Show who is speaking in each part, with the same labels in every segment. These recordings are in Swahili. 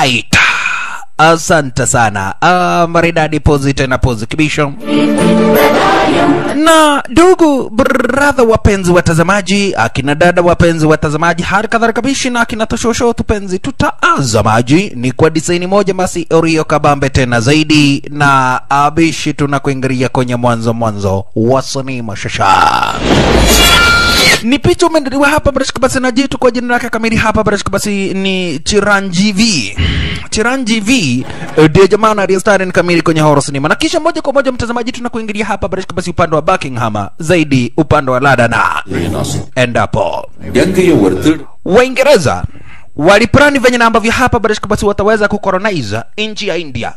Speaker 1: Alright. Asante sana. Uh, maridadi pozi tena pozi kibisho. Na ndugu brother wapenzi watazamaji, akina dada wapenzi watazamaji, hali kadhalika na akina toshosho tupenzi tutazamaji, ni kwa disaini moja basi Orio kabambe tena zaidi na abishi, tunakuingiria kwenye mwanzo mwanzo wa sinema ni Nipite umeendelea hapa basi kubasi na jitu kwa jina lake kamili hapa basi kubasi ni Chiranjivi. Chiranjivi eh, ndiye jamana na aliyestari ni kamili kwenye horror cinema. Na kisha moja kwa moja mtazamaji, tunakuingilia hapa basi kubasi upande wa Buckingham zaidi upande wa Ladana. Endapo Waingereza waliprani venye na ambavyo hapa basi kubasi wataweza kukolonize nchi ya India.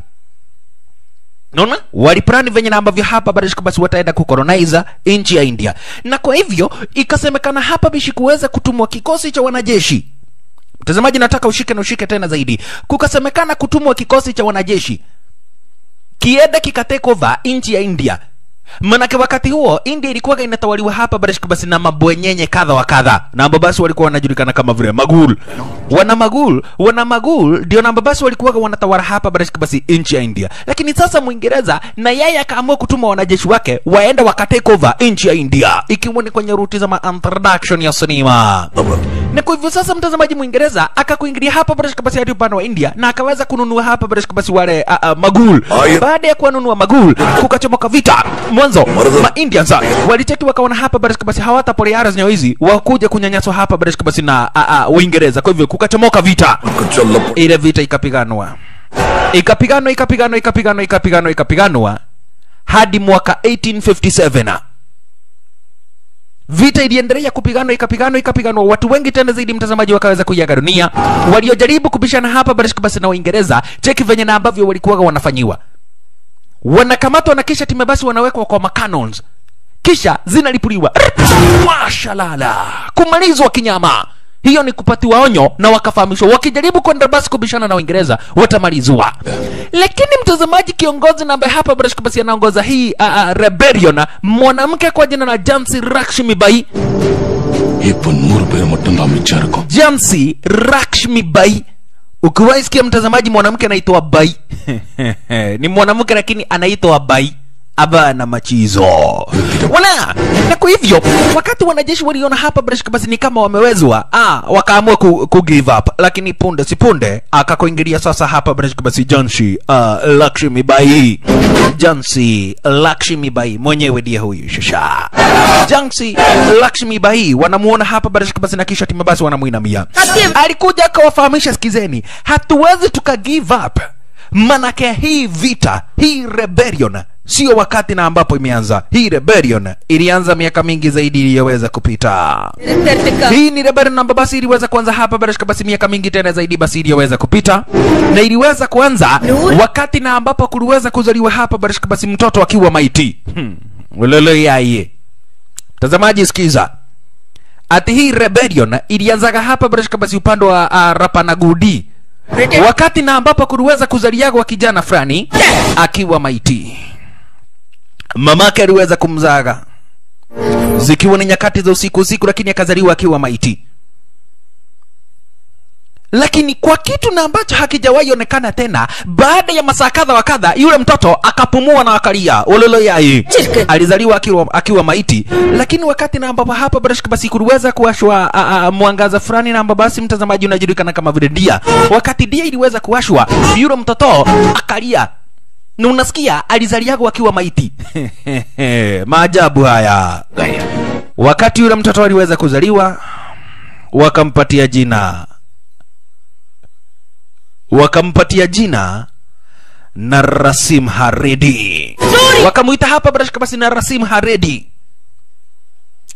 Speaker 1: Naona waliplani venye na ambavyo hapa Barishiku basi wataenda kukoronaiza nchi ya India, na kwa hivyo ikasemekana hapa bishi kuweza kutumwa kikosi cha wanajeshi. Mtazamaji, nataka ushike na ushike tena zaidi. Kukasemekana kutumwa kikosi cha wanajeshi kiende kikatekova nchi ya India. Manake wakati huo India ilikuwa inatawaliwa hapa basi na mabwenyenye kadha wa kadha, na ambao basi walikuwa wanajulikana kama vile Magul. Wana Magul, wana Magul ndio na ambao basi walikuwa wanatawala hapa basi nchi ya India. Lakini sasa Mwingereza na yeye akaamua kutuma wanajeshi wake waende wakatake over nchi ya India, ikiwa ni kwenye ruti za ma introduction ya sinema na kwa hivyo sasa, mtazamaji, Mwingereza akakuingilia hapa British Embassy hadi upande wa India na akaweza kununua hapa British Embassy wale uh, uh, magul. Baada ya kuwanunua magul, kukachomoka vita mwanzo ma Indians ah, walitaki wakaona hapa British Embassy hawatapolea ardhi hizi wakuja kunyanyaswa hapa British Embassy na uh, uh, Uingereza. Kwa hivyo kukachomoka vita, ile vita ikapiganwa ikapiganwa ikapiganwa ikapiganwa ikapiganwa ikapiganwa hadi mwaka 1857 vita iliendelea kupiganwa ikapiganwa ikapiganwa watu wengi tena zaidi mtazamaji wakaweza kuiaga dunia. Waliojaribu kubishana hapa basi na waingereza cheki venye na ambavyo walikuwa wanafanyiwa. Wanakamatwa na kisha timu basi wanawekwa kwa macanons kisha zinalipuliwa. Mashalala kumalizwa kinyama hiyo ni kupatiwa onyo na wakafahamishwa, wakijaribu kwenda basi kubishana na Uingereza watamalizua Lakini mtazamaji, kiongozi namba hapa Barash basi anaongoza hii uh, uh, rebellion mwanamke kwa jina la Jansi Rakshmi Bai Jansi Rakshmi Bai. Ukiwaisikia mtazamaji, mwanamke anaitwa Bai. Ni mwanamke lakini anaitwa Bai abana machizo. Wala na kwa hivyo wakati wanajeshi waliona hapa barashika basi ni kama wamewezwa. Ah, wakaamua ku, ku give up. Lakini punde si punde akakoingilia sasa hapa barashika basi Janshi uh, lakshmi bai jansi lakshmi bai mwenyewe ndiye huyu shasha jansi lakshmi bai wanamuona hapa barashika basi na kisha timu basi wanamuinamia alikuja akawafahamisha sikizeni hatuwezi tuka give up. Manake hii vita hii rebellion sio wakati na ambapo imeanza. Hii rebellion ilianza miaka mingi zaidi iliyoweza kupita. Hii ni rebellion ambayo basi iliweza kuanza hapa barashka basi miaka mingi tena zaidi basi iliyoweza kupita. Na iliweza kuanza wakati na ambapo kuliweza kuzaliwa hapa barashka basi mtoto akiwa maiti. Hmm. ulele yaye mtazamaji sikiza. Ati hii rebellion ilianzaga hapa barashka basi upande wa uh, rapanagudi. Wakati na ambapo kuliweza kuzaliagwa kijana fulani akiwa maiti mamake aliweza kumzaga. Zikiwa ni nyakati za usiku usiku lakini akazaliwa akiwa maiti. Lakini kwa kitu na ambacho hakijawahi onekana tena baada ya masaa kadha wa kadha yule mtoto akapumua na akalia. Ololo yai alizaliwa akiwa, akiwa maiti. Lakini wakati na ambapo hapa basi kuliweza kuwashwa mwangaza fulani na ambapo basi mtazamaji unajulikana kama vile dia. Wakati dia iliweza kuwashwa yule mtoto akalia na unasikia alizaliagwa akiwa maiti. Maajabu haya. Gaya. wakati yule mtoto aliweza kuzaliwa wakampatia jina. Wakampatia jina narasim haredi. Wakamwita hapa barashika basi narasim haredi.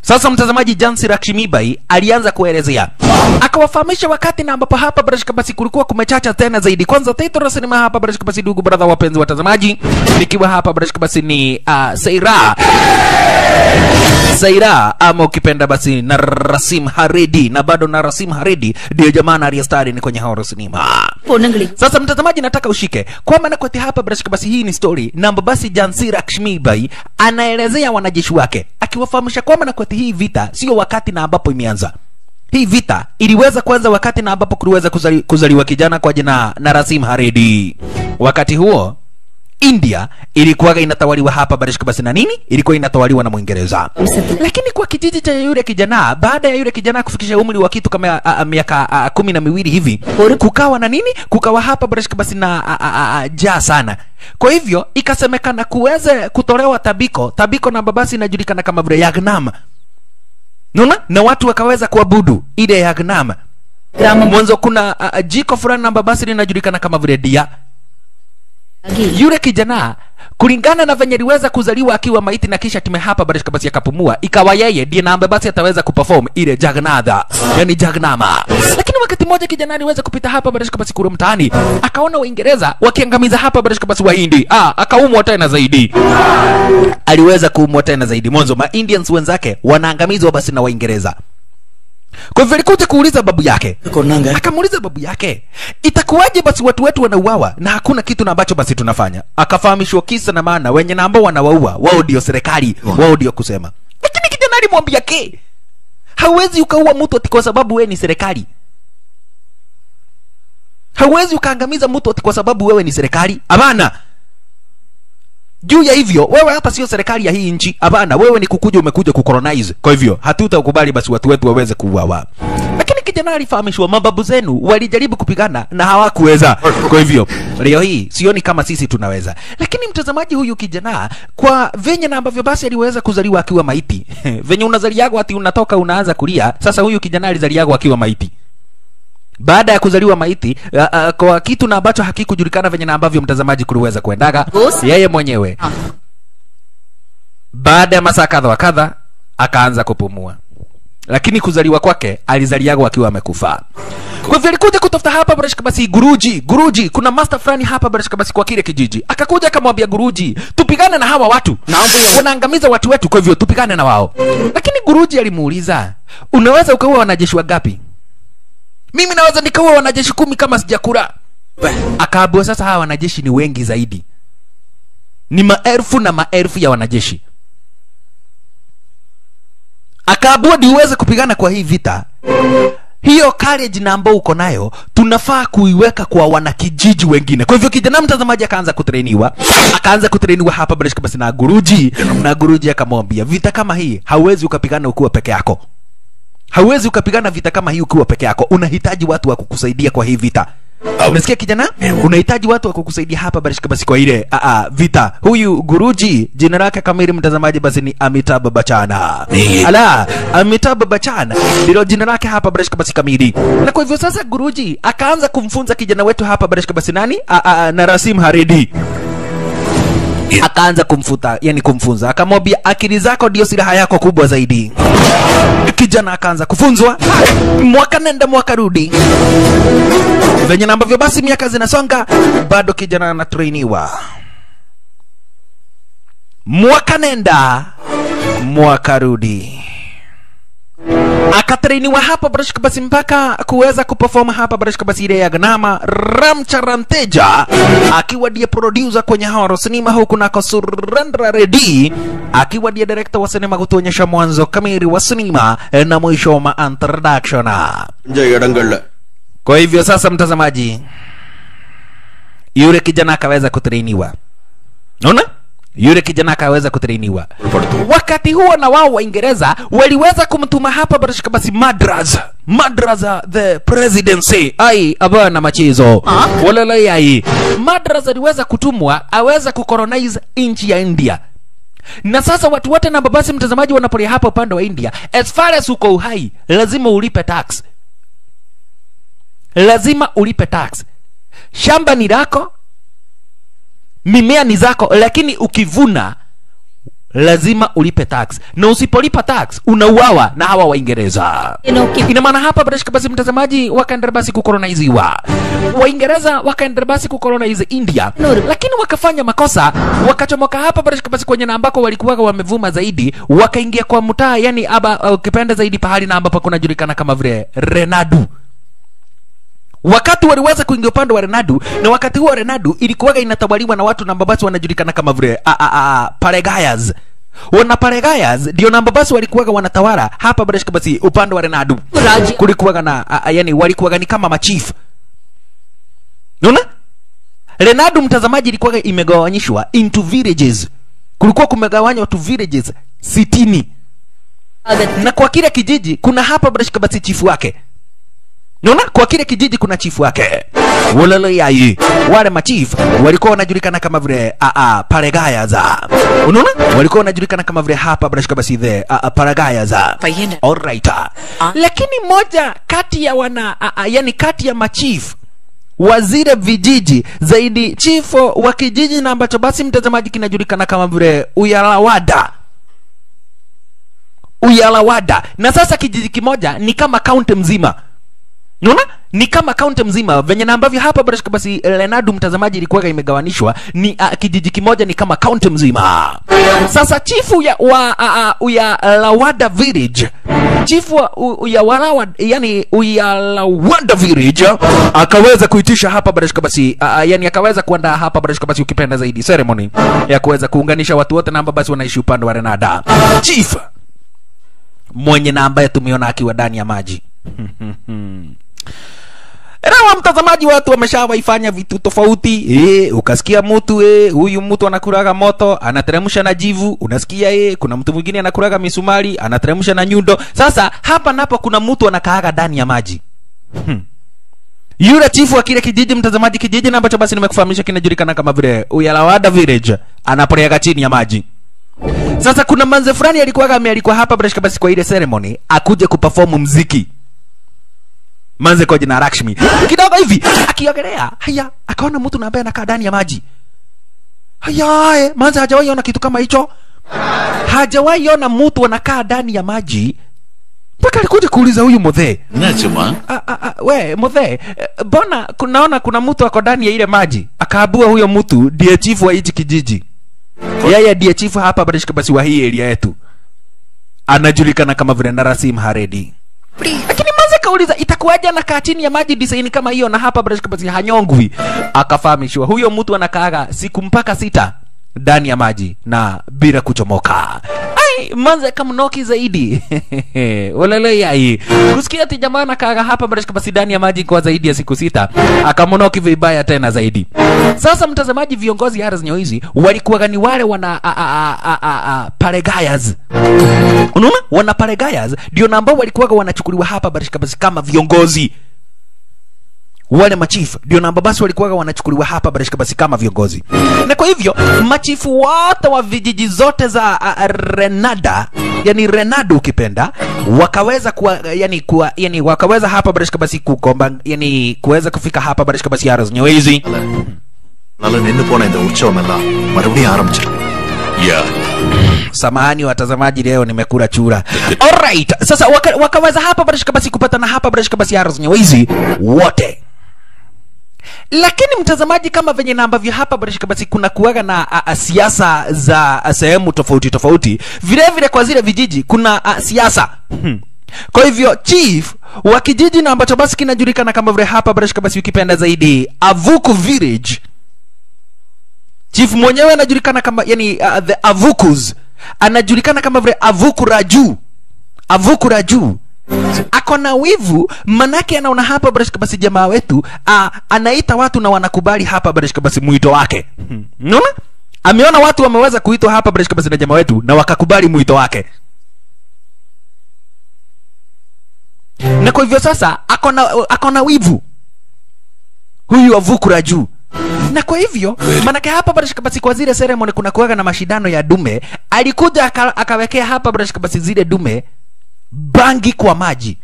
Speaker 1: Sasa mtazamaji jansi rakshimibai alianza kuelezea akawafahamisha wakati na ambapo hapa barashika basi kulikuwa kumechacha tena zaidi. Kwanza title sinema hapa barashika basi, ndugu brother, wapenzi watazamaji, nikiwa hapa barashika basi ni uh, Saira Saira ama ukipenda basi na Rasim Haridi, na bado na Rasim Haridi ndio jamaa na Riastari ni kwenye horror
Speaker 2: cinema.
Speaker 1: Sasa mtazamaji, nataka ushike. Kwa maana kwa hapa barashika basi, hii ni story. Namba basi Jansir Lakshmi Bai anaelezea wanajeshi wake akiwafahamisha kwa na kwa hii vita sio wakati na ambapo imeanza hii vita iliweza kuanza wakati na ambapo kuliweza kuzali, kuzaliwa kijana kwa jina Narasim Haredi. Wakati huo India ilikuwa inatawaliwa hapa Barishka basi na nini? Ilikuwa inatawaliwa na Mwingereza. Lakini kwa kijiji cha yule kijana, baada ya yule kijana kufikisha umri wa kitu kama miaka kumi na miwili hivi, kukawa na nini? Kukawa hapa Barishka basi na jaa sana. Kwa hivyo ikasemekana kuweze kutolewa tabiko, tabiko na babasi inajulikana kama vile Yagnam nona na watu wakaweza kuabudu. Ile Yagnam. Mwanzo kuna uh, jiko fulani namba basi linajulikana kama vile dia yule kijana kulingana na venye aliweza kuzaliwa akiwa maiti na kisha time hapa barishka basi akapumua ikawa yeye ndiye na ambaye basi ataweza kuperform ile jagnadha yani jagnama lakini wakati mmoja kijana aliweza kupita hapa barishka basi kuru mtaani akaona waingereza wakiangamiza hapa barishka basi wahindi. Ah akaumwa tena zaidi. Aliweza kuumwa tena zaidi. Mwanzo ma indians wenzake wanaangamizwa basi na waingereza kwa hivyo alikuja kuuliza babu yake, akamuuliza babu yake, itakuwaje basi watu wetu wanauawa na hakuna kitu na ambacho basi tunafanya? Akafahamishwa kisa na maana, wenye na ambao wanawaua wao ndio serikali, wao ndio kusema. Lakini kijana alimwambia ke, hauwezi ukaua mtu ati kwa sababu wewe ni serikali. Hauwezi ukaangamiza mtu ati kwa sababu wewe ni serikali. Hapana juu ya hivyo wewe hapa sio serikali ya hii nchi. Hapana wewe ni kukuja umekuja kucolonize kwa hivyo hatutakubali basi watu wetu waweze kuuawa. Lakini kijana alifahamishwa mababu zenu walijaribu kupigana na hawakuweza. Kwa hivyo leo hii sioni kama sisi tunaweza. Lakini mtazamaji huyu kijana kwa venye na ambavyo basi aliweza kuzaliwa akiwa maiti venye unazaliagwa ati unatoka unaanza kulia sasa huyu kijana alizaliagwa akiwa maiti baada ya kuzaliwa maiti uh, uh, kwa kitu na ambacho hakikujulikana venye na ambavyo mtazamaji kuliweza kuendaga yeye mwenyewe. Baada ya masaa kadha wa kadha akaanza kupumua. Lakini kuzaliwa kwake alizaliagwa akiwa amekufa. Kwa hivyo alikuja kutafuta hapa barashika basi guruji guruji kuna master fulani hapa barashika basi kwa kile kijiji. Akakuja akamwambia guruji tupigane na hawa watu. Wanaangamiza watu wetu kwa hivyo tupigane na wao. Lakini guruji alimuuliza unaweza ukaua wanajeshi wangapi mimi naweza nikaua wanajeshi kumi kama sijakura. Akaambiwa sasa hawa wanajeshi ni wengi zaidi. Ni maelfu na maelfu ya wanajeshi. Akaambiwa ndio uweze kupigana kwa hii vita. Hiyo courage na ambao uko nayo tunafaa kuiweka kwa wanakijiji wengine. Kwa hivyo kijana mtazamaji akaanza kutreniwa akaanza kutreniwa hapa barishka basi na guruji na guruji akamwambia vita kama hii hauwezi ukapigana ukiwa peke yako hauwezi ukapigana vita kama hii ukiwa peke yako. Unahitaji watu wa kukusaidia kwa hii vita. Unasikia kijana? Unahitaji watu wa kukusaidia hapa barishika basi kwa ile a, a, vita. Huyu guruji jina lake kamili mtazamaji basi ni amitab bachana ala amitab bachana ndilo jina lake hapa barishika basi kamili. Na kwa hivyo sasa guruji akaanza kumfunza kijana wetu hapa barishika basi nani? A, a, Narasim narasim akaanza kumfuta yani kumfunza. Akamwambia akili zako ndio silaha yako kubwa zaidi. Kijana akaanza kufunzwa. Mwaka nenda mwaka rudi. Venye na ambavyo basi miaka zinasonga bado kijana anatrainiwa. Mwaka nenda mwaka rudi akatrainiwa hapa Brash Kabasi mpaka kuweza kuperform hapa Brash Kabasi ile ya Ganama Ramcharanteja akiwa ndiye producer kwenye hawa rosinima huku nako Surendra Reddy akiwa ndiye director wa sinema kutuonyesha mwanzo kamili wa sinema eh, na mwisho wa introduction. Kwa hivyo sasa, mtazamaji, yule kijana akaweza kutrainiwa, unaona yule kijana akaweza kutrainiwa. Wakati huo na wao waingereza waliweza kumtuma hapa barashika basi madras. Madras the presidency. Ai abana machezo walala ai madras aliweza kutumwa aweza kucolonize nchi ya india. Na sasa watu wote na babasi mtazamaji wanapolia hapa upande wa india as far as uko uhai lazima ulipe tax. Lazima ulipe tax. Shamba ni lako mimea ni zako, lakini ukivuna lazima ulipe tax, na usipolipa tax unauawa na hawa Waingereza. Ina maana hapa bila shaka basi, mtazamaji, wakaendelea basi kukoronaiziwa Waingereza wakaendelea basi kukolonaiza India, lakini wakafanya makosa, wakachomoka hapa bila basi kwenye na ambako walikuwa wamevuma zaidi, wakaingia kwa mtaa, yani aba uh, ukipenda zaidi pahali na ambapo kunajulikana kama vile Renadu wakati waliweza kuingia upande wa renadu na wakati huo renadu ilikuwaga inatawaliwa na watu na ambabasi wanajulikana kama vile a- a- a- paregayas. Wana paregayas ndio namba basi walikuwaga wanatawala hapa barashika basi upande wa renadu. Kulikuwaga na a, a, yani walikuwaga ni kama machief. Unaona? Renadu mtazamaji ilikuwaga imegawanyishwa into villages. Kulikuwa kumegawanywa watu villages sitini. Na kwa kila kijiji kuna hapa barashika basi chifu wake naona kwa kile kijiji kuna chifu wake. Walaloyai wale machifu walikuwa wanajulikana kama vile a a paregaya za unaona? Walikuwa wanajulikana kama vile hapa barashika basi the a a paregaya za
Speaker 2: Payenda.
Speaker 1: alright lakini moja kati ya wana a, a, yani kati ya machifu wa zile vijiji zaidi chifo wa kijiji na ambacho basi mtazamaji kinajulikana kama vile uyalawada. Uyalawada. Na sasa kijiji kimoja ni kama kaunti mzima unaona? Ni kama kaunti mzima. Venye na ambavyo hapa barashika basi lenadu mtazamaji ilikuwa imegawanishwa ni uh, kijiji kimoja ni kama kaunti mzima. Sasa chifu ya wa uh, uh, ya lawada village chifu wa u, ya walawa yani ya Lawada village akaweza kuitisha hapa barashika basi uh, uh, yani akaweza kuandaa hapa barashika basi ukipenda zaidi ceremony ya kuweza kuunganisha watu wote na ambao basi wanaishi upande wa renada. Chief mwenye na ambaye tumeona akiwa ndani ya maji Rawa mtazamaji, watu wameshawaifanya vitu tofauti eh, ukasikia mtu eh, huyu mtu anakuraga moto anateremsha na jivu, unasikia eh, kuna mtu mwingine anakuraga misumari anateremsha na nyundo. Sasa hapa napo kuna mtu anakaaga ndani ya maji hmm. Yule chifu wa kile kijiji, mtazamaji, kijiji na ambacho basi nimekufahamisha kinajulikana kama vile Uyalawada village, anapoleaga chini ya maji. Sasa kuna manze fulani alikuwa amealikwa hapa Brashka basi kwa ile ceremony akuje kuperform mziki manze kwa jina Lakshmi kidogo hivi akiogelea. Haya, akaona mtu ambaye anakaa ndani ya maji. Haya, e, manze hajawahi ona kitu kama hicho, hajawahi ona mtu anakaa ndani ya maji mpaka alikuja kuuliza huyu mothe modhee, we mothe, eh, mbona kunaona kuna mtu ako ndani ya ile maji? Akaabua huyo mtu ndiye chifu wa hichi kijiji, yeye ndiye chifu hapa badishika basi wa hii area yetu, anajulikana kama vile Narasimha Reddy kauliza itakuwaje na katini ya maji design kama hiyo na hapa basi hanyongwi. Akafahamishwa huyo mtu anakaaga siku mpaka sita ndani ya maji na bila kuchomoka manze kamnoki zaidi. Walele kuskia kusikia ati jamaa anakaaga hapa barishika basidani ya maji kwa zaidi ya siku sita. Akamnoki vibaya tena zaidi. Sasa mtazamaji viongozi hara nyo hizi walikuwa ni wale wana a, a, a, a, a, paregayas. Unaona? Wana paregayas. Ndio ambao walikuwaga wanachukuliwa hapa basi kama viongozi wale machifu. Ndio namba basi walikuwa wanachukuliwa hapa Barashika basi kama viongozi, na kwa hivyo machifu wote wa vijiji zote za uh, Renada, yani Renado ukipenda, wakaweza kuwa yani kuwa yani wakaweza hapa Barashika basi kukomba yani kuweza kufika hapa Barashika basi yaros
Speaker 3: nyewezi nalo nini pona ida uchawamellam marudi arambichiru
Speaker 4: ya
Speaker 1: Samahani watazamaji, leo nimekula chura. Alright, sasa waka, wakaweza hapa Barashika basi kupata na hapa Barashika basi yaros hizi wote lakini mtazamaji kama venye na ambavyo hapa barashika basi kuna kuwaga na siasa za sehemu tofauti tofauti. Vile vile kwa zile vijiji kuna siasa. Hmm. kwa hivyo chief wa kijiji na ambacho basi kinajulikana kama vile hapa barashika basi ukipenda zaidi avuku village. Chief mwenyewe anajulikana kama yani uh, the avukus. Anajulikana kama vile avuku raju. Avuku raju ako na wivu manake anaona hapa basi jamaa wetu a, anaita watu na wanakubali hapa basi mwito wake. Hmm. unaona? Ameona watu wameweza kuitwa hapa basi na jamaa wetu na wakakubali mwito wake. Na kwa hivyo sasa ako na ako na wivu. Huyu avukura juu. Na kwa hivyo manake hapa basi kwa zile ceremony kuna kuwaga na mashindano ya dume. Alikuja aka, akawekea hapa basi zile dume bangi kwa maji.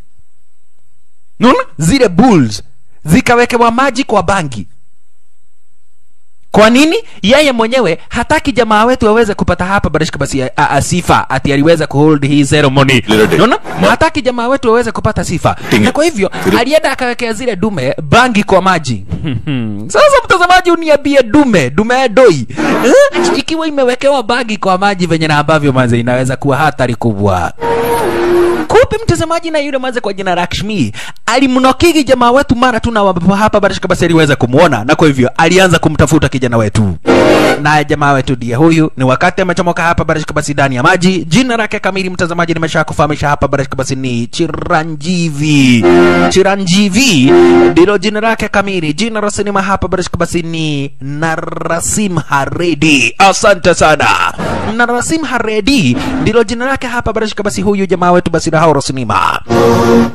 Speaker 1: Naona zile bulls. Zikawekewa maji kwa bangi. Kwa nini? Yeye mwenyewe hataki jamaa wetu aweze kupata hapa barishka basi sifa ati aliweza kuhold hii ceremony.
Speaker 4: Unaona?
Speaker 1: Hataki jamaa wetu aweze kupata sifa. Na kwa hivyo alienda akawekea zile dume bangi kwa maji. Sasa mtazamaji uniambie dume dume ya doi. Eh? ikiwa imewekewa bangi kwa maji venye na ambavyo manze inaweza kuwa hatari kubwa kumbe mtazamaji na yule mwanze kwa jina Lakshmi alimnokigi jamaa wetu mara tu na hapa barashika basi aliweza kumwona na kwa hivyo alianza kumtafuta kijana wetu. Naye jamaa wetu ndiye huyu ni wakati amechomoka hapa barashika basi ndani ya maji. Jina lake kamili mtazamaji nimeshakufahamisha hapa barashika basi ni chiranjivi chiranjivi ndilo jina lake kamili. Jina rasmi hapa barashika basi ni narasim haredi. Asante sana. Narasim haredi ndilo jina lake hapa barashika basi huyu jamaa wetu basi la hauro sinema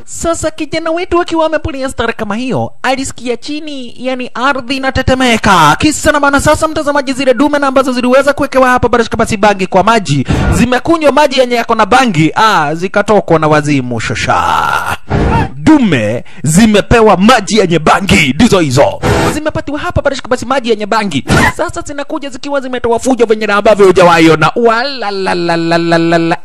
Speaker 1: sasa kijana wetu akiwa amepulia stara kama hiyo alisikia chini yani ardhi inatetemeka. Kisa na maana sasa mtazamaji zile dume na ambazo ziliweza kuwekewa hapa barashika basi bangi kwa maji zimekunywa maji yenye yako na bangi ah, zikatokwa na wazimu shosha dume zimepewa maji yenye bangi. Ndizo hizo. Zimepatiwa hapa barashika basi maji yenye bangi. Sasa zinakuja zikiwa zimetoa fujo venye ambavyo hujawaiona la,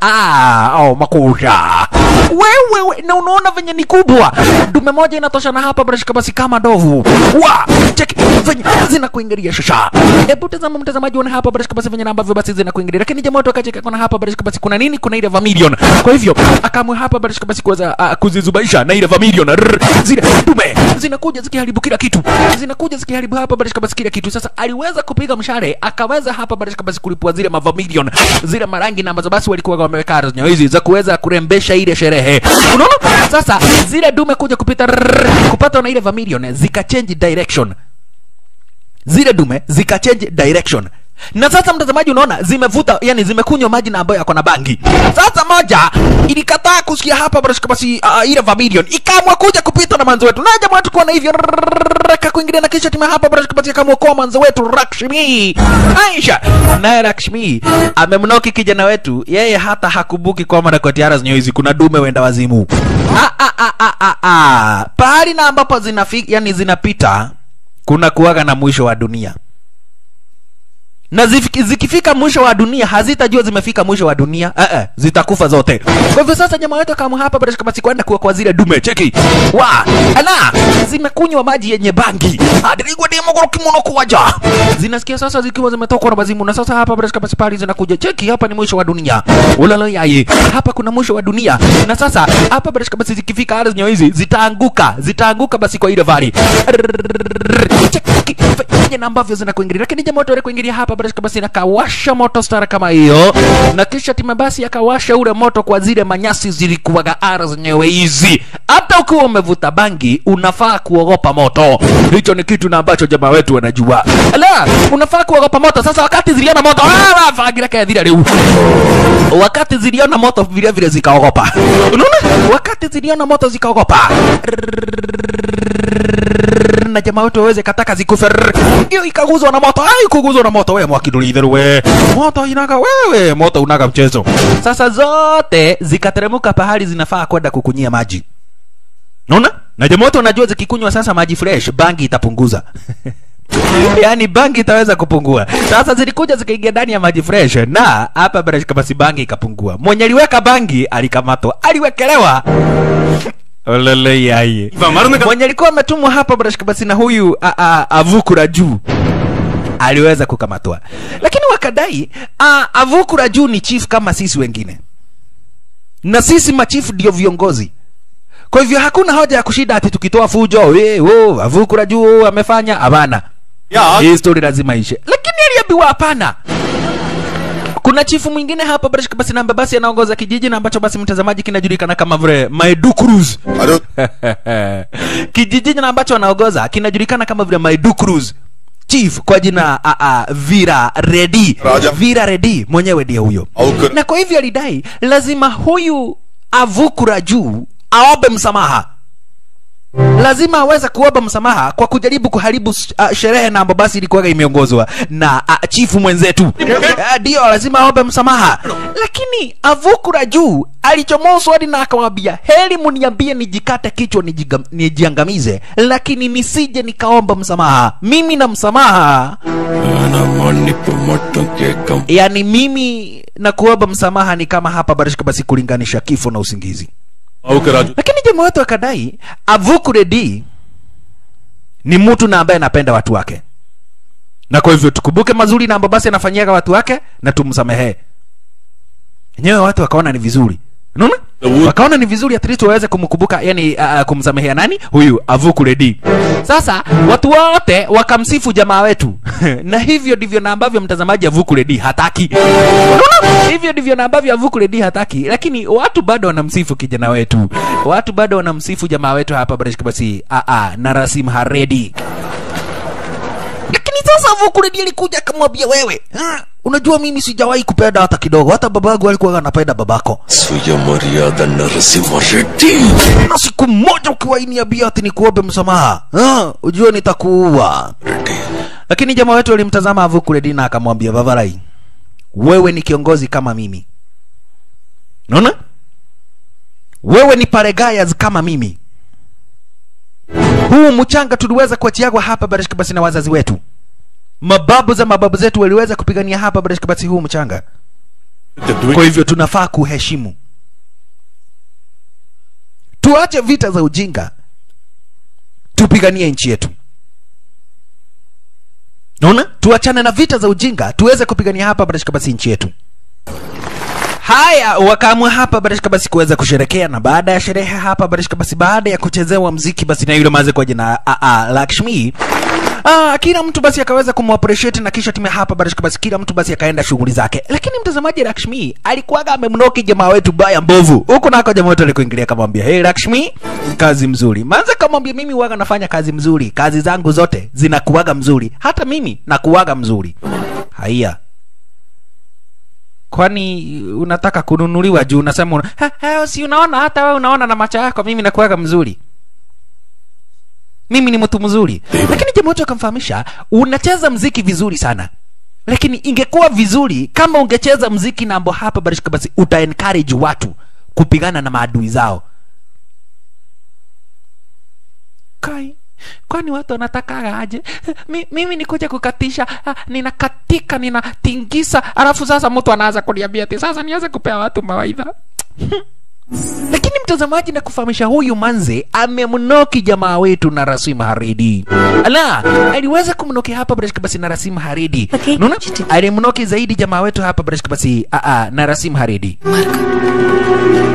Speaker 1: ah, oh, makusha wewewe na unaona venye ni kubwa. Dume moja inatosha na hapa barashika basi kama ndovu. Wa cheki venye zinakuingilia shasha hebu tazama mtazamaji una hapa barashika basi venye ambavyo basi zinakuingilia. Lakini jamaa watu akacheka kuna hapa barashika basi kuna nini? Kuna ile vermilion. Kwa hivyo akamwe hapa barashika basi kuweza uh, kuzizubaisha na ile vermilion. Zile dume zinakuja zikiharibu kila kitu. Zinakuja zikiharibu hapa barashika basi kila kitu. Sasa aliweza kupiga mshale akaweza hapa barashika basi kulipua zile mavamilion zile marangi na ambazo basi walikuwa wameweka hizo hizi za kuweza kurembesha ile sherehe. Unaona? Sasa zile dume kuja kupita rrr, kupata na ile vermilion zikachange direction. Zile dume zikachange direction na sasa mtazamaji unaona zimevuta yani zimekunywa maji na ambayo yako na bangi. Sasa moja ilikataa kusikia hapa barashika basi uh, ile vermilion. Ikaamua kuja kupita na manzo wetu. Na jamaa wetu kuona hivyo. Raka kuingilia na kisha timu hapa barashika basi akamwokoa manzo wetu Rakshmi. Aisha! Naye Rakshmi amemnoki kijana wetu. Yeye hata hakumbuki kwamba na kotiara zenyewe hizi. Kuna dume wenda wazimu. Ah, ah, ah, ah, ah, ah. pahali na ambapo zinafika yani zinapita kuna kuwaga na mwisho wa dunia na zikifika mwisho wa dunia hazitajua zimefika mwisho wa dunia. Uh -uh, zitakufa zote. Kwa hivyo sasa nyama wetu kama hapa bila shaka basi kwenda kuwa kwa zile dume. Cheki. Wa ana zimekunywa maji yenye bangi. Adirigwa demo kwa kimono kuwaja. Zinasikia sasa zikiwa zimetoka na bazimu na sasa hapa bila shaka basi pale zinakuja. Cheki hapa ni mwisho wa dunia. Ulalo yai. Hapa kuna mwisho wa dunia. Na sasa hapa bila shaka basi zikifika ardhi zenyewe hizi zitaanguka. Zitaanguka basi kwa ile vali cheki na ambavyo zinakuingilia. Lakini jamaa watu kuingilia hapa barashika basi akawasha moto stara kama hiyo. Na kisha timu basi akawasha ule moto kwa zile manyasi zilikuwaga ara zenyewe hizi. Hata ukiwa umevuta bangi unafaa kuogopa moto. Hicho ni kitu na ambacho jamaa wetu wanajua. Ala unafaa kuogopa moto. Sasa wakati ziliona moto ah, fagira kaya dhira leo wakati ziliona moto vile vile zikaogopa. Unaona? Wakati ziliona moto zikaogopa na jamaa wetu waweze kataka zikufe hiyo ikaguzwa na moto. Ai kuguzwa na moto. Wewe mwakiduli idheru we. Moto inaga wewe. Moto unaga mchezo. Sasa zote zikateremuka pahali zinafaa kwenda kukunyia maji. Naona na jamaa wote wanajua zikikunywa sasa maji fresh bangi itapunguza. Yaani bangi itaweza kupungua. Sasa zilikuja zikaingia ndani ya maji fresh na hapa bila kama si bangi ikapungua. Mwenye aliweka bangi alikamatwa. Aliwekelewa mwenye alikuwa ametumwa hapa basi na huyu a, a, avukura juu. Aliweza kukamatwa. Lakini wakadai a, avukura juu ni chief kama sisi wengine. Na sisi machifu ndio viongozi. Kwa hivyo hakuna hoja ya kushida ati tukitoa fujo we, wo, avukura juu amefanya. Hapana. Hii story lazima ishe lakini aliambiwa hapana kuna chifu mwingine hapa Brashka basi namba basi anaongoza kijiji na ambacho basi mtazamaji kinajulikana kama vile Maidu Cruz. kijiji na ambacho anaongoza kinajulikana kama vile Maidu Cruz. Chief kwa jina a, a, Vira Redi.
Speaker 4: Raja.
Speaker 1: Vira Redi mwenyewe ndiye huyo. Na kwa hivyo alidai lazima huyu avukura juu aombe msamaha lazima aweze kuomba msamaha kwa kujaribu kuharibu uh, sherehe na ambayo basi ilikuwa imeongozwa na uh, chifu mwenzetu. Eh, ndio uh, lazima aombe msamaha. Lakini avukura juu alichomoa swali na akamwambia heli mniambie nijikate kichwa nijiangamize lakini nisije nikaomba msamaha. Mimi na msamaha. Yaani mimi na kuomba msamaha ni kama hapa barishika basi kulinganisha kifo na usingizi lakini jamaa wetu akadai avukuredi ni mtu na ambaye anapenda watu wake. Na kwa hivyo tukumbuke mazuri na ambayo basi anafanyiaga watu wake na tumsamehee enyewe watu wakaona ni vizuri. Unaona wakaona ni vizuri at least waweze kumkumbuka yani uh, kumsamehea nani? Huyu avukuredi sasa watu wote wakamsifu jamaa wetu. Na hivyo ndivyo na ambavyo mtazamaji avukuredi hataki. Hivyo ndivyo na ambavyo avukuredi hataki. Lakini watu bado wanamsifu kijana wetu. Watu bado wanamsifu jamaa wetu hapa barishka a a na narasim haredi. Lakini sasa Vukuredi alikuja akamwambia wewe ha, Unajua mimi sijawahi kupenda hata kidogo, hata babangu alikuwa anapenda babako. Na siku moja ukiwainiambia ati nikuombe msamaha. Ha, ujue nitakuua. Lakini jamaa wetu alimtazama Avuku Reddy na akamwambia, Vavarai, wewe ni kiongozi kama mimi, unaona, wewe ni paregayas kama mimi. Huu mchanga tuliweza kuachiagwa hapa barishika basi na wazazi wetu mababu za mababu zetu waliweza kupigania hapa barishka basi huu mchanga. Kwa hivyo tunafaa kuheshimu. Tuache vita za ujinga. Tupiganie nchi yetu. Naona? Tuachane na vita za ujinga tuweze kupigania hapa barishka basi nchi yetu. Haya wakaamua hapa barishka basi kuweza kusherekea na baada ya sherehe hapa barishka basi baada ya kuchezewa mziki basi na yule maze kwa jina a, a, lakshmi Ah, kila mtu basi akaweza kumappreciate na kisha time hapa barishka basi kila mtu basi akaenda shughuli zake. Lakini mtazamaji Lakshmi alikuwaga amemnoki jamaa wetu baya mbovu. Huko nako jamaa wetu alikuingilia akamwambia hey Lakshmi kazi mzuri. Manza kamwambia mimi waga nafanya kazi mzuri. Kazi zangu zote zinakuwaga mzuri. Hata mimi nakuwaga mzuri. Haya kwani unataka kununuliwa juu unasema una, "Ha, ha, si unaona? Hata wewe unaona na macho yako mimi nakuwaga mzuri mimi ni mtu mzuri. Lakini jamaa wote akamfahamisha unacheza mziki vizuri sana. Lakini ingekuwa vizuri kama ungecheza mziki nambo hapa barishika basi uta encourage watu kupigana na maadui zao. Kai kwani watu wanataka aje? Mi, mimi nikuja kukatisha ah, ninakatika ninatingisa alafu sasa mtu anaanza kuniambia ati sasa nianze kupea watu mawaidha lakini mtazamaji na kufahamisha huyu manze amemnoki jamaa wetu na rasim haridi ala aliweza kumnoki hapa brashka basi na rasim haridi
Speaker 2: Okay.
Speaker 1: alimnoki zaidi jamaa wetu hapa brashka basi a a na rasim haridi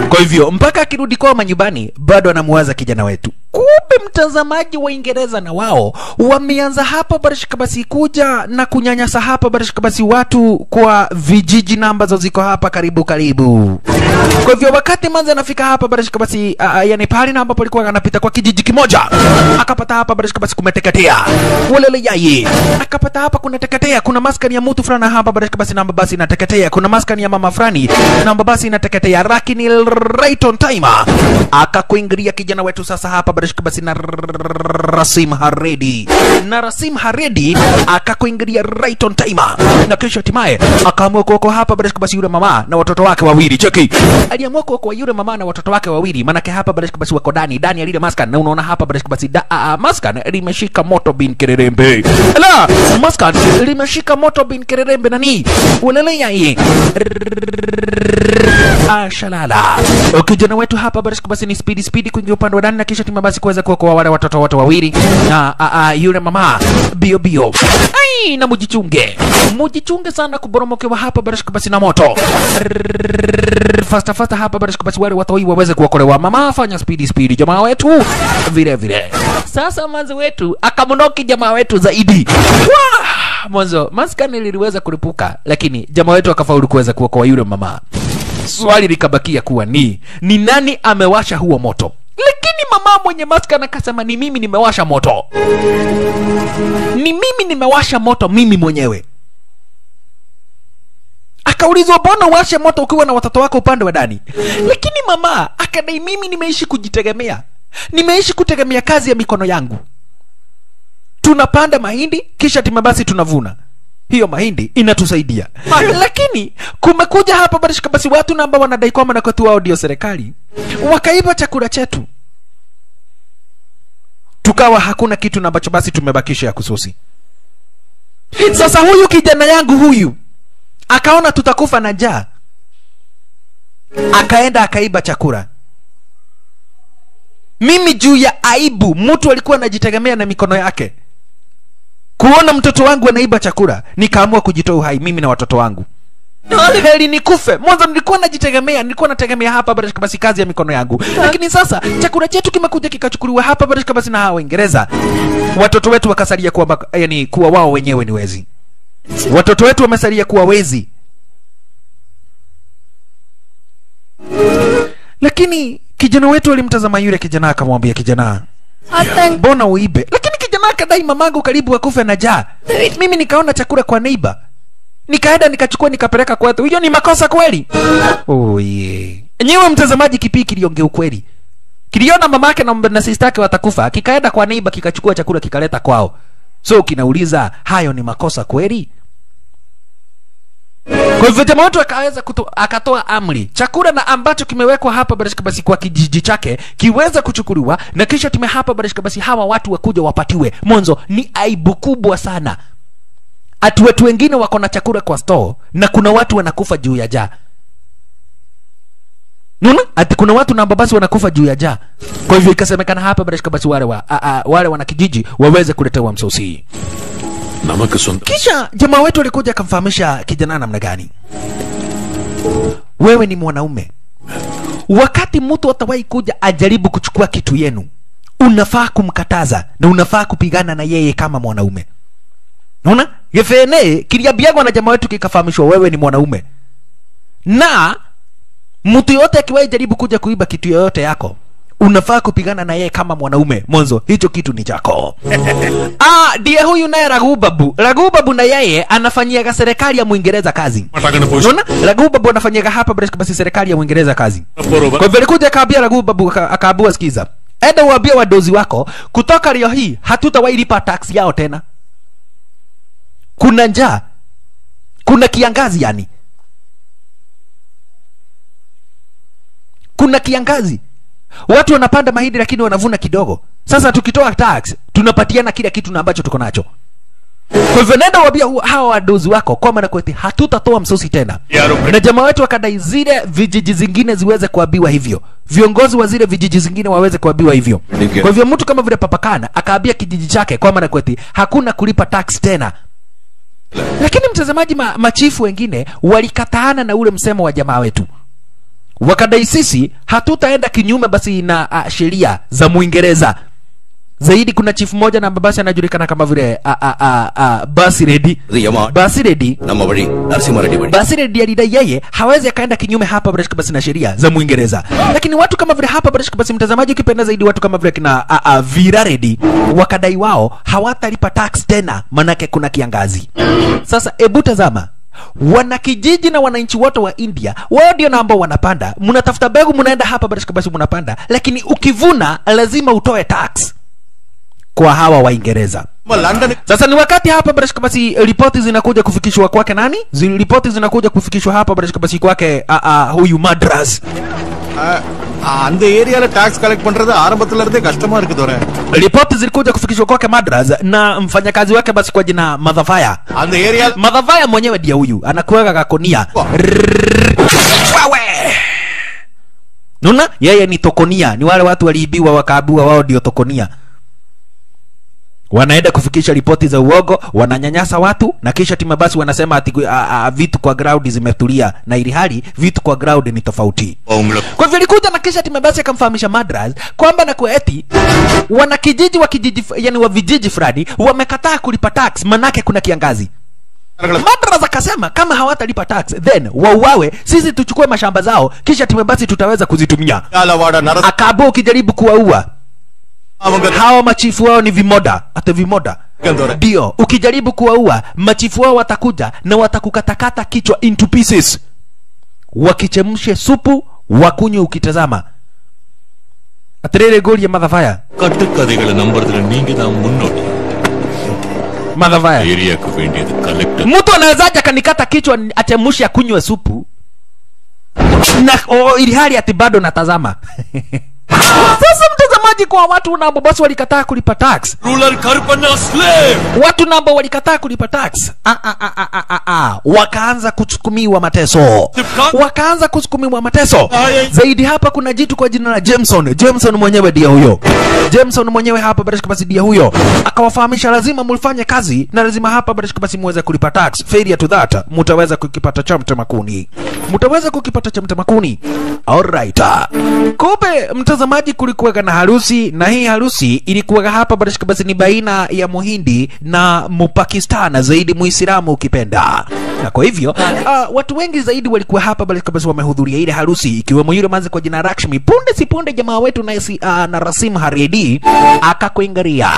Speaker 1: kwa hivyo mpaka akirudi kwa manyumbani bado anamuwaza kijana wetu kumbe mtazamaji wa Uingereza na wao wameanza hapa barishika basi kuja na kunyanyasa hapa barishika basi watu kwa vijiji namba ziko hapa karibu karibu. Kwa hivyo wakati manza anafika hapa barishika basi uh, yani pale na ambapo alikuwa anapita kwa kijiji kimoja akapata hapa barishika basi kumeteketea. Walele yaye akapata hapa kunateketea. Kuna maskani ya mtu fulani hapa barishika basi namba basi inateketea. Kuna maskani ya mama fulani namba basi inateketea. Lakini right on time akakuingilia kijana wetu sasa hapa barishika basi na Rasim Haredi. Na Rasim Haredi akakuingilia right on time. Na kisha hatimaye akaamua kuokoa hapa barishika basi yule mama na watoto wake wawili. Cheki. Aliamua kuokoa yule mama na watoto wake wawili. Manake hapa barishika basi wako ndani ndani ya lile maskan. Na unaona hapa barishika basi da, a, a, maskan limeshika moto bin kererembe. Ala maskan limeshika moto bin kererembe nani? Ulele yaye ashalala. Kijana wetu hapa barishika basi ni speed speed kuingia upande wa ndani na kisha tima basi kuweza kuokoa wale watoto wote wawili na a, a, yule mama bio bio. Ai na mujichunge. Mujichunge sana kuboromokewa hapa barashika basi na moto. Fasta fasta hapa barashika basi wale watoi waweze kuokolewa. Mama fanya spidi spidi jamaa wetu. Vile vile. Sasa manzi wetu akamnoki jamaa wetu zaidi. Mwanzo maskani liliweza kulipuka lakini jamaa wetu akafaulu kuweza kuokoa yule mama. Swali likabakia kuwa ni ni nani amewasha huo moto lakini mama mwenye maskani akasema ni mimi nimewasha moto. Ni mimi nimewasha moto mimi mwenyewe. Akaulizwa mbona uwashe moto ukiwa na watoto wako upande wa ndani? Lakini mama akadai mimi nimeishi kujitegemea. Nimeishi kutegemea kazi ya mikono yangu. Tunapanda mahindi kisha tima basi tunavuna. Hiyo mahindi inatusaidia. Lakini kumekuja hapa barishika basi watu namba wanadai kwamba nakoti wao ndio serikali. Wakaiba chakula chetu tukawa hakuna kitu na ambacho basi tumebakisha ya kususi. Sasa huyu kijana yangu huyu akaona tutakufa na jaa akaenda akaiba chakula. Mimi juu ya aibu mtu alikuwa anajitegemea na mikono yake. Kuona mtoto wangu anaiba chakula nikaamua kujitoa uhai mimi na watoto wangu heri nikufe mwanzo nilikuwa najitegemea nilikuwa nategemea hapa barashika basi kazi ya mikono yangu. Lakini sasa chakula chetu kimekuja kikachukuliwa hapa barashika basi na hawa waingereza. Watoto wetu wakasalia kuwa yani kuwa wao wenyewe ni wezi. Watoto wetu wamesalia kuwa wezi. Lakini kijana wetu alimtazama yule kijana akamwambia kijana mbona uibe? Lakini kijana akadai mamangu karibu akufe na jaa mimi nikaona chakula kwa neiba nikaenda nikachukua nikapeleka kwetu. Hiyo ni makosa kweli? Oh, yeah. nyewe mtazamaji kipii kiliongea ukweli. Kiliona mamake na, na sistake watakufa kikaenda kwa neiba kikachukua chakula kikaleta kwao. So kinauliza hayo ni makosa kweli? Kwa hivyo jamaa wetu akaweza akatoa amri. Chakula na ambacho kimewekwa hapa barashika basi kwa kijiji chake kiweza kuchukuliwa na kisha tume hapa barashika basi hawa watu wakuja wapatiwe. Mwanzo ni aibu kubwa sana ati watu wengine wako na chakula kwa store na kuna watu wanakufa juu ya jaa Nuna ati kuna watu na basi wanakufa juu ya jaa Kwa hivyo ikasemekana hapa barashika basi wale wa, a, a, wale wanakijiji waweze kuletewa msosi. Kisha jamaa wetu alikuja akamfahamisha kijana namna gani, wewe ni mwanaume, wakati mtu atawahi kuja ajaribu kuchukua kitu yenu, unafaa kumkataza na unafaa kupigana na yeye kama mwanaume. Unaona? yefene kĩriambiagwa na jamaa wetu kikafahamishwa wewe ni mwanaume. Na mtu yoyote akiwaijaribu kuja kuiba kitu yoyote yako unafaa kupigana na yeye kama mwanaume. Mwanzo hicho kitu ni chako. Ah ndiye huyu naye ragubabu. Ragubabu na yeye anafanyiaga serikali ya mwingereza kazi. Unaona? Ragubabu anafanyiaga hapa basi serikali ya mwingereza kazi. Kwa hivyo alikuja akaambia ragubabu akaambua sikiza. Enda uambie wadozi wako kutoka leo hii hatutawailipa tax yao tena kuna njaa. Kuna kiangazi yani. Kuna kiangazi. Watu wanapanda mahindi lakini wanavuna kidogo. Sasa tukitoa tax tunapatiana kila kitu na ambacho tuko nacho. Kwa hivyo nenda wabia hawa wadozi wako kwamba na kweti hatutatoa msosi tena. Na jamaa wetu wakadai zile vijiji zingine ziweze kuabiwa hivyo. Viongozi wa zile vijiji zingine waweze kuabiwa hivyo. Kwa hivyo mtu kama vile papakana akaambia kijiji chake kwamba na kweti hakuna kulipa tax tena lakini mtazamaji ma, machifu wengine walikataana na ule msemo wa jamaa wetu. Wakadai sisi hatutaenda kinyume basi na sheria za mwingereza zaidi kuna chifu moja na mbabasi anajulikana kama vile
Speaker 5: basi redi. Basi redi. Basi
Speaker 1: redi alidai yeye hawezi akaenda kinyume hapa barashika basi na sheria za Muingereza, lakini watu kama vile hapa barashika basi, mtazamaji ukipenda zaidi, watu kama vile kina a, a, Vira Redi wakadai wao hawatalipa tax tena, manake kuna kiangazi. Sasa ebu tazama wanakijiji na wananchi wote wa India wao ndio na ambao wanapanda, mnatafuta begu mnaenda hapa barashika basi mnapanda, lakini ukivuna lazima utoe tax kwa hawa waingereza
Speaker 5: London
Speaker 1: sasa ni wakati hapa barashika basi ripoti zinakuja kufikishwa kwake nani Zi, ripoti zinakuja kufikishwa hapa barashika basi kwake a, a, huyu madras
Speaker 3: அந்த ஏரியால tax collect பண்றது ஆரம்பத்துல இருந்தே கஷ்டமா இருக்கு தோற
Speaker 1: ripoti zilikuja kufikishwa kwake madras na mfanyakazi wake basi kwa jina madhafaya
Speaker 3: அந்த ஏரியால
Speaker 1: madhavaya mwenyewe ndiye huyu anakuweka kakonia Wawe! nuna yeye ni tokonia ni wale watu waliibiwa wakaabua wao ndio tokonia wanaenda kufikisha ripoti za uogo, wananyanyasa watu na kisha timu basi wanasema ati a, a, a, vitu kwa ground zimetulia, na ili hali vitu kwa ground ni tofauti. Kwa hivyo alikuja na kisha timu basi akamfahamisha Madras kwamba na kwa eti wana kijiji wa kijiji yani wa vijiji fradi wamekataa kulipa tax, manake kuna kiangazi. Madras akasema kama hawatalipa tax then wauawe, sisi tuchukue mashamba zao, kisha timu basi tutaweza kuzitumia. Akabu kijaribu kuwaua hawa machifu wao ni vimoda hata vimoda
Speaker 3: Kandore.
Speaker 1: ndio ukijaribu kuwaua machifu wao watakuja na watakukatakata kichwa into pieces wakichemshe supu wakunywe ukitazama atirire goli ya madhavaya
Speaker 4: கட்டுக்கதைகளை நம்புறதுல நீங்க தான் முன்னோடி
Speaker 1: madhavaya
Speaker 4: ஏரியாக்கு வேண்டியது collector
Speaker 1: mtu anawezaje akanikata kichwa achemshe akunywe supu na oh, ili hali ati bado natazama Sasa mtazamaji, kwa watu namba basi walikataa kulipa tax,
Speaker 4: ruler Karpana slave,
Speaker 1: watu namba walikataa kulipa tax a a a a a a, wakaanza kusukumiwa mateso, wakaanza kusukumiwa mateso zaidi. Hapa kuna jitu kwa jina la Jameson. Jameson mwenyewe ndiye huyo, Jameson mwenyewe hapa basi basi ndiye huyo, akawafahamisha lazima mulifanye kazi na lazima hapa basi basi muweze kulipa tax. Failure to that, mtaweza kukipata cha mtamakuni. mtaweza kukipata cha mtamakuni. All right, kumbe mtazamaji kulikuwaga na harusi na hii harusi ilikuwa hapa barashika basi ni baina ya muhindi na mupakistana zaidi muislamu ukipenda. Na kwa hivyo uh, watu wengi zaidi walikuwa hapa barashika basi wamehudhuria ile harusi ikiwemo yule manzi kwa jina Lakshmi punde si punde jamaa wetu na, si, uh, na Rasim Haredi akakuingaria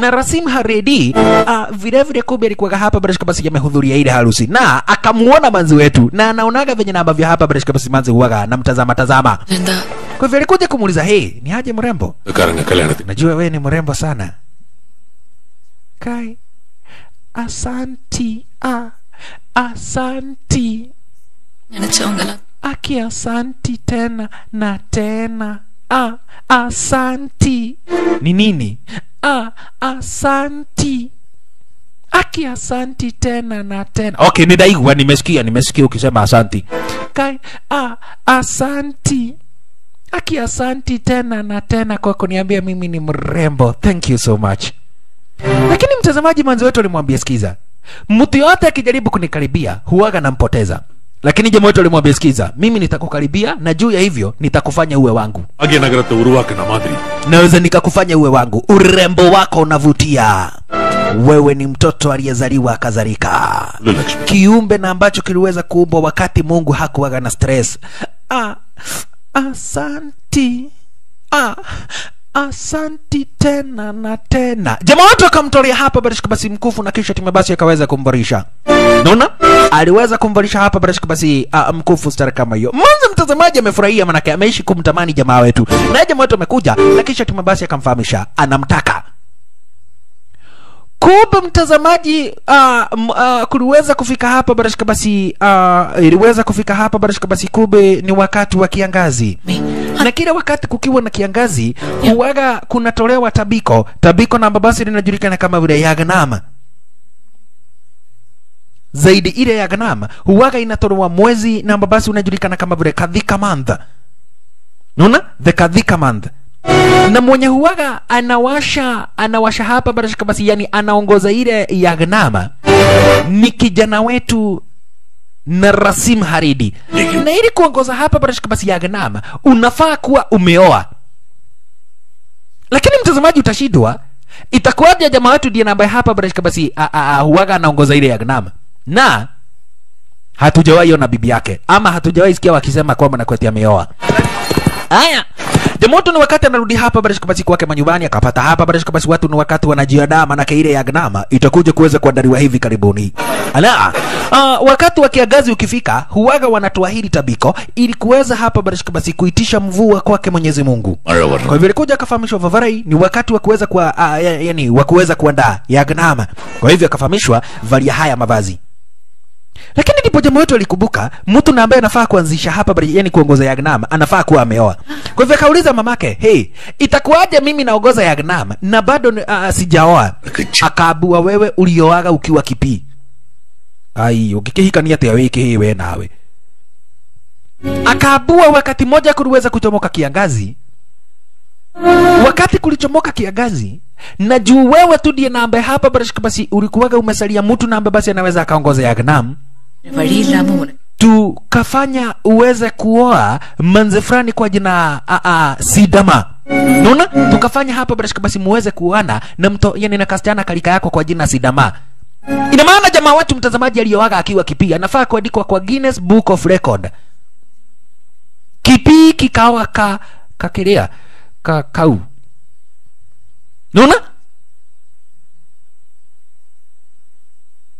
Speaker 1: na Rasim Haredi uh, vile vile kumbe alikuwa hapa barashika basi yamehudhuria ile harusi na akamuona manzi wetu na anaonaga venye na ambavyo hapa barashika basi manzi huwaga na mtazama tazama.
Speaker 2: Linda,
Speaker 1: kwa hivyo alikuja kumuuliza, "Hey, ni aje mrembo?" Najua wewe ni mrembo sana. Kai. Asanti. Ah. Asanti. Aki asanti tena na tena. Ah, asanti. Ni nini? Ah, asanti. Aki asanti tena na tena. Okay, nidaigwa nimesikia, nimesikia ukisema asanti. Kai, ah, asanti aki asanti tena na tena kwa kuniambia mimi ni mrembo. Thank you so much. Lakini mtazamaji manzi wetu alimwambia sikiza. Mtu yote akijaribu kunikaribia huwaga nampoteza. Lakini jamaa wetu alimwambia sikiza mimi nitakukaribia na juu ya hivyo nitakufanya uwe wangu.
Speaker 4: Na madri.
Speaker 1: Naweza nikakufanya uwe wangu. Urembo wako unavutia. Wewe ni mtoto aliyezaliwa akazalika kiumbe na ambacho kiliweza kuumbwa wakati mungu hakuwaga na stress. Ah, asanti. Ah, asanti tena na tena. Jamaa watu akamtolea hapa barashika basi mkufu na kisha timu basi akaweza kumbarisha naona? Aliweza kumvalisha hapa barashika basi uh, mkufu stara kama hiyo. Mwanzo mtazamaji amefurahia manake ameishi kumtamani jamaa wetu. Naye jamaa wetu amekuja na kisha timu basi akamfahamisha. Anamtaka kumbe mtazamaji uh, uh, kuliweza kufika hapa barashika basi uh, iliweza kufika hapa barashika basi kumbe ni wakati wa kiangazi. Na kila wakati kukiwa na kiangazi huwaga kunatolewa tabiko. Tabiko namba basi linajulikana kama vile yaganama zaidi ile yaganama huwaga inatolewa mwezi namba basi unajulikana kama vile kadhika month naona the kadhika month na mwenye huwaga anawasha anawasha hapa barashika basi yani anaongoza ile ya gnama. Ni kijana wetu na Rasim Haridi na ili kuongoza hapa barashika basi ya gnama unafaa kuwa umeoa. Lakini mtazamaji utashindwa. Itakuwaje jamaa wetu ndiye ambaye hapa barashika basi huwaga anaongoza ile ya gnama? Na hatujawahi ona bibi yake ama hatujawahi sikia wakisema kwamba nakweti ameoa. Haya Demoto ni wakati anarudi hapa baada ya basi kwake manyumbani akapata hapa baada ya basi watu ni wakati wanajiandaa, maana ile ya gnama itakuja kuweza kuandaliwa hivi karibuni. Ala, uh, wakati wa kiagazi ukifika, huwaga wanatuahidi tabiko ili kuweza hapa baada ya basi kuitisha mvua kwake Mwenyezi Mungu. Kwa hivyo alikuja akafahamishwa Vavarai ni wakati wa kuweza kwa uh, yani wa kuweza kuandaa ya gnama. Kwa hivyo akafahamishwa valia haya mavazi lakini ndipo jamaa wetu alikumbuka mtu na ambaye anafaa kuanzisha hapa bali yani kuongoza Yagnam anafaa kuwa ameoa. Kwa hivyo akauliza mamake, "Hey, itakuwaje mimi naongoza Yagnam na bado uh, sijaoa?" Akaabua, "Wewe ulioaga ukiwa kipi?" Ai, ukikihika ni ya wiki hii wewe nawe. Akaabua wakati moja kuliweza kuchomoka kiangazi. Wakati kulichomoka kiangazi na juu wewe tu ndiye naambe ambaye hapa basi ulikuwaga umesalia mtu naambe basi anaweza akaongoza Yagnam tukafanya uweze kuoa manze fulani kwa jina sidama. Naona tukafanya hapa barashika basi muweze kuoana na mto yani na kasichana kalika yako kwa jina sidama. Ina maana jamaa wetu mtazamaji aliyoaga akiwa kipii anafaa kuandikwa kwa Guinness Book of Record. Kipii kikawa ka kakiria ka kau. Naona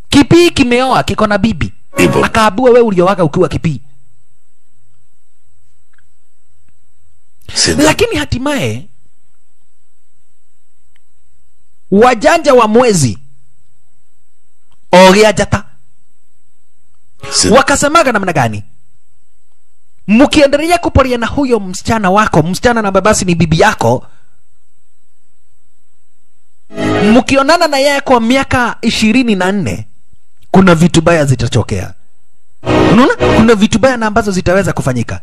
Speaker 1: kipii kimeoa kiko na bibi akaambiwa wewe uliowaga ukiwa kipii. Lakini hatimaye wajanja wa mwezi oria jata wakasemaga namna gani? mkiendelea kuporia na huyo msichana wako, msichana na babasi ni bibi yako, mkionana na yeye kwa miaka ishirini na nne kuna vitu baya zitatokea unaona? Kuna vitu baya na ambazo zitaweza kufanyika.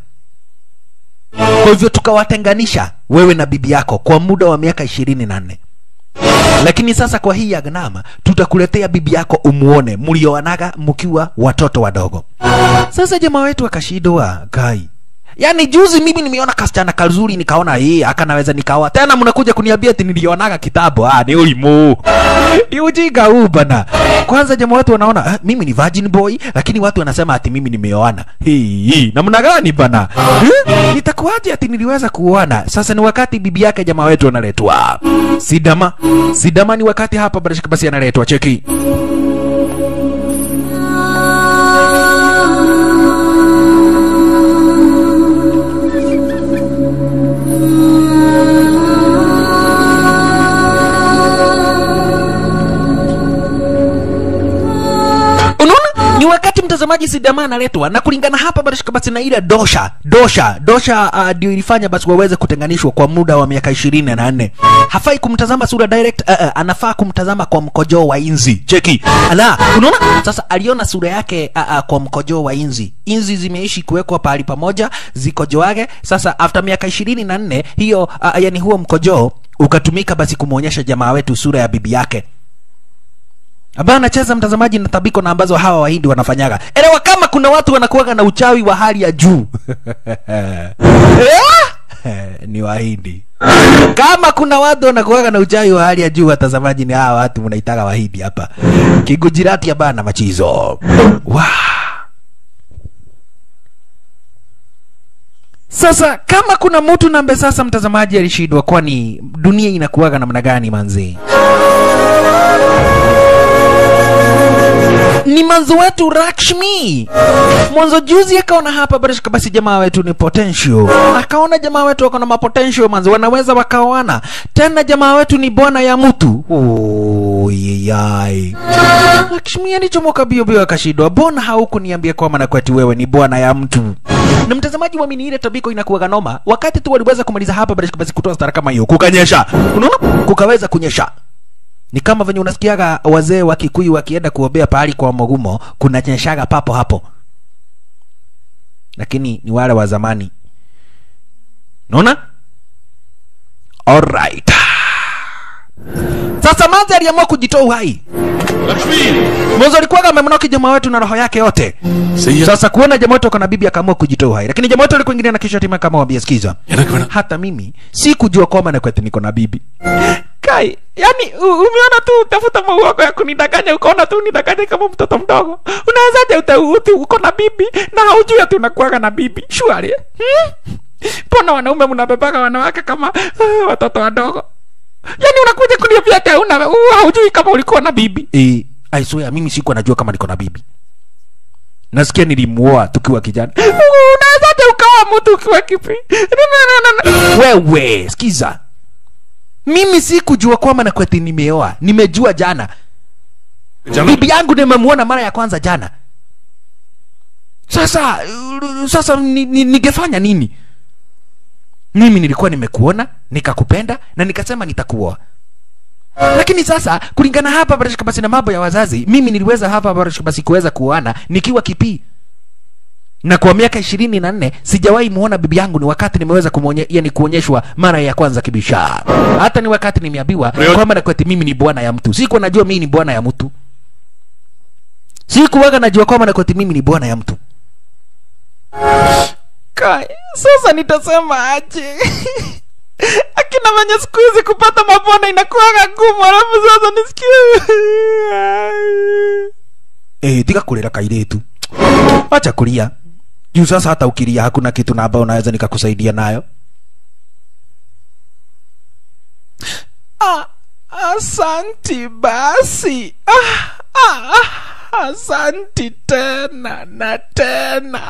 Speaker 1: Kwa hivyo tukawatenganisha wewe na bibi yako kwa muda wa miaka ishirini na nne. Lakini sasa kwa hii agnama tutakuletea bibi yako umuone mlioanaga mkiwa watoto wadogo. Sasa jamaa wetu akashindwa kai yaani juzi mimi nimeona kasichana kazuri nikaona hii akanaweza nikaoa. Tena mnakuja kuniambia ati nilionaga kitabu. Ah ni ulimu. Ni ujinga huu bana. Kwanza jamaa watu wanaona ah, mimi ni virgin boy lakini watu wanasema ati mimi nimeoana. Hii hii. Namna gani bana? Eh? itakuwaje ati niliweza kuoana? Sasa ni wakati bibi yake jamaa wetu analetwa. Sidama. Sidama ni wakati hapa barashika basi analetwa. Cheki mtazamaji sidama analetwa. Na kulingana hapa basi na ile dosha. Dosha. Dosha uh, ndio ilifanya basi waweze kutenganishwa kwa muda wa miaka ishirini na nne. Hafai kumtazama sura direct uh, uh, anafaa kumtazama kwa mkojoo wa inzi. Cheki. Ala unaona? Sasa aliona sura yake uh, uh, kwa mkojoo wa inzi. Inzi zimeishi kuwekwa pahali pamoja zikojoage sasa after miaka ishirini na nne hiyo uh, yani huo mkojoo ukatumika basi kumwonyesha jamaa wetu sura ya bibi yake ambaye anacheza mtazamaji na tabiko na ambazo hawa wahindi wanafanyaga. Elewa kama kuna watu wanakuwaga na uchawi wa hali ya juu. Ni wahindi. Kama kuna watu wanakuwaga na uchawi wa hali ya juu watazamaji ni hawa watu mnaitaga wahindi hapa. Kigujirati abana na machizo. Wow. sasa kama kuna mtu nambe sasa mtazamaji alishindwa kwani dunia inakuwaga namna gani manzi ni manzo wetu Rakshmi. Mwanzo juzi akaona hapa basi basi jamaa wetu ni potential, akaona jamaa wetu wako na mapotential manzo, wanaweza wakaoana tena. Jamaa wetu ni bwana ya mtu oyeyai. Lakshmi alichomoka bio bio akashindwa, mbona haukuniambia kwamba na kwetu wewe ni bwana ya mtu? Na mtazamaji wa mini ile tabiko inakuwa noma, wakati tu waliweza kumaliza hapa Barishka, basi kutoa stara kama hiyo, kukanyesha, unaona, kukaweza kunyesha ni kama venye unasikiaga wazee wa Kikuyu wakienda kuombea pahali kwa Mogumo, kuna nyeshaga papo hapo, lakini ni wale wa zamani. Naona alright. Sasa Manzi aliamua kujitoa uhai. Mwanzo alikuwa amemnoki jamaa wetu na roho yake yote. Sasa kuona jamaa wetu kana bibi akaamua kujitoa uhai. Lakini jamaa wetu alikuwa ingine na kisha timu kama wambia sikiza. Hata mimi sikujua kwamba na kwete niko na bibi kai yani umeona tu utafuta mauako ya kunidanganya ukaona tu nidanganya kama mtoto mdogo. Unawezaje utauti uko na bibi na haujui ati unakuaga na bibi? Shwari hmm? mbona wanaume mnabebaga wanawake kama uh, watoto wadogo? Yani unakuja kuniambia ati una uh, haujui kama ulikuwa na bibi. Eh? I swear mimi sikuwa najua kama niko na bibi. Nasikia nilimuoa tukiwa kijana. Unawezaje ukawa mtu ukiwa kipi? Wewe sikiza mimi si kujua kwamba na kweti nimeoa. Nimejua jana. Bibi yangu nimemwona mara ya kwanza jana. Sasa sasa sasa ni- ni- ningefanya nini? Mimi nilikuwa nimekuona nikakupenda na nikasema nitakuoa. Lakini sasa kulingana hapa barashika basi na mambo ya wazazi mimi niliweza hapa barashika basi kuweza kuoana nikiwa kipii na kwa miaka ishirini na nne sijawahi muona bibi yangu. Ni wakati nimeweza kumwonye, yani kuonyeshwa mara ya kwanza kibisha. Hata ni wakati nimeambiwa kwamba na kweti mimi ni bwana ya mtu. Sikuwa najua mimi ni bwana ya mtu. Sikuwaga najua kwamba na kweti mimi ni bwana ya mtu. Kai sasa nitasema aje? Akina manya siku hizi kupata mabwana inakuwaga ngumu alafu sasa nisikie eh tiga kulira kairetu acha kulia juu sasa hata ukilia hakuna kitu na ambayo naweza nikakusaidia nayo. Ah, asanti basi. Ah, ah, ah, asanti tena na tena.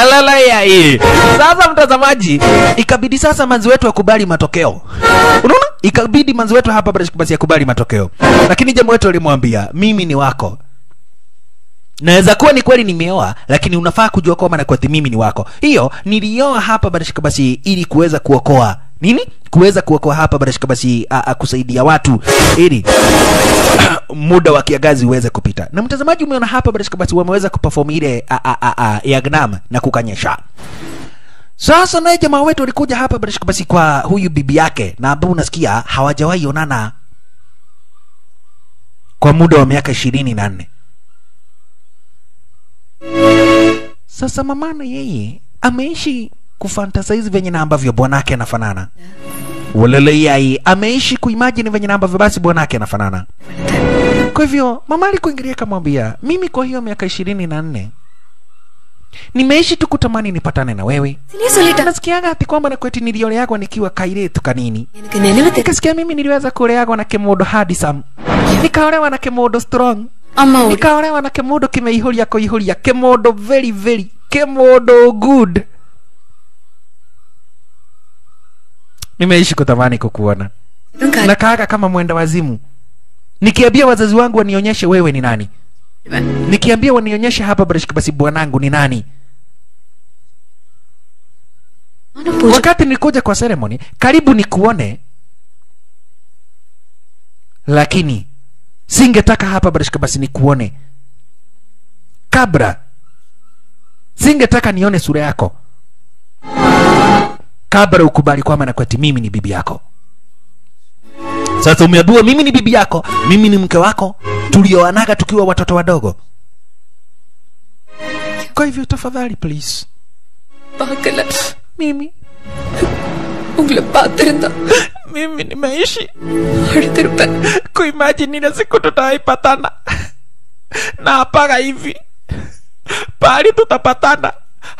Speaker 1: Alala yai sasa mtazamaji ikabidi sasa manzi wetu akubali matokeo. Unaona? Ikabidi manzi wetu hapa basi basi akubali matokeo. Lakini jambo wetu alimwambia mimi ni wako naweza kuwa ni kweli nimeoa lakini unafaa kujua kwamba na kwati mimi ni wako. Hiyo nilioa hapa barashika basi ili kuweza kuokoa. Nini? Kuweza kuokoa hapa barashika basi kusaidia watu. Ili muda wa kiangazi uweze kupita. Na mtazamaji umeona hapa barashika basi wameweza kuperform ile yagnam na kukanyesha. Sasa naye jamaa wetu walikuja hapa barashika basi kwa huyu bibi yake na ambao unasikia hawajawahi onana kwa muda wa miaka ishirini na nne sasa mamana yeye ameishi kufantasize venye na ambavyo bwanake anafanana. Walele yai ameishi kuimagine venye na ambavyo basi bwanake anafanana. Kwa hivyo mama alikuingilia kamwambia, mimi kwa hiyo miaka ishirini na nne nimeishi tu kutamani nipatane na wewe. Nasikiaga ati kwamba na kweti nilioleagwa nikiwa kairetu kanini, nikasikia mimi niliweza kuoleagwa na kemodo hadi sam, nikaolewa na kemodo strong
Speaker 2: nikaorewa na
Speaker 1: kä må ndå kä meihå kå ihå ria very very. Kä må good. Nimeishi kutamani kukuona. Na kaaga kama mwenda wazimu. Nikiambia wazazi wangu wanionyeshe wewe ni nani? Nikiambia wanionyeshe hapa barishik basi bwanangu ni nani? Wakati nilikuja kwa ceremony karibu nikuone lakini singetaka hapa Barishka, basi nikuone. Kabra, singetaka nione sura yako. Kabra ukubali kwamba nakwati mimi ni bibi yako. Sasa umeambiwa mimi ni bibi yako, mimi ni mke wako, tulioanaga tukiwa watoto wadogo. Kwa hivyo tafadhali, please, mimi.
Speaker 2: உங்களை பார்த்திருந்தா
Speaker 1: mimi nimeishi
Speaker 2: அழுத்திருப்பேன்
Speaker 1: kuimagine ile siku tutaipatana na hapana hivi pahali tutapatana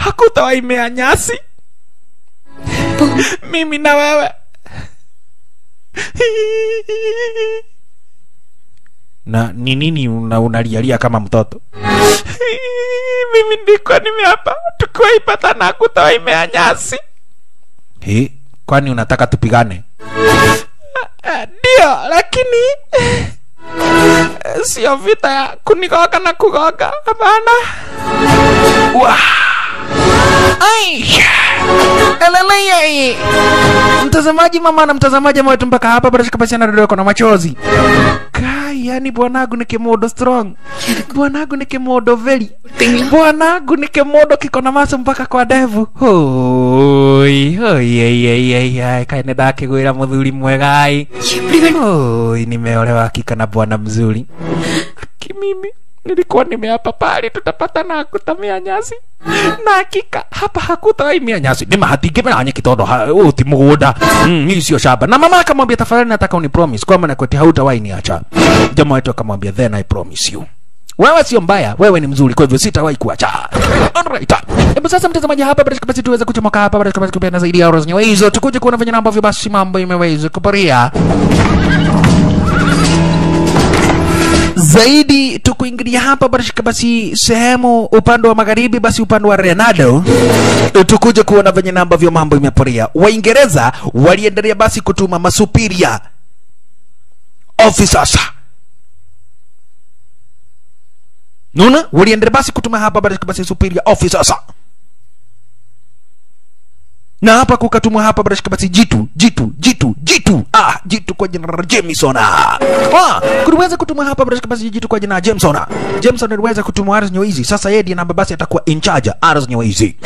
Speaker 1: hakutawaimea nyasi mimi na wewe na ni nini una, unalialia kama mtoto mimi ndiko nimeapa tukiwaipatana hakutawaimea nyasi Hi, kwani unataka tupigane ndio lakini sio vita ya kunigoga na kugoga hapana Wah. Ay, mtazamaji mama na mtazamaji ambao wetu mpaka hapa bado shikapasiana dodoko na machozi. Kai, yani bwanangu ni kimodo strong, bwanangu ni kimodo very. bwanangu ni kimodo kiko na maso mpaka kwa devu. Hoi hoi ai ai ai kai ni ndakigwira muthuri mwega ai, hoi nimeolewa hakika na bwana mzuri. Kimimi nilikuwa nimeapa pale tutapatana kutamia nyasi. Na hakika hapa hakutawaimia nyasi. Nima hatingemenanye kitondo ha- ũũ ti mũgũnda mm, hii sio shamba. Na mama akamwambia tafadhali nataka uni promise kwamba nakweti hautawahi niacha. Jamaa wetu akamwambia then I promise you. Wewe sio mbaya wewe ni mzuri kwa hivyo sitawahi kuacha. Alright hebu sasa mtazamaji hapa basi basi tuweze kuchomoka hapa. Basi basi kupenda zaidi ya orozi nyewe hizo tukuje kuona venye ambavyo basi mambo imeweza kuparia zaidi tukuingilia hapa barashika basi sehemu upande wa magharibi basi upande wa renado tukuje kuona venye ambavyo mambo imeporia. Waingereza waliendelea basi kutuma masupiria officers. Nuna waliendelea basi kutuma hapa barashika basi superior officers na hapa kukatumwa hapa barashika basi jitu jitu jitu jitu. Ah jitu kwa jina la Jameson ah kuliweza kutumwa hapa barashika basi jitu kwa jina la Jameson Jameson aliweza kutumwa Ars Nywizi sasa yeye ndiye namba basi atakuwa in charge Ars Nywizi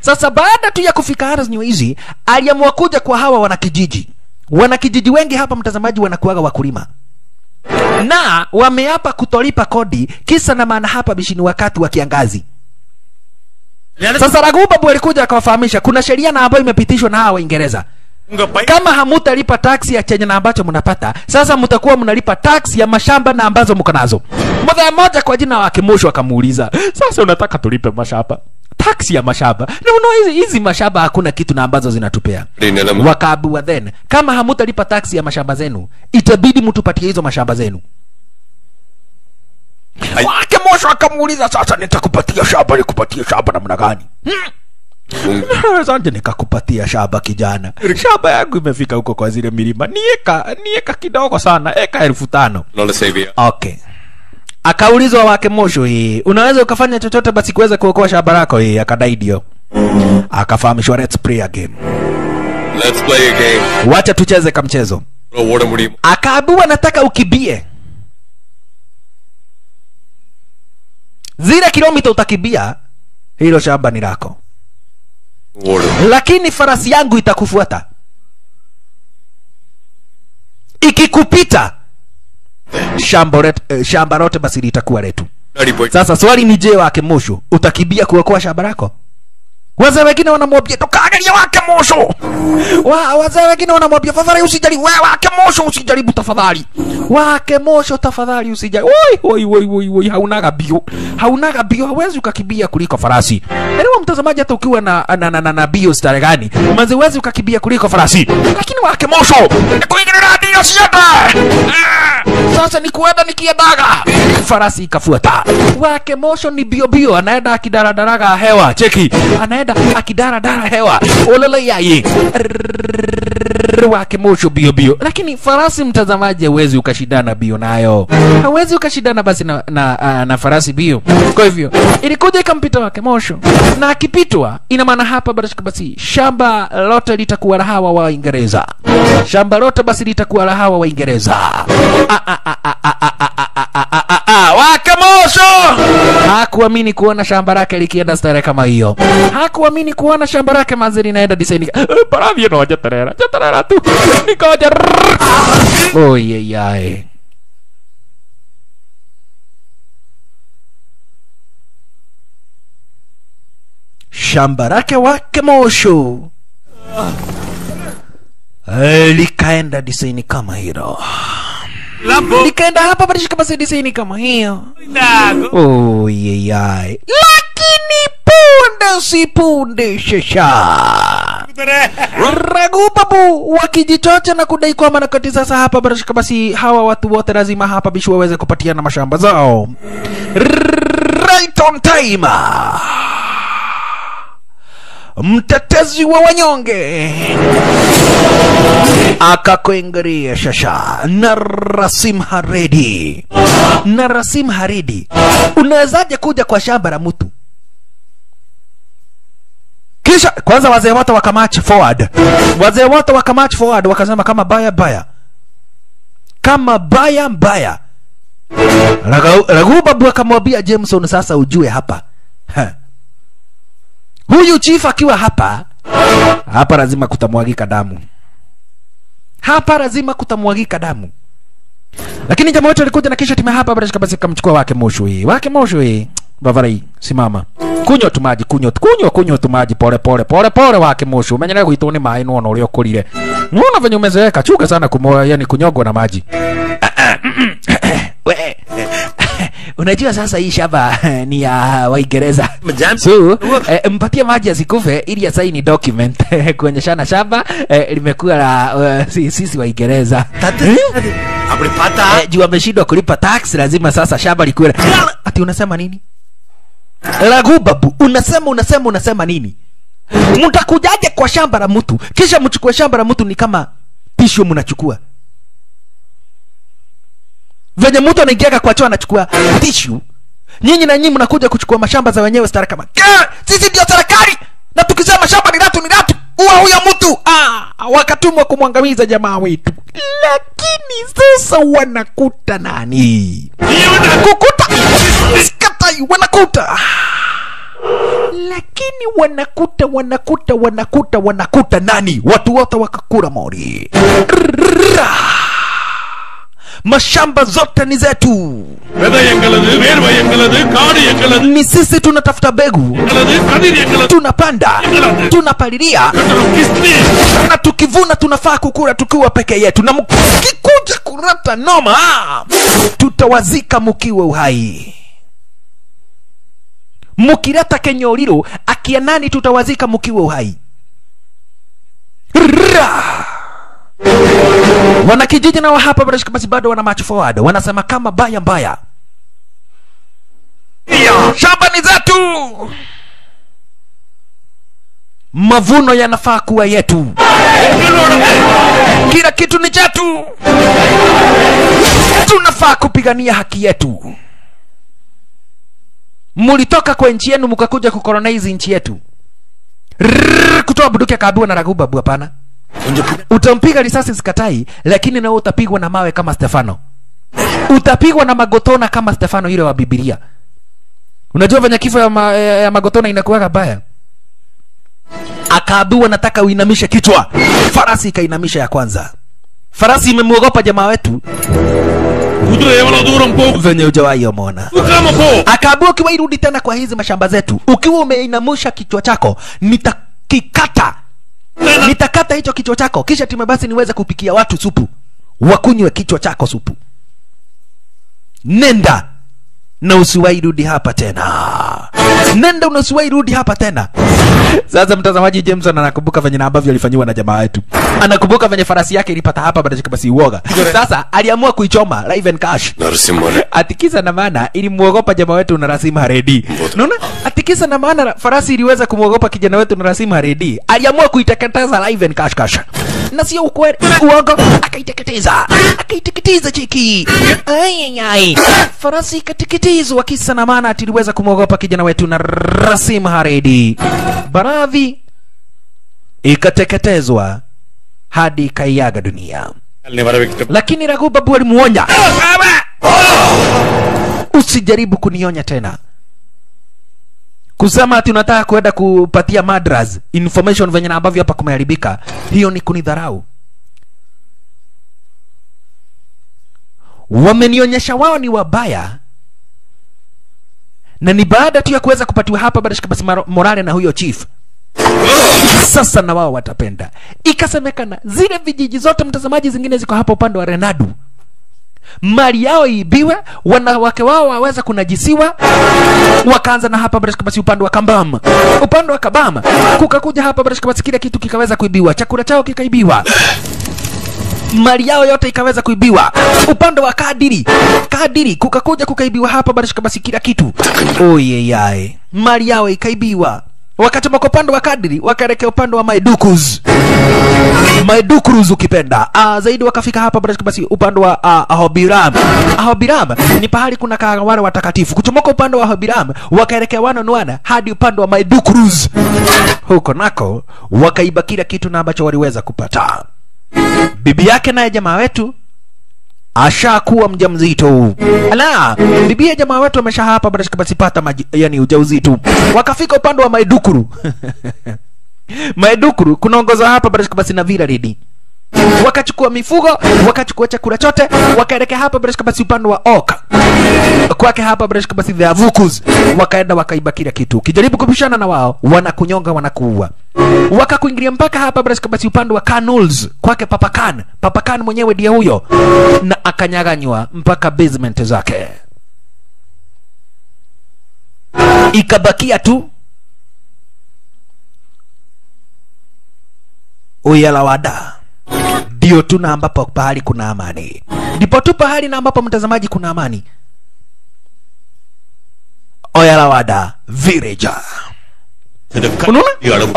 Speaker 1: sasa baada tu ya kufika Ars Nywizi aliamua kuja kwa hawa wanakijiji. Wanakijiji wengi hapa mtazamaji wanakuaga wakulima. Na wameapa kutolipa kodi kisa na maana hapa bishini wakati wa kiangazi sasa Ragu Babu alikuja akawafahamisha kuna sheria na ambayo imepitishwa na hawa Waingereza kama hamutalipa taksi ya chenye na ambacho mnapata sasa, mtakuwa mnalipa taksi ya mashamba na ambazo mko nazo. Mmoja mmoja kwa jina la Kimosho akamuuliza, sasa unataka tulipe mashamba taksi ya mashamba na unaona hizi hizi mashamba hakuna kitu na ambazo zinatupea. Wakaambiwa then, kama hamutalipa taksi ya mashamba zenu itabidi mtupatie hizo mashamba zenu wake Moshe akamuuliza sasa, nitakupatia shaba, nikupatie shaba namna gani? Hmm. Hmm. Asante, nikakupatia shaba kijana, shaba yangu imefika huko kwa zile milima, nieka nieka kidogo sana, eka elfu tano. Okay, akaulizwa wake Moshe, hii unaweza ukafanya chochote basi kuweza kuokoa shaba lako? Hii akadai ndio, akafahamishwa, let's play a game,
Speaker 4: let's play a game,
Speaker 1: wacha tucheze kamchezo. Akaambiwa nataka ukibie zile kilomita utakibia hilo shamba ni lako, lakini farasi yangu itakufuata ikikupita shamba ret, eh, shamba lote basi litakuwa letu. Sasa swali ni je, wake mushu, utakibia kuokoa shamba lako? Wazee wengine wanamwambia tukaangalia wake mosho. Wa, wazee wengine wanamwambia tafadhali usijaribu wewe wake mosho usijaribu tafadhali. Wake mosho tafadhali usijaribu Oi oi oi oi woi haunaga bio. Haunaga bio hawezi ukakibia kuliko farasi. Elewa mtazamaji hata ukiwa na na, na, na, na bio stare gani manzi huwezi ukakibia kuliko farasi. Lakini wake mosho nikuingilira ndio siete sasa ni kuenda nikiendaga. Farasi ikafuata. Wake mosho ni bio bio anaenda akidaradaraga hewa cheki. Anaenda anaenda akidaradara hewa ololoyaye wake mosho bio bio, lakini farasi mtazamaji, hawezi ukashidana bio nayo, hawezi ukashidana basi na, na, na, na farasi bio. Kwa hivyo ilikuja ikampita wake mosho, na akipitwa, ina maana hapa basi shamba lote litakuwa la hawa Waingereza, shamba lote basi litakuwa la hawa Waingereza. Wake mosho hakuamini kuona shamba lake likienda starehe kama hiyo, haku hakuamini kuona shamba lake manzi linaenda design eh, paravyo no jatarera jatarera tu. Nikoja oyeyae shamba lake wake mosho. Eh, likaenda disaini kama hilo. Likaenda hapa badishika basi disaini kama hiyo. Oh, yeyai lakini punde si punde shesha ragubabu wakijichocha na kudai kwamba nakati sasa hapa. Barashika basi hawa watu wote lazima hapa bishu waweze kupatiana mashamba zao. Right on time. Mtetezi wa wanyonge akakuingiria shasha haredi narasim haredi unawezaje kuja kwa shamba la mtu kisha kwanza wazee wote wakamach forward. Wazee wote wakamach forward wakasema kama baya baya. Kama baya Ragu- ragubabu akamwambia jameson sasa ujue hapa. Ha huyu chief akiwa hapa hapa lazima kutamwagika damu. Hapa lazima kutamwagika damu. Lakini jamaa wetu alikuja na kisha timu hapa basi basi kamchukua wake Moshu hii wake Moshu hii Bavarai, simama. Kunywa tu maji, kunywa tu, kunywa kunywa tu maji pole pole pole pole wake mushu. Umenyele kuitwo ni mai nuona uria ukurire. Nuona venye umezeeka, chuka sana kumoya yani kunyogwa na maji. We. Unajua sasa hii shaba ni ya uh, Waingereza. So, eh, mpatie maji asikufe ili asaini document kuonyeshana shaba eh, limekuwa la uh, sisi si, Waingereza.
Speaker 3: Apulipata. Eh?
Speaker 1: eh, juu ameshindwa kulipa tax lazima sasa shaba likwela. Ati unasema nini? Ragubabu unasema unasema unasema nini? Mtakujaje kwa shamba la mtu? Kisha mchukue shamba la mtu ni kama tishu mnachukua. Venye mtu anaingiaga kwa choo anachukua tishu nyinyi na nyinyi mnakuja kuchukua mashamba za wenyewe stara kama "Ke, sisi ndio serikali! Na tukisema mashamba ni latu ni latu uwa huyo mtu. Ah, wakatumwa kumwangamiza jamaa wetu. Lakini sasa wanakuta nani? Kukuta hai wanakuta. Lakini wanakuta wanakuta wanakuta wanakuta nani? Watu wote wakakura mori mashamba zote ni zetu. Ni sisi tunatafuta begu tunapanda. tunapalilia. na tukivuna tunafaa kukura tukiwa peke yetu. Na mkikuja kurata noma tutawazika mukiwe uhai mukileta kenyoriro akia nani tutawazika mukiwe uhai? Wanakijiji na wahapa barashika basi bado wana march forward. Wanasema kama baya mbaya. Shamba ni zetu! Mavuno yanafaa kuwa yetu. Kila kitu ni chetu. Tunafaa kupigania haki yetu mulitoka kwa nchi yenu mkakuja kukolonize nchi yetu. Rrrr, kutoa bunduki akaambiwa na ragubabu hapana. Utampiga risasi zikatai lakini nawe utapigwa na mawe kama stefano. Utapigwa na magotona kama stefano yule wa bibilia unajua venye kifo ya, ma, ya magotona inakuwaga baya? Akaambiwa nataka uinamishe kichwa. Farasi ikainamisha ya kwanza. Farasi imemwogopa jamaa wetu venye ujawahi omona. Akaambia ukiwa irudi tena kwa hizi mashamba zetu, ukiwa umeinamusha kichwa chako nitakikata, nitakata hicho kichwa chako, kisha time basi niweze kupikia watu supu, wakunywe kichwa chako supu. Nenda na usiwairudi hapa tena nenda unasuai, rudi hapa tena. Sasa mtazamaji, Jameson anakumbuka venye ambavyo alifanyiwa na jamaa wetu, anakumbuka venye farasi yake ilipata hapa baada ya basi uoga. Sasa aliamua kuichoma live and Cash. Atikisa na maana ilimuogopa jamaa wetu na rasima redi, unaona? Atikisa na maana farasi iliweza kumuogopa kijana wetu na rasima redi, aliamua kuiteketeza and Cash Cash. Na sio ukweli, uongo, akaiteketeza. Akaiteketeza chiki, ayayay, farasi kateketezwa kisa na maana atiliweza kumwogopa kijana wetu na rasima redi baradhi ikateketezwa hadi ikaiaga dunia. Lakini ragubabu alimuonya usijaribu kunionya tena. Kusema ati unataka kwenda kupatia madras information venye na ambavyo hapa kumeharibika hiyo ni kunidharau. Wamenionyesha wao ni wabaya na ni baada tu ya kuweza kupatiwa hapa badashika basi morale na huyo chief. Sasa na wao watapenda. Ikasemekana zile vijiji zote mtazamaji zingine ziko hapa upande wa renadu. Mali yao iibiwe wanawake wao waweza kunajisiwa. Wakaanza na hapa basi upande wa kambam upande wa Kabama kukakuja hapa basi kila kitu kikaweza kuibiwa. Chakula chao kikaibiwa mali yao yote ikaweza kuibiwa. Upande wa kadiri. Kadiri kukakuja kukaibiwa hapa barishika basi kila kitu. Oyeyae mali yao ikaibiwa. Wakatomoka upande wa kadiri wakaelekea upande wa maidukus. Maidukrus ukipenda. Uh, zaidi wakafika hapa basi- upande wa uh, ahobiram. Ahobiram ni pahali kuna kaa wale watakatifu. Kuchomoka upande wa ahobiram wakaelekea wana nwana hadi upande wa maidukrus huko nako wakaiba kila kitu na ambacho waliweza kupata bibi yake naye jamaa wetu ashakuwa mjamzito. Ala bibi ya jamaa wetu amesha hapa bado basi pata maji, yani ujauzito. Wakafika upande wa maidukuru maidukuru kunaongoza hapa bado basi na vira redi. Wakachukua mifugo wakachukua chakula chote wakaelekea hapa basi upande wa oka kwake hapa basi basi the avukus wakaenda wakaiba kila kitu. Kijaribu kupishana na wao wanakunyonga wanakuua. Wakakuingilia mpaka hapa basi basi upande wa kanuls kwake papakan papakan mwenyewe ndiye huyo. Na akanyaganywa mpaka basement zake. Ikabakia tu uyalawada. Ndio tu na ambapo pahali kuna amani. Ndipo tu pahali na ambapo mtazamaji kuna amani oyalawada vireja unaona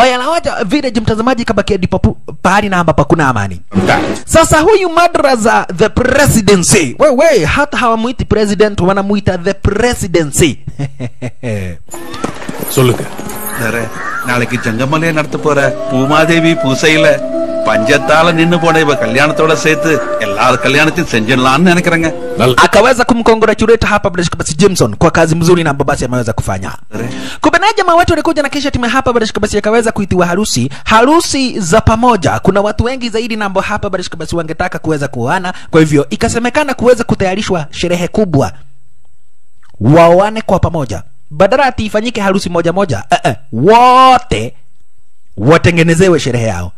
Speaker 1: oyalawada village mtazamaji kabakia ndipo pu- pahali na ambapo kuna amani sasa huyu madraza the presidency wewe hata hawamuiti president wanamuita the presidency
Speaker 4: சொல்லுங்க
Speaker 3: வேற நாளைக்கு ஜங்கமலையை நடத்த போற பூமாதேவி பூசையில பஞ்சத்தால நின்னு போன இவ கல்யாணத்தோட சேர்த்து எல்லா கல்யாணத்தையும் செஞ்சிடலாம்னு நினைக்கிறேங்க
Speaker 4: நல்ல
Speaker 1: akaweza kumcongratulate hapa Bradshik basi Jameson kwa kazi mzuri na ambayo basi ameweza kufanya. Kumbe naye jamaa wetu alikuja na kisha timu hapa Bradshik basi akaweza kuitiwa harusi, harusi za pamoja. Kuna watu wengi zaidi na ambao hapa Bradshik basi wangetaka kuweza kuoana, kwa hivyo ikasemekana kuweza kutayarishwa sherehe kubwa waoane kwa pamoja, badala ati ifanyike harusi moja moja, eh, eh, wote watengenezewe sherehe yao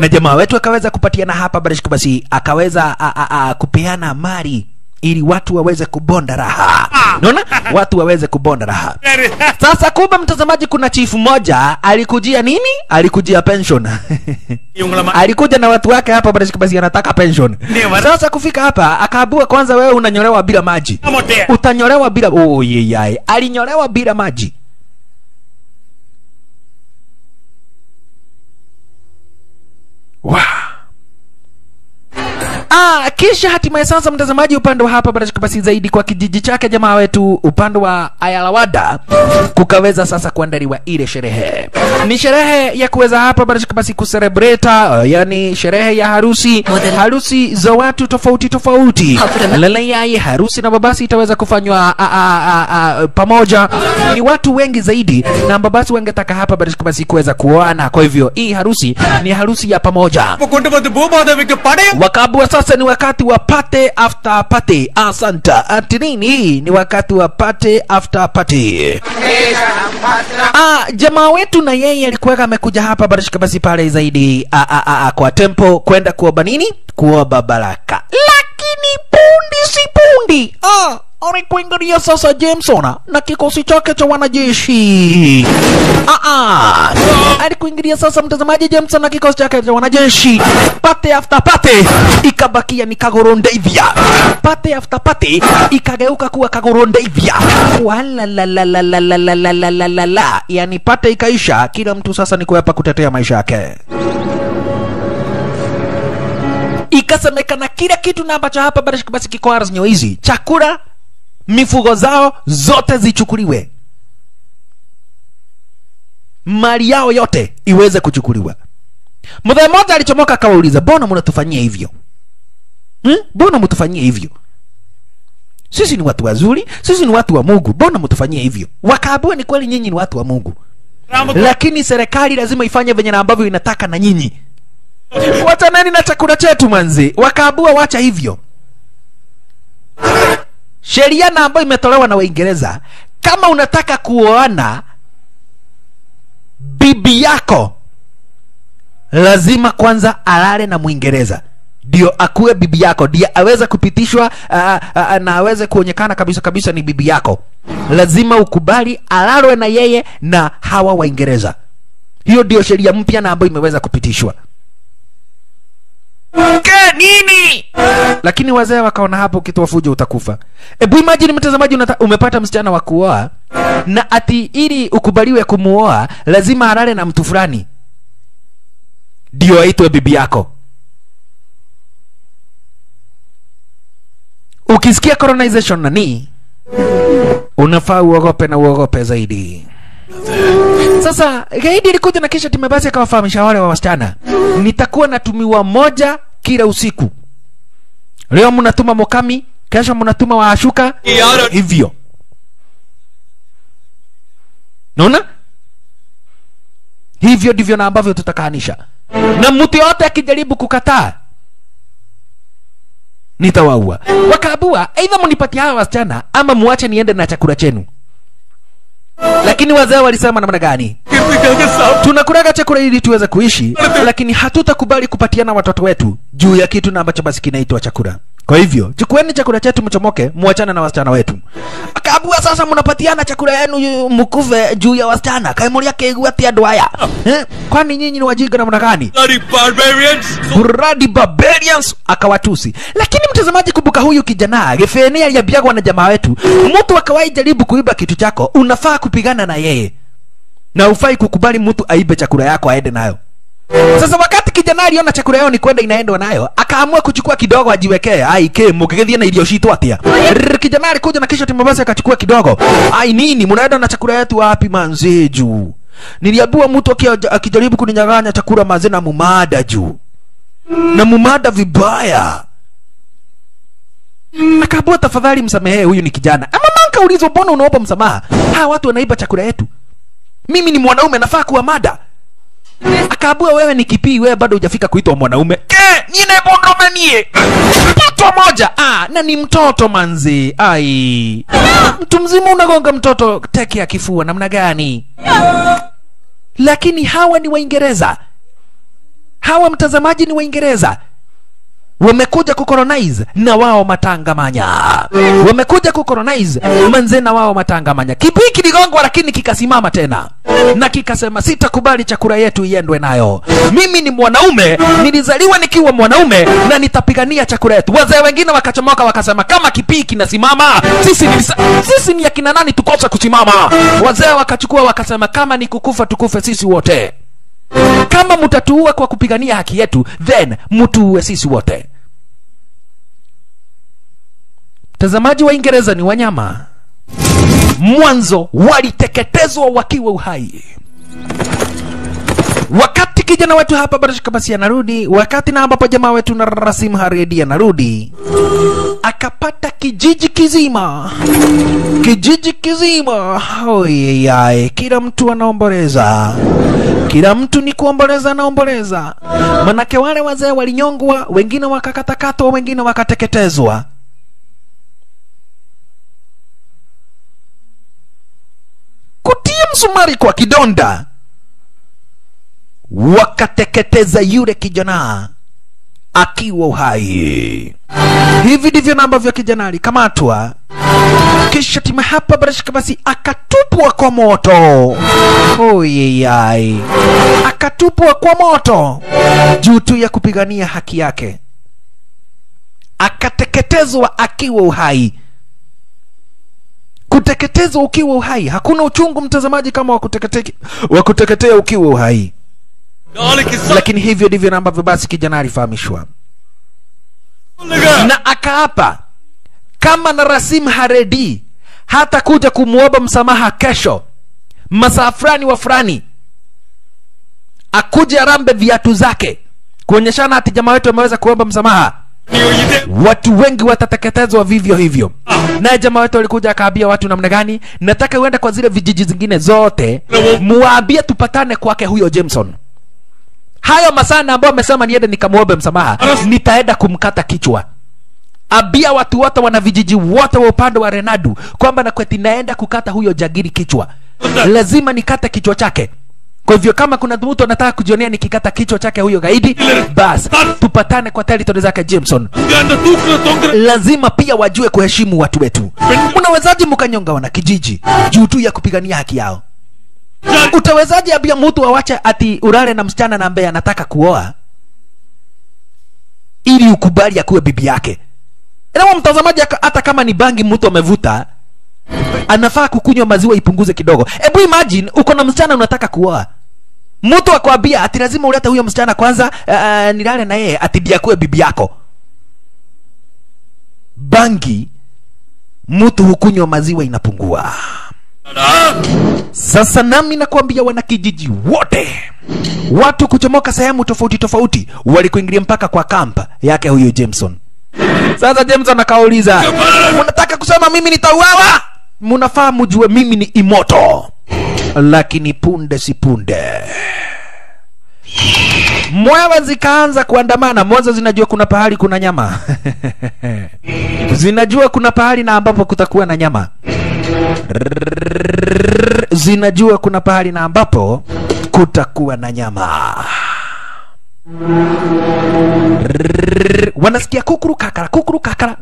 Speaker 1: na jamaa wetu akaweza kupatiana hapa Barishku, basi akaweza a, a, a, kupeana mali ili watu waweze kubonda raha. Unaona, watu waweze kubonda raha. Sasa kumbe mtazamaji kuna chifu moja alikujia nini? Alikujia pension. Alikuja na watu wake hapa Bradshik basi anataka pension. Sasa kufika hapa akaabua kwanza wewe unanyolewa bila maji. Utanyolewa bila oh, yeyai alinyolewa bila maji wa Ah, kisha hatimaye sasa, mtazamaji, upande wa hapa panachokupa zaidi kwa kijiji chake jamaa wetu upande wa Ayalawada kukaweza sasa kuandaliwa ile sherehe. Ni sherehe ya kuweza hapa panachokupa kucelebrate, eh, yani sherehe ya harusi, harusi za watu tofauti tofauti.
Speaker 2: Lele
Speaker 1: yai harusi na babasi itaweza kufanywa ah, ah, ah, pamoja. Ni watu wengi zaidi na babasi wangetaka hapa panachokupa kuweza kuoana. Kwa hivyo hii harusi ni harusi ya pamoja. Wakabwa sasa ni wakati wa pate after pate. Asanta atinini, hii ni wakati wa pate after pate. Ah, jamaa wetu na yeye alikuwa amekuja hapa barishika basi pale zaidi a, a, a, a, kwa tempo kwenda kuomba nini, kuomba baraka, lakini pundi si pundi ah alikuingilia sasa Jameson na kikosi chake cha wanajeshi. Ah, ah. Alikuingilia sasa mtazamaji Jameson na kikosi chake cha wanajeshi. Pate after pate ikabakia ni Kagorondavia. Pate after pate ikageuka kuwa Kagorondavia. Wala la la la la la la la la la la la. Yaani pate ikaisha, kila mtu sasa ni kuepa kutetea maisha yake ikasemekana kila kitu na ambacho hapa basi kiko ardhi hizi chakula mifugo zao zote zichukuliwe. Mali yao yote iweze kuchukuliwa. Mzee mmoja alichomoka akawauliza mbona mnatufanyia hivyo? Hmm? mbona mtufanyie hivyo? Sisi ni watu wazuri sisi ni watu wa mungu. Mbona mtufanyie hivyo? Wakaabua ni kweli nyinyi ni watu wa mungu. Lakini serikali lazima ifanye venye na ambavyo inataka na nyinyi. Wachaneni na chakula chetu manzi. Wakaabua wacha hivyo sheria na ambayo imetolewa na waingereza kama unataka kuoana bibi yako lazima kwanza alale na mwingereza. Ndio akuwe bibi yako. Ndio aweze kupitishwa a, a, a, na aweze kuonekana kabisa kabisa ni bibi yako. Lazima ukubali alalwe na yeye na hawa waingereza. Hiyo ndio sheria mpya na ambayo imeweza kupitishwa ke nini? Lakini wazee wakaona hapo ukitoa fujo utakufa. Ebu imagine mtazamaji umepata msichana wa kuoa na ati ili ukubaliwe kumuoa lazima alale na mtu fulani. Ndio aitwe bibi yako. Ukisikia colonization nani unafaa uogope na uogope zaidi sasa gaidi alikuja na kisha timebasi akawafahamisha wale wa wasichana. Nitakuwa natumiwa moja kila usiku. Leo mnatuma mokami kesho mnatuma waashuka. Hivyo. Naona? Hivyo ndivyo na ambavyo tutakaanisha. Na mtu yote akijaribu kukataa nitawaua. Wakaabua aidha mnipatie hawa wasichana ama muache niende na chakula chenu lakini wazee walisema namna gani? Tunakulaga chakula ili tuweze kuishi lakini hatutakubali kupatiana watoto wetu juu ya kitu na ambacho basi kinaitwa chakula kwa hivyo chukueni chakula chetu mchomoke muachane na wasichana wetu. Akaabua sasa mnapatiana chakula yenu mkuve juu ya wasichana? Kaimulia keigua tia dwaya eh? kwani nyinyi ni wajinga namna gani?
Speaker 5: Bloody barbarians.
Speaker 1: Bloody barbarians. Akawatusi. Lakini mtazamaji kumbuka huyu kijana gefenia aliambiagwa na jamaa wetu mtu akawahi jaribu kuiba kitu chako unafaa kupigana na yeye. Na ufai kukubali mtu aibe chakula yako aende nayo sasa wakati kijana aliona chakula yao ni kwenda inaendwa nayo akaamua kuchukua kidogo ajiwekee. Ai ke mukigethie na irio citu atia? Kijana alikuja na kisha timabasi akachukua kidogo. Ai nini? Mnaenda na chakula yetu wapi manzi juu niliambiwa mtu akijaribu kuninyang'anya chakula manzi na mumada juu. Na mumada vibaya. Nakabua, tafadhali msamehee huyu ni kijana. Ama manka ulizo mbona unaomba msamaha? Hawa watu wanaiba chakula yetu. Mimi ni mwanaume nafaa kuwa mada akaambua wewe ni kipii wewe bado hujafika kuitwa mwanaume. Ke nine bondome nie mtoto moja ah, na ni mtoto manzi. Ai. Mtu mzima unagonga mtoto teke ya kifua namna gani? Lakini hawa ni waingereza. Hawa mtazamaji ni waingereza. Wamekuja kucolonize na wao matangamanya. Wamekuja kucolonize manze na wao matangamanya. Kipii kiligongwa lakini kikasimama tena na kikasema sitakubali chakula yetu iendwe nayo. Mimi ni mwanaume nilizaliwa nikiwa mwanaume na nitapigania chakula yetu. Wazee wengine wakachomoka wakasema kama kipii kinasimama sisi ni, sisi ni akina nani tukosa kusimama? Wazee wakachukua wakasema kama ni kukufa tukufe sisi wote. Kama mtatuua kwa kupigania haki yetu then mtuue sisi wote. Mtazamaji wa Ingereza ni wanyama, mwanzo waliteketezwa wakiwa uhai. Wakati kijana wetu hapa Barashika basi anarudi, wakati na ambapo jamaa wetu na Rasim Haredi anarudi, akapata kijiji kizima, kijiji kizima, oyeyaye, kila mtu anaomboleza, kila mtu ni kuomboleza, anaomboleza, manake wale wazee walinyongwa, wengine wakakatakatwa, wengine wakateketezwa. Msumari kwa kidonda, wakateketeza yule kijana akiwa uhai. Hivi ndivyo namba vya kijana alikamatwa, kisha tima hapa Barashika basi akatupwa kwa moto. Oyeyai, akatupwa kwa moto. Juu tu ya kupigania haki yake, akateketezwa akiwa uhai kuteketeza ukiwa uhai. Hakuna uchungu mtazamaji kama wa kuteketea ukiwa uhai. Lakini hivyo ndivyo ambavyo basi kijana alifahamishwa na akaapa kama Narasim Haredi hata kuja kumwomba msamaha kesho masaa fulani wa fulani, akuje arambe viatu zake kuonyeshana hati jamaa wetu ameweza kuomba msamaha watu wengi watateketezwa vivyo hivyo. Naye jamaa wetu alikuja akaambia watu namna gani, nataka uende kwa zile vijiji zingine zote, muwaambie tupatane kwake huyo Jameson. Hayo masana ambayo amesema niende nikamwombe msamaha, nitaenda kumkata kichwa. Abia watu wote wana vijiji wote wa upande wa Renadu kwamba na kweti naenda kukata huyo jagiri kichwa, lazima nikate kichwa chake. Kwa hivyo kama kuna mtu anataka kujionea nikikata kichwa chake huyo gaidi, basi tupatane kwa territory zake Jameson. Lazima pia wajue kuheshimu watu wetu. Unawezaje mkanyonga wana kijiji juu tu ya kupigania haki yao? Utawezaje abia mtu awache ati urare na msichana na ambaye anataka kuoa ili ukubali akuwe ya bibi yake? Nawa mtazamaji, hata kama ni bangi mtu amevuta anafaa kukunywa maziwa ipunguze kidogo. Hebu imagine uko na msichana unataka kuoa mtu akwambia ati lazima ulete huyo msichana kwanza, uh, nilale na yeye ati ndiye akuwe bibi yako bangi mtu hukunywa maziwa inapungua. Sasa nami nakwambia wanakijiji wote, watu kuchomoka sehemu tofauti tofauti, walikuingilia mpaka kwa kampa yake huyo Jameson. Sasa Jameson akauliza, unataka kusema mimi nitauawa? Munafaa mjue mimi ni imoto, lakini punde si punde. Mwewe zikaanza kuandamana. Mwanzo zinajua kuna pahali kuna nyama. Zinajua kuna pahali na ambapo kutakuwa na nyama. Zinajua kuna pahali na ambapo kutakuwa na nyama. Wanasikia kukuru kakara kukuru kakara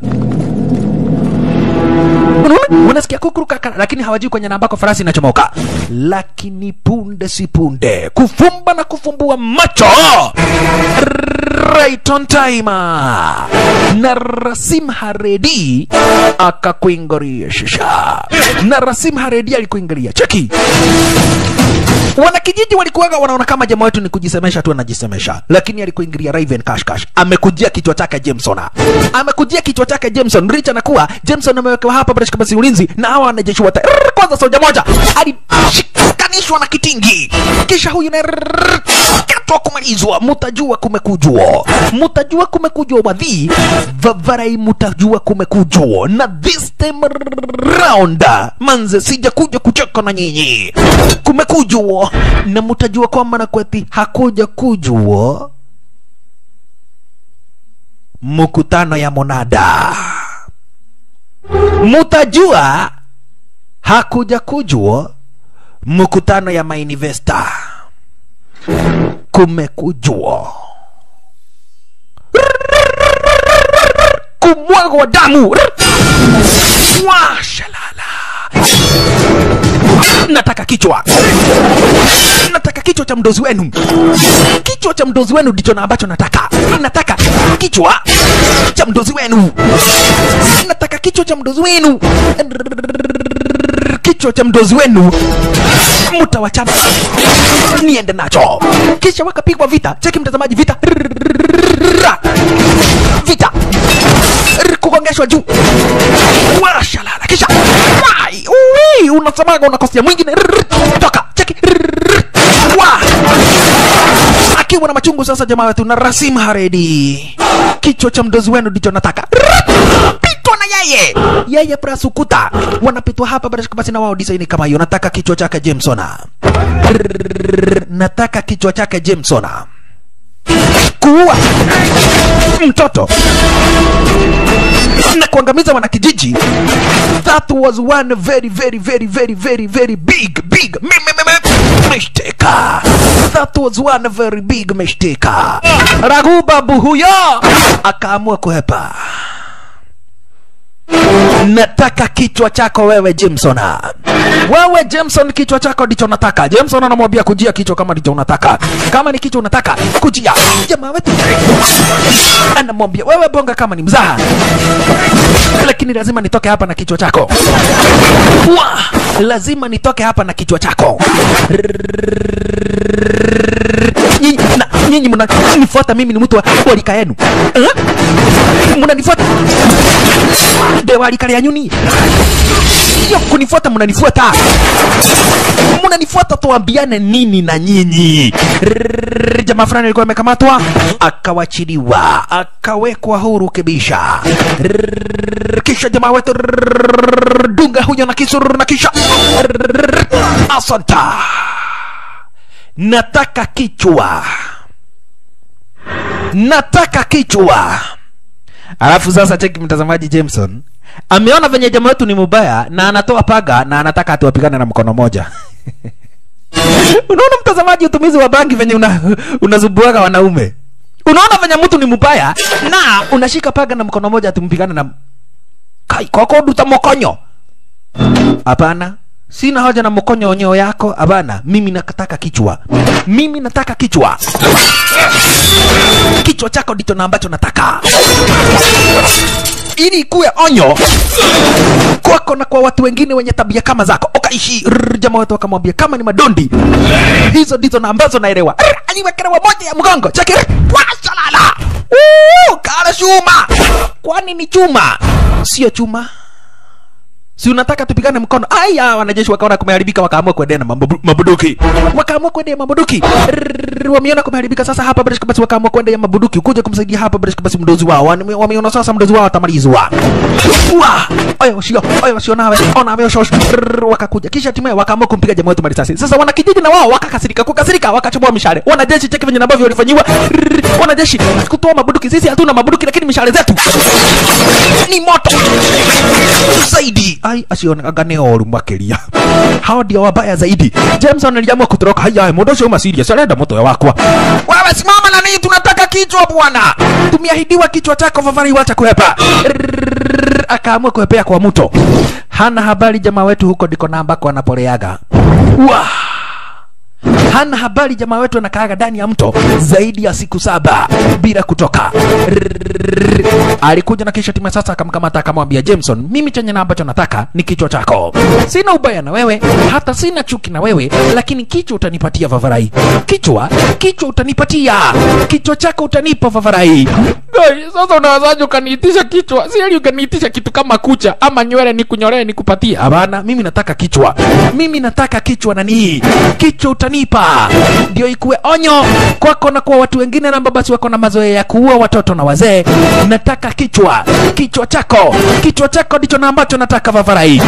Speaker 1: Unaona? wanasikia kukuru kakara lakini hawajui kwenye nambako ambako farasi inachomoka. Lakini punde si punde kufumba na kufumbua macho. Right on time. Na Rasim Haredi akakuingoria shisha na Rasim Haredi alikuingoria cheki wanakijiji walikuwaga wanaona kama jamaa wetu ni kujisemesha tu anajisemesha. Lakini alikuingilia Raven Cash Cash. Amekujia kichwa chake Jameson. Amekujia kichwa chake Jameson. Rich anakuwa Jameson amewekewa hapa bila basi ulinzi na hawa wanajeshi wa kwanza soja moja. Alishikanishwa na kitingi. Kisha huyu na katwa kumalizwa. Mutajua kumekujua, mutajua kumekujua wadhi. Vavarai mutajua kumekujua na this time round manze sijakuja kucheka na nyinyi na mutajua kwamba na kweti hakuja kujua mkutano ya monada. Mutajua hakuja kujua mkutano ya mainivesta, kumekujua. Kumwagwa damu. Washalala nataka kichwa. Nataka kichwa cha mdozi wenu. Kichwa cha mdozi wenu ndicho na ambacho nataka. Nataka kichwa cha mdozi wenu. Nataka kichwa cha mdozi wenu. Kichwa cha mdozi wenu. Mtawachana niende nacho. Kisha wakapigwa vita. Cheki mtazamaji vita. Vita kugongea kusongeshwa juu. Washalala kisha unasemaga unakostia mwingine. Toka cheki. Wa. Akiwa na machungu sasa jamaa wetu na Rasim Haredi. Kichwa cha mdozi wenu ndicho nataka. Yeye. Yeye plus wanapitwa hapa basi basi na wao design kama hiyo. Nataka kichwa chake Jamesona nataka kichwa chake Jamesona kuua mtoto. Na kuangamiza wanakijiji. That was one very very very very very very big big mi- mi- mi- mi- mistake. That was one very big mistake. Ragu babu huyo akaamua kuhepa. Nataka kichwa chako wewe Jameson. Wewe Jameson, kichwa chako ndicho nataka. Jameson anamwambia kujia kichwa kama ndicho unataka. Kama ni kichwa unataka kujia. Jamaa wetu anamwambia wewe bonga kama ni mzaha, lakini lazima nitoke hapa na kichwa chako. Wa, lazima nitoke hapa na kichwa chako. Nyinyi na- nyinyi mnanifuata mimi, ni mtu wa walika yenu? Mnanifuata dewalika rĩa nyuni sio kunifuata mnanifuata mnanifuata? Tuambiane nini na nyinyi? Jamaa fulani alikuwa amekamatwa akawachiliwa akawekwa huru kibisha. Kisha jamaa wetu dunga huyo na kisu na kisha. Asanta nataka kichwa. Nataka kichwa. Alafu sasa cheki mtazamaji Jameson ameona venye jamaa wetu ni mubaya na anatoa paga na anataka atuwapigane na mkono moja. Unaona mtazamaji, utumizi wa bangi venye una, unazubuaga wanaume. Unaona venye mtu ni mubaya na unashika paga na mkono moja atumpigane na kai koko duta mokonyo. Hapana, sina hoja na mkonyo onyeo yako. abana. mimi nataka kichwa, mimi nataka kichwa. Kichwa chako ndicho na ambacho nataka. Ili ikuwe onyo kwako na kwa watu wengine wenye tabia kama zako. Ukaishi jamaa wetu wakamwambia kama ni madondi hizo ndizo na ambazo naelewa. Aliwekelewa moja ya mgongo. Cheki. Uu, kala chuma. Kwani ni chuma? Sio chuma si unataka tupigane mkono? Aya wanajeshi wakaona kumeharibika wakaamua kuendea na mabuduki. Wakaamua kuendea mabuduki. Wameona kumeharibika. Sasa hapa bresh basi wakaamua kuendea mabuduki. Kuja kumsaidia hapa bresh basi mdozi wao. Wameona sasa mdozi wao atamalizwa. Wa oyo shio oyo shio nawe. Ona ameo shosh wakakuja. Kisha timaye wakaamua kumpiga jamaa wetu marisasi. Sasa wanakijiji na wao wakakasirika kukasirika wakachomoa mishale. Wanajeshi cheki venye ambavyo walifanyiwa. Wanajeshi kutoa mabuduki. Sisi hatuna mabuduki lakini mishale zetu ni moto. Zaidi ai nä oru makiria hao ndio wabaya zaidi. Jameson aliamua kutoroka haya mundu ucio uma serious arenda ya wakwa. Wewe simama na nini tunataka kichwa bwana. Tumeahidiwa kichwa chako vavari wacha kuhepa Rrrr, akaamua kuhepea kwa mto hana habari jamaa wetu huko ndiko na ambako anapoleaga Wah! Hana habari jamaa wetu anakaaga ndani ya mto zaidi ya siku saba bila kutoka. Alikuja na kisha timu sasa akamkamata akamwambia jameson mimi chenye na ambacho nataka ni kichwa chako. Sina ubaya na wewe hata sina chuki na wewe lakini kichwa utanipatia vavarai. Kichwa kichwa utanipatia. Kichwa chako utanipa vavarai sasa unawezaje ukaniitisha kichwa? Siali ukaniitisha kitu kama kucha ama nywele nikunyolee nikupatie? Hapana mimi nataka kichwa. Mimi nataka kichwa nanii kichwa utanipa. Ndio ikuwe onyo kwako na kwa watu wengine na basi wako na mazoea ya kuua watoto na wazee. Nataka kichwa. Kichwa chako. Kichwa chako ndicho na ambacho nataka vavarai.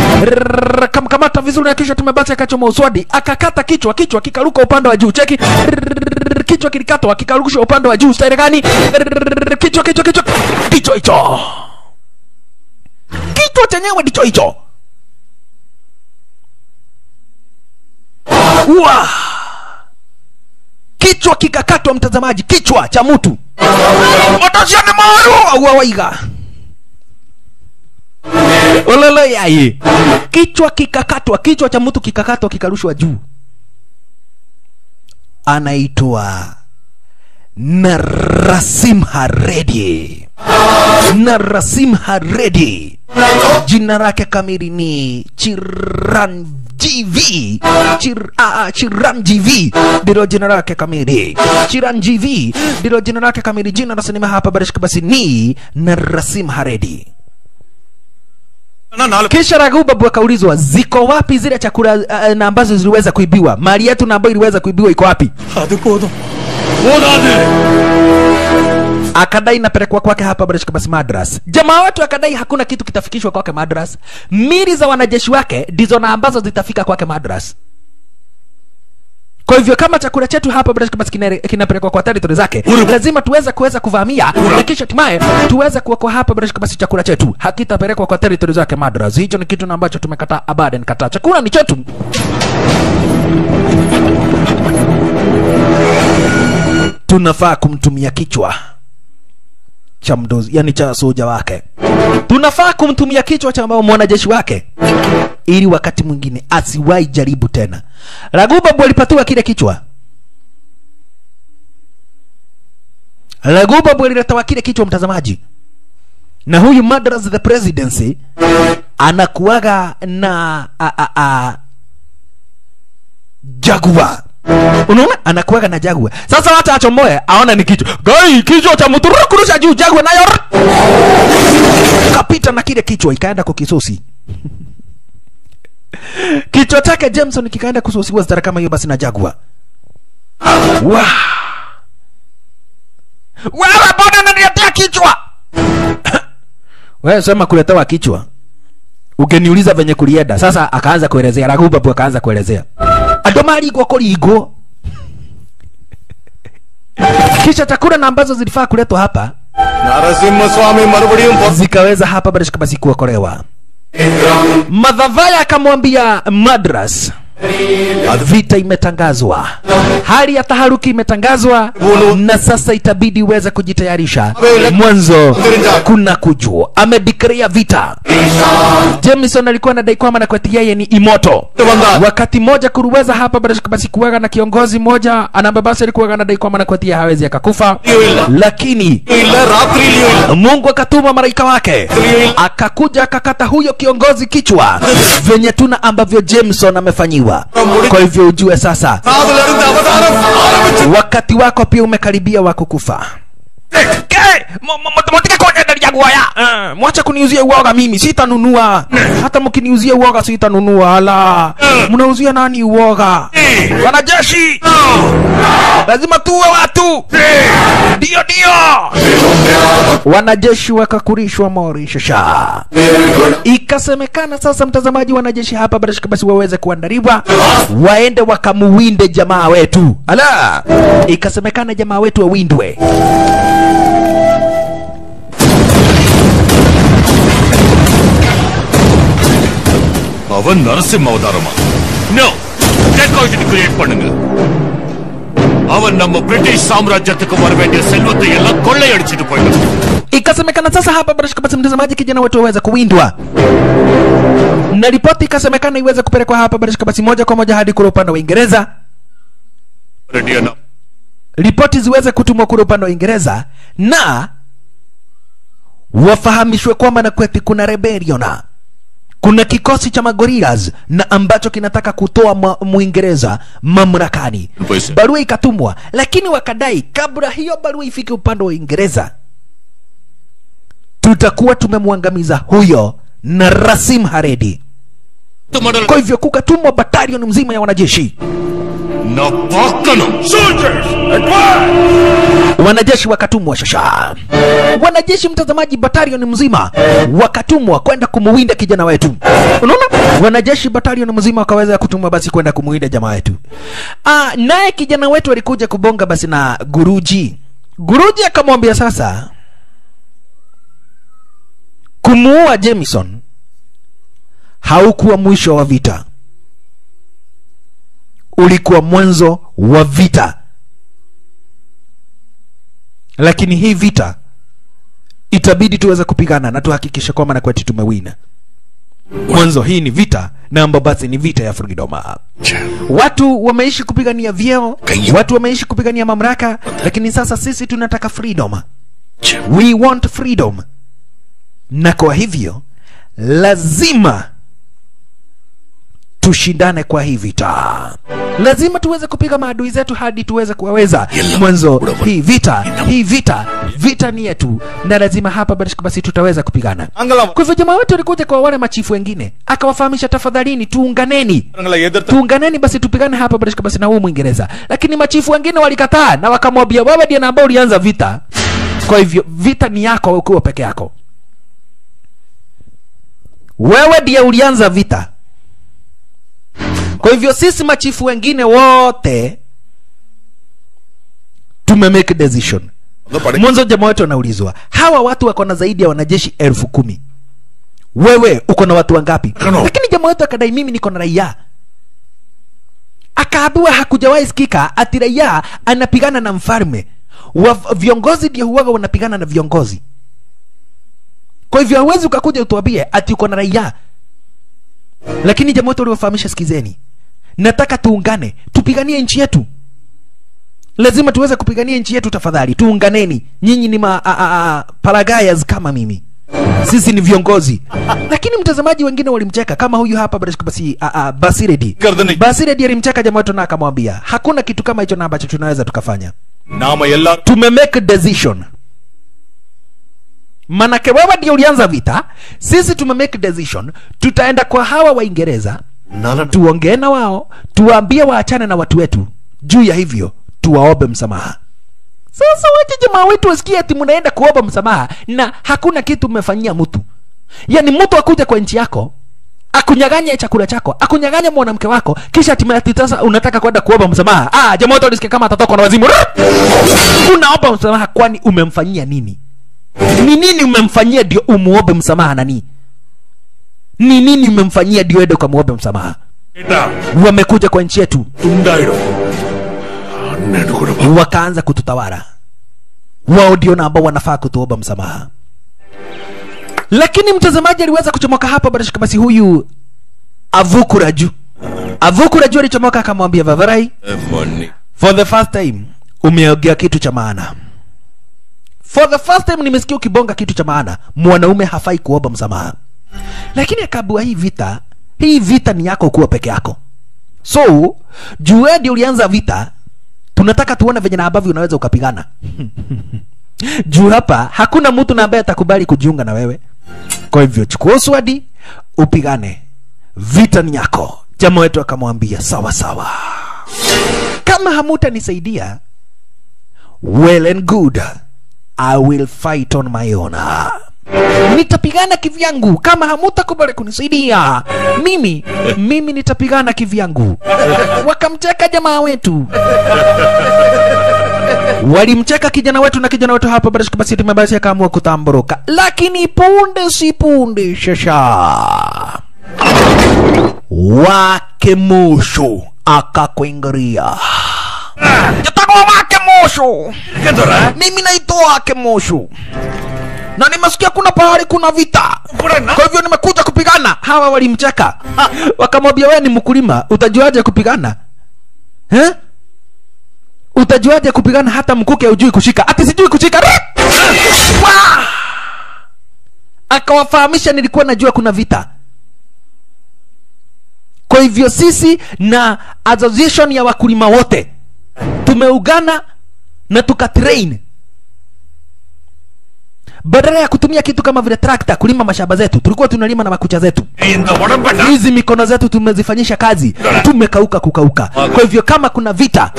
Speaker 1: Kamkamata vizuri na kisha tumebasi akachoma uswadi. Akakata kichwa kichwa kikaruka upande wa juu. Cheki. Kichwa kilikatwa kikarushwa upande wa juu. Staili Kichwa kichwa kichwa kichwa. Kichwa hicho. Kichwa chenyewe ndicho hicho. Wa! kichwa kikakatwa mtazamaji. Kichwa cha mtu. Otociane maru aua waiga. Olele yaye kichwa kikakatwa kichwa cha mtu kikakatwa kikarushwa juu. Anaitwa na rasim haredi na rasim haredi jina lake kamili ni Chiran GV Chir, uh, Chiranjivi ndilo jina lake kamili. gv ndilo jina lake kamili. Jina la sinema hapa barishika basi ni
Speaker 5: na Narasimha Reddy.
Speaker 1: Kisha Raghub akaulizwa ziko wapi zile chakula uh, na ambazo ziliweza kuibiwa, mali yetu na ambayo iliweza kuibiwa iko wapi? Akadai inapelekwa kwake hapa Barishka basi Madras. Jamaa wetu akadai hakuna kitu kitafikishwa kwake Madras. miri za wanajeshi wake ndizo na ambazo zitafika kwake Madras. Kwa hivyo kama chakula chetu hapa basi kinapelekwa kwa territory zake, lazima tuweze kuweza kuvamia na kisha hatimaye tuweze kuokoa hapa basi chakula chetu hakitapelekwa kwa territory zake Madras. Hicho ni kitu na ambacho tumekataa abaden kataa. Chakula ni chetu. Tunafaa kumtumia kichwa cha mdozi yani cha soja wake. Tunafaa kumtumia kichwa cha mwanajeshi wake ili wakati mwingine asiwahi jaribu tena. Ragubabu alipatiwa kile kichwa. Ragubabu aliletewa kile kichwa mtazamaji. Na huyu madras the presidency anakuaga na a, a, a, jagua unaona? Anakuwaga na jagwa. sasa hata achomoe aona ni kichwa. Gai kichwa cha mtu. Kurusha juu jagwa nayo. Kapita na kile kichwa ikaenda kwa kisosi. Kichwa chake jameson kikaenda kusosiwa stara kama hiyo basi na jagwa. wa wewe bwana unaniletea kichwa? Wewe sema kuletewa kichwa. Ukeniuliza venye kulienda. Sasa akaanza kuelezea. Ragubabu akaanza kuelezea andå kwa kå ringwo kisha chakula na ambazo zilifaa kuletwa hapa. Zikaweza hapa bado basi korewa Madhavaya akamwambia Madras Vita imetangazwa, hali ya taharuki imetangazwa, na sasa itabidi uweze kujitayarisha. Mwanzo kuna kujua. Amedeclare vita. Jameson alikuwa anadai kwamba na kwati yeye ni imoto. Wakati moja kuruweza hapa basi kuwaga na kiongozi moja anamba basi alikuwa anadai kwamba na kwati hawezi akakufa, lakini Mungu akatuma malaika wake. Akakuja akakata huyo kiongozi kichwa, venye tuna ambavyo Jameson amefanyiwa kujua. Kwa hivyo ujue sasa wakati wako pia umekaribia wa kukufa motika konya ndani ya guaya. Eh, kuniuzia uoga mimi sitanunua. Hata mkiniuzia uoga sitanunua ala. Mnauzia nani uoga? Wanajeshi. Lazima tuwe watu. Ndio ndio wanajeshi wakakurishwa morishasha ikasemekana sasa mtazamaji wanajeshi hapa barashika basi waweze kuandaliwa. Waende wakamuwinde jamaa wetu. Ala. Ikasemekana jamaa wetu wawindwe
Speaker 5: அவன் நரசிம்ம அவதாரமா no dacoit create பண்ணுங்க அவன் நம்ம பிரிட்டிஷ் சாம்ராஜ்யத்துக்கு வர வேண்டிய செல்வத்தை எல்லாம் கொள்ளையடிச்சிட்டு போயிட்டான்
Speaker 1: ikasemekana sasa hapa barashika basi mtazamaji kijana wetu waweze kuwindwa na ripoti ikasemekana iweze kupelekwa hapa barashika basi moja kwa moja hadi kule upande wa uingereza
Speaker 5: ரெடியா
Speaker 1: ripoti ziweze kutumwa kule upande wa uingereza na wafahamishwe kwamba na kwepi kuna rebellion kuna kikosi cha magorillas na ambacho kinataka kutoa ma mwingereza mamlakani. Barua ikatumwa lakini wakadai kabla hiyo barua ifike upande wa uingereza tutakuwa tumemwangamiza huyo na rasim haredi. Kwa hivyo kukatumwa batalion mzima ya wanajeshi
Speaker 5: na pakana. Soldiers, advance!
Speaker 1: Wanajeshi wakatumwa shasha, wanajeshi mtazamaji, batalion mzima wakatumwa kwenda kumuwinda kijana wetu. Unaona, wanajeshi batalion mzima wakaweza kutumwa basi kwenda kumuwinda jamaa wetu. Ah, naye kijana wetu alikuja kubonga basi na guruji. Guruji akamwambia sasa kumuua Jemison haukuwa mwisho wa vita ulikuwa mwanzo wa vita. Lakini hii vita itabidi tuweze kupigana na tuhakikishe kwamba na kwetu tumewina. Mwanzo hii ni vita na ambayo basi ni vita ya freedom. Watu wameishi kupigania vyeo watu wameishi kupigania mamlaka lakini sasa sisi tunataka freedom. We want freedom. Na kwa hivyo lazima tushindane kwa hii vita. Lazima tuweze kupiga maadui zetu hadi tuweze kuwaweza. Mwanzo hii vita hii vita vita ni yetu. Na lazima hapa basi- basi tutaweza kupigana. Kwa hivyo jamaa wetu alikuja kwa wale machifu wengine akawafahamisha tafadhalini tuunganeni. Tuunganeni basi tupigane hapa basi basi na huyu mwingereza. Lakini machifu wengine walikataa na wakamwambia wewe ndiye ambao ulianza vita. Kwa hivyo vita ni yako ukiwa peke yako. Wewe ndiye ulianza vita kwa hivyo sisi machifu wengine wote tume make decision. Mwanzo jamaa wetu anaulizwa hawa watu wako na zaidi ya wanajeshi elfu kumi. Wewe uko na watu wangapi? Lakini jamaa wetu akadai mimi niko na raia. Akaambiwa hakujawahi sikika ati raia anapigana na mfalme. Wa viongozi ndio huwaga wanapigana na viongozi. Kwa hivyo hawezi ukakuja utuambie ati uko na raia lakini jamii yote uliofahamisha, sikizeni, nataka tuungane, tupiganie nchi yetu. Lazima tuweze kupigania nchi yetu. Tafadhali tuunganeni, nyinyi ni ma, a, a, a, paragayas kama mimi sisi ni viongozi lakini mtazamaji wengine walimcheka kama huyu hapa basi, a, a, Basiredi Basiredi alimcheka jamaa wetu na akamwambia hakuna kitu kama hicho na ambacho tunaweza tukafanya. Nama. Tumemake decision manake wewe ndio ulianza vita. Sisi tume make decision. Tutaenda kwa hawa waingereza tuongee na wao. Tuwaambie waachane na watu wetu. Juu ya hivyo tuwaombe msamaha. Sasa wache jamaa wetu wasikie ati mnaenda kuomba msamaha na hakuna kitu mmefanyia mtu. Yaani mtu akuja kwa nchi yako akunyaganya chakula chako akunyaganya mwanamke wako kisha ati sasa unataka kwenda kuomba msamaha. Ah jamaa wote walisikia kama atatoka na wazimu. Unaomba msamaha kwani umemfanyia nini ni nini umemfanyia ndio umuombe msamaha nani ni nini umemfanyia ndio ende ukamwombe msamaha? Wamekuja kwa nchi yetu. Wakaanza kututawala. Wao ndio na ambao wanafaa kutuomba msamaha. Lakini mtazamaji aliweza kuchomoka hapa bila shaka basi huyu. Avuku Raju. Avuku Raju alichomoka akamwambia vavarai for the first time umeongea kitu cha maana for the first time nimesikia ukibonga kitu cha maana. Mwanaume hafai kuomba msamaha. Lakini akabua hii vita hii vita ni yako kuwa peke yako. So ndio ulianza vita tunataka tuone venye na ambavyo unaweza ukapigana. Juu hapa hakuna mtu na ambaye atakubali kujiunga na wewe. Kwa hivyo chukua swadi upigane. Vita ni yako. Jama wetu akamwambia sawa sawa. Kama hamutanisaidia well and good i will fight on my own. Nitapigana kivyangu. Kama hamutakubali kunisaidia mimi mimi nitapigana kivyangu. Wakamcheka jamaa wetu. Walimcheka kijana wetu na kijana wetu hapa basi basi Mabasi basi akaamua kutamburuka lakini punde si punde shasha. Wake mushu akakuingiria jatakuwa kemosho Kendora mimi naitoa wake mushu na nimesikia kuna pahali kuna vita. Kwa hivyo nimekuja kupigana. Hawa walimcheka. Wakamwambia wewe ni mkulima utajuaje kupigana? Eh? utajuaje kupigana hata mkuke ujui kushika? Ati sijui kushika. Wah! akawafahamisha nilikuwa najua kuna vita. Kwa hivyo sisi na association ya wakulima wote tumeugana na tukatrain. Badala ya kutumia kitu kama vile trakta kulima mashamba zetu, tulikuwa tunalima na makucha zetu. Hizi mikono zetu tumezifanyisha kazi, tumekauka kukauka. Kwa hivyo kama kuna vita,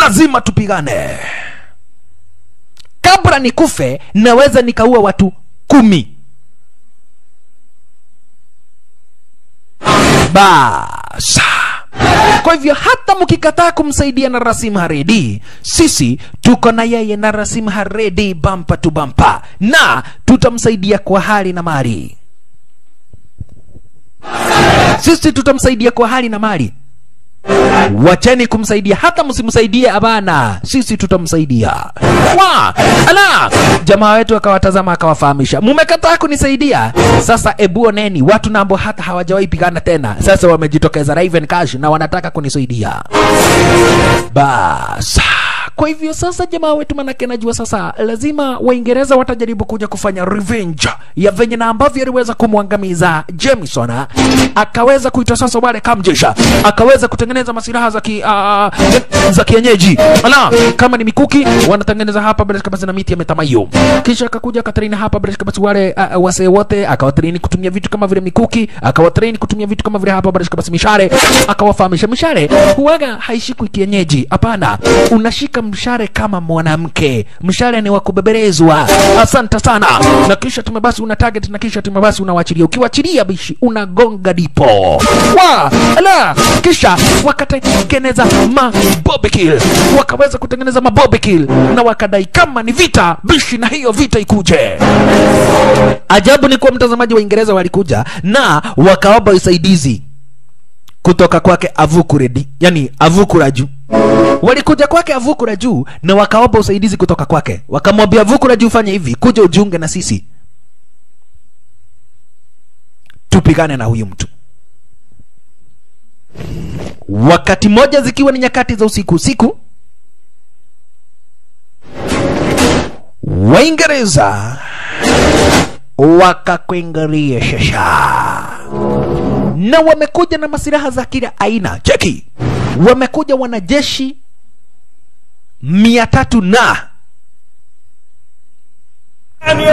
Speaker 1: lazima tupigane. Kabla nikufe, naweza nikaua watu kumi. Basa kwa hivyo hata mkikataa kumsaidia na rasim haredi sisi tuko na yeye na rasim haredi bampa tu bampa na tutamsaidia kwa hali na mali. Sisi tutamsaidia kwa hali na mali wacheni kumsaidia hata msimsaidie abana sisi tutamsaidia. Wa ala jamaa wetu akawatazama akawafahamisha. Mumekataa kunisaidia? Sasa ebu oneni watu nambo hata hawajawahi pigana tena sasa wamejitokeza Raven Cash na wanataka kunisaidia. Bas kwa hivyo sasa jamaa wetu manake najua sasa lazima waingereza watajaribu kuja kufanya revenge ya venye na ambavyo aliweza kumwangamiza jameson akaweza kuita sasa wale kamjesha akaweza kutengeneza masilaha za ki, uh, za kienyeji. Ala kama ni mikuki wanatengeneza hapa bila kama zina na miti ya metamayo. Kisha akakuja akatrain hapa bila kama wale uh, wasee wote akawatrain kutumia vitu kama vile mikuki akawatrain kutumia vitu kama vile hapa bila kama akawafahamisha mishare huaga haishikwi kienyeji hapana. Unashika mshare kama mwanamke. Mshare ni wa kubeberezwa. asante sana. Na kisha tume basi una target na kisha tume basi unawachilia. Ukiwachilia bishi unagonga dipo. Wa ala kisha wakatengeneza mabobekil wakaweza kutengeneza mabobekil na wakadai kama ni vita bishi na hiyo vita ikuje. Ajabu ni kuwa mtazamaji wa Uingereza walikuja na wakaomba usaidizi kutoka kwake Avukuredi, yani Avukuraju. Walikuja kwake Avukuraju na wakaomba usaidizi kutoka kwake, wakamwambia Avukuraju, fanya hivi, kuja ujiunge na sisi tupigane na huyu mtu. Wakati moja zikiwa ni nyakati za usiku usiku, Waingereza wakakuingilia shasha na wamekuja na masilaha za kila aina. Cheki, wamekuja wanajeshi mia tatu na.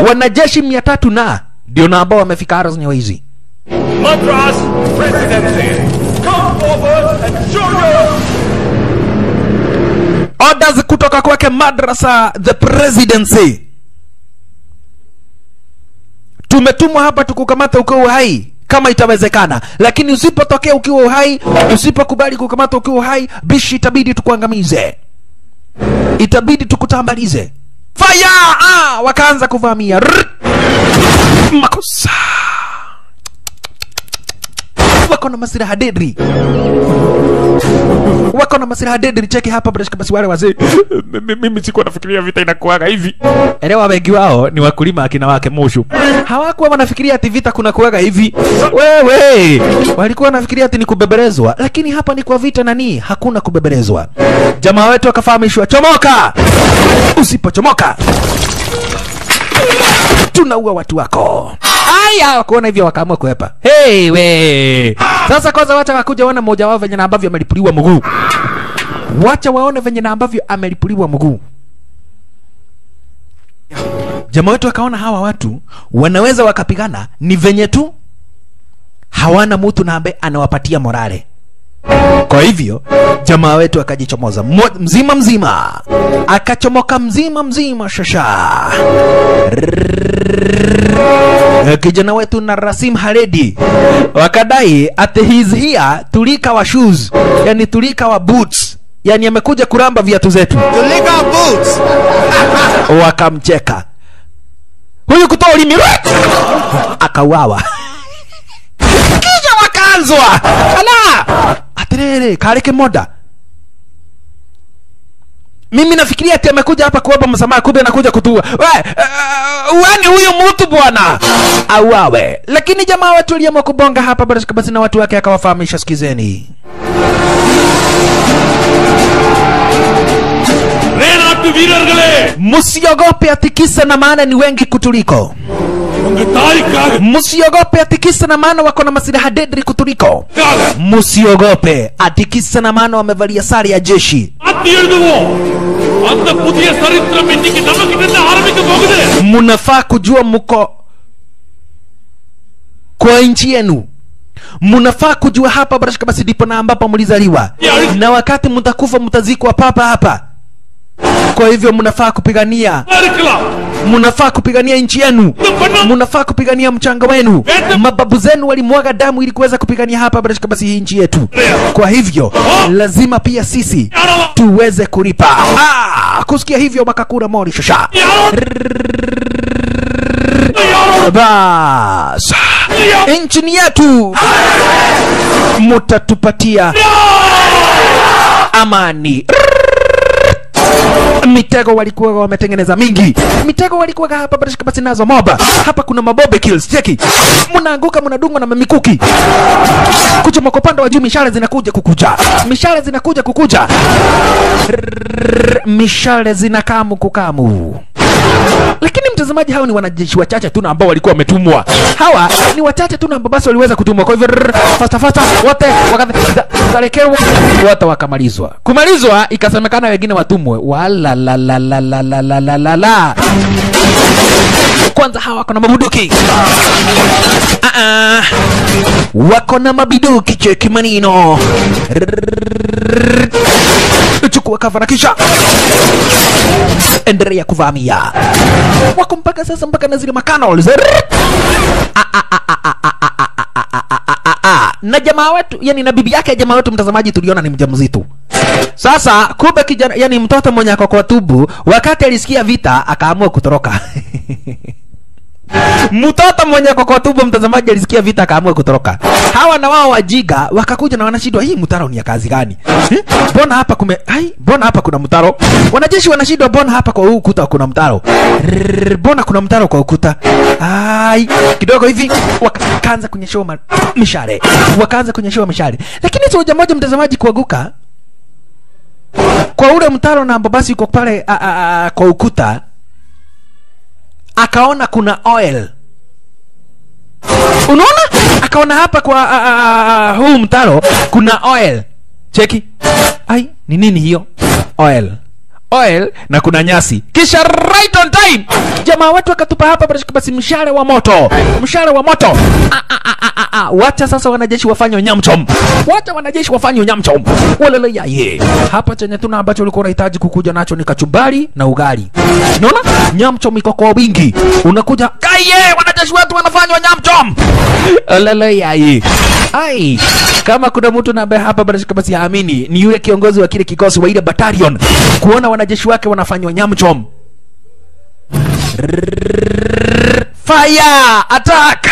Speaker 1: Wanajeshi mia tatu na. Ndio na ambao wamefika zenyewe hizi.
Speaker 5: Madras Presidency, come forward and show your
Speaker 1: orders kutoka kwake madrasa the presidency. Tumetumwa hapa tukukamata ukiwa uhai kama itawezekana. Lakini usipotokea ukiwa uhai usipokubali kukamata ukiwa uhai bishi itabidi tukuangamize. Itabidi tukutambalize. Faya! Ah, wakaanza kuvamia. Makosa wako na masiraha dedri wako na masiraha dedri cheki hapa brashka basi wale wazee. Mimi sikuwa nafikiria vita inakuaga hivi. Elewa wengi wao ni wakulima akina wake mushu. Hawakuwa wanafikiria ati vita kuna kuaga hivi. Wewe! Walikuwa wanafikiria ati ni kubebelezwa. Lakini hapa ni kwa vita nani hakuna kubebelezwa. Jamaa wetu akafahamishwa chomoka! Usipochomoka tunaua watu wako. Aya wakuona hivyo wakaamua kuepa. Hey, we sasa kwanza wacha wakuja waone mmoja wao venye na ambavyo amelipuliwa mguu. Wacha waone venye na ambavyo amelipuliwa mguu. Jamaa wetu akaona hawa watu wanaweza wakapigana ni venye tu hawana mtu na ambaye anawapatia morale kwa hivyo jamaa wetu akajichomoza mzima mzima. Akachomoka mzima mzima shasha. Eh, kijana wetu na Rasim Haredi wakadai at his here tulika wa shoes yani tulika wa boots yani amekuja kuramba viatu zetu. Tulika boots? Wakamcheka. Huyu kutoa ulimi akauawa kisha kana ala atirere kareke moda. Mimi nafikiria ati amekuja hapa kuomba msamaha kumbe anakuja kutua. We uh, wani huyu mtu bwana. Auawe. Lakini jamaa wetu aliamua kubonga hapa basi na watu wake akawafahamisha sikizeni
Speaker 5: வேணாட்டு வீரர்களே
Speaker 1: msiogope ati kisa na maana ni wengi kutuliko
Speaker 5: உங்க தாய்க்காக
Speaker 1: msiogope ati kisa na maana wako na masilaha dedri kutuliko msiogope ati kisa na maana wamevalia sare ya jeshi
Speaker 5: மாத்தி எழுதுவோம் அந்த புதிய சரித்திரம் இன்னைக்கு நம்ம கிட்ட இருந்து ஆரம்பிக்க போகுது
Speaker 1: mnafaa kujua mko kwa nchi yenu mnafaa kujua hapa barashika basi ndipo na ambapo mlizaliwa na wakati mtakufa mtazikwa papa hapa Kwa hivyo mnafaa kupigania, mnafaa kupigania nchi yenu, mnafaa kupigania mchanga wenu. Mababu zenu walimwaga damu ili kuweza kupigania hapa barashika basi hii nchi yetu. Kwa hivyo lazima pia sisi tuweze kulipa. Ah, kusikia hivyo Makakura Mori shosha bas, nchi ni yetu, mutatupatia amani mitego walikuwa wametengeneza mingi. Mitego walikuwa hapa barashika basi nazo moba. Hapa kuna mabobe kills. Cheki mnaanguka mnadungwa na mamikuki kuchoma kwa upande wa juu mishale zinakuja kukuja. Mishale zinakuja kukuja. Mishale mishale zinakamu kukamu lakini mtazamaji hawa ni wanajeshi wachache tu na ambao walikuwa wametumwa. Hawa ni wachache tu ambao basi waliweza kutumwa. Kwa hivyo fasta fasta wote wakalekewa wote wakamalizwa. Kumalizwa ikasemekana wengine watumwe. Wala la la la la la la la la kwanza hawa wako na mabuduki. Ah, ah. wako na mabiduki cheki manino. Chukua kava na kisha endelea kuvamia wako mpaka sasa mpaka na zile makanol na jamaa wetu yani na bibi yake ya jamaa wetu mtazamaji tuliona ni mjamzito sasa kumbe kijana yani mtoto mwenye kwa tubu wakati alisikia vita akaamua kutoroka mtoto mwenye kokotubo mtazamaji alisikia vita akaamua kutoroka. Hawa na wao wajiga wakakuja na wanashindwa hii mtaro ni ya kazi gani? Eh? mbona hapa kume ai mbona hapa kuna mtaro? Wanajeshi wanashindwa mbona hapa kwa huu ukuta kuna mtaro? Mbona kuna mtaro kwa ukuta ai kidogo hivi. Wakaanza kunyeshewa mishale. Wakaanza kunyeshewa mishale. Lakini soja moja mtazamaji kuaguka. Kwa ule mtaro na ambao basi uko pale kwa ukuta akaona kuna oil. Unaona? Akaona hapa kwa uh, huu mtaro kuna oil. Cheki. Ai ni nini hiyo? Oil oil na kuna nyasi. Kisha right on time. Jamaa wetu akatupa hapa basi- mshale wa moto. Mshale wa moto. Ah, ah, ah, wacha sasa wanajeshi wafanye nyamchom. Wacha wanajeshi wafanye nyamchom. Waleleyaye hapa chenye tuna ambacho ulikuwa unahitaji kukuja nacho ni kachumbari na ugali. Unaona? Nyamchom iko kwa wingi. Unakuja kaye wanajeshi wetu wanafanywa nyamchom. Waleleyaye ai kama kuna mtu na hapa basi kama siamini ni yule kiongozi wa kile kikosi wa ile battalion. Kuona wanajeshi wake wanafanywa nyamchom. Fire! Attack!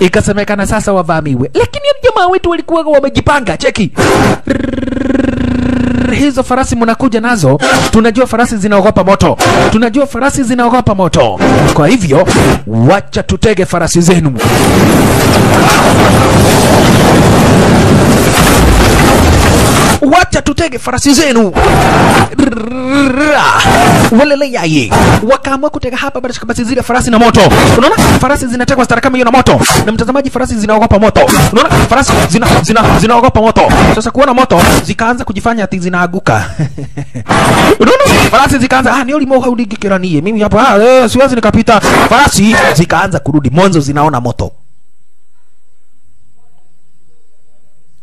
Speaker 1: Ikasemekana sasa wavamiwe. Lakini jamaa wetu walikuwa wamejipanga cheki. Hizo farasi mnakuja nazo tunajua farasi zinaogopa moto. Tunajua farasi zinaogopa moto. Kwa hivyo wacha tutege farasi zenu wacha tutege farasi zenu. Waleleyaye wakaamua kutega hapa baada ya zile farasi na moto. Unaona? Farasi zinategwa stara kama hiyo na moto. Na mtazamaji farasi zinaogopa moto. Unaona? Farasi zina zina zinaogopa moto. Sasa kuona moto zikaanza kujifanya ati zinaaguka. Unaona? Farasi zikaanza ah niyo limo kiranie. Mimi hapa ah, eh, siwezi nikapita. Farasi zikaanza kurudi. Mwanzo zinaona moto.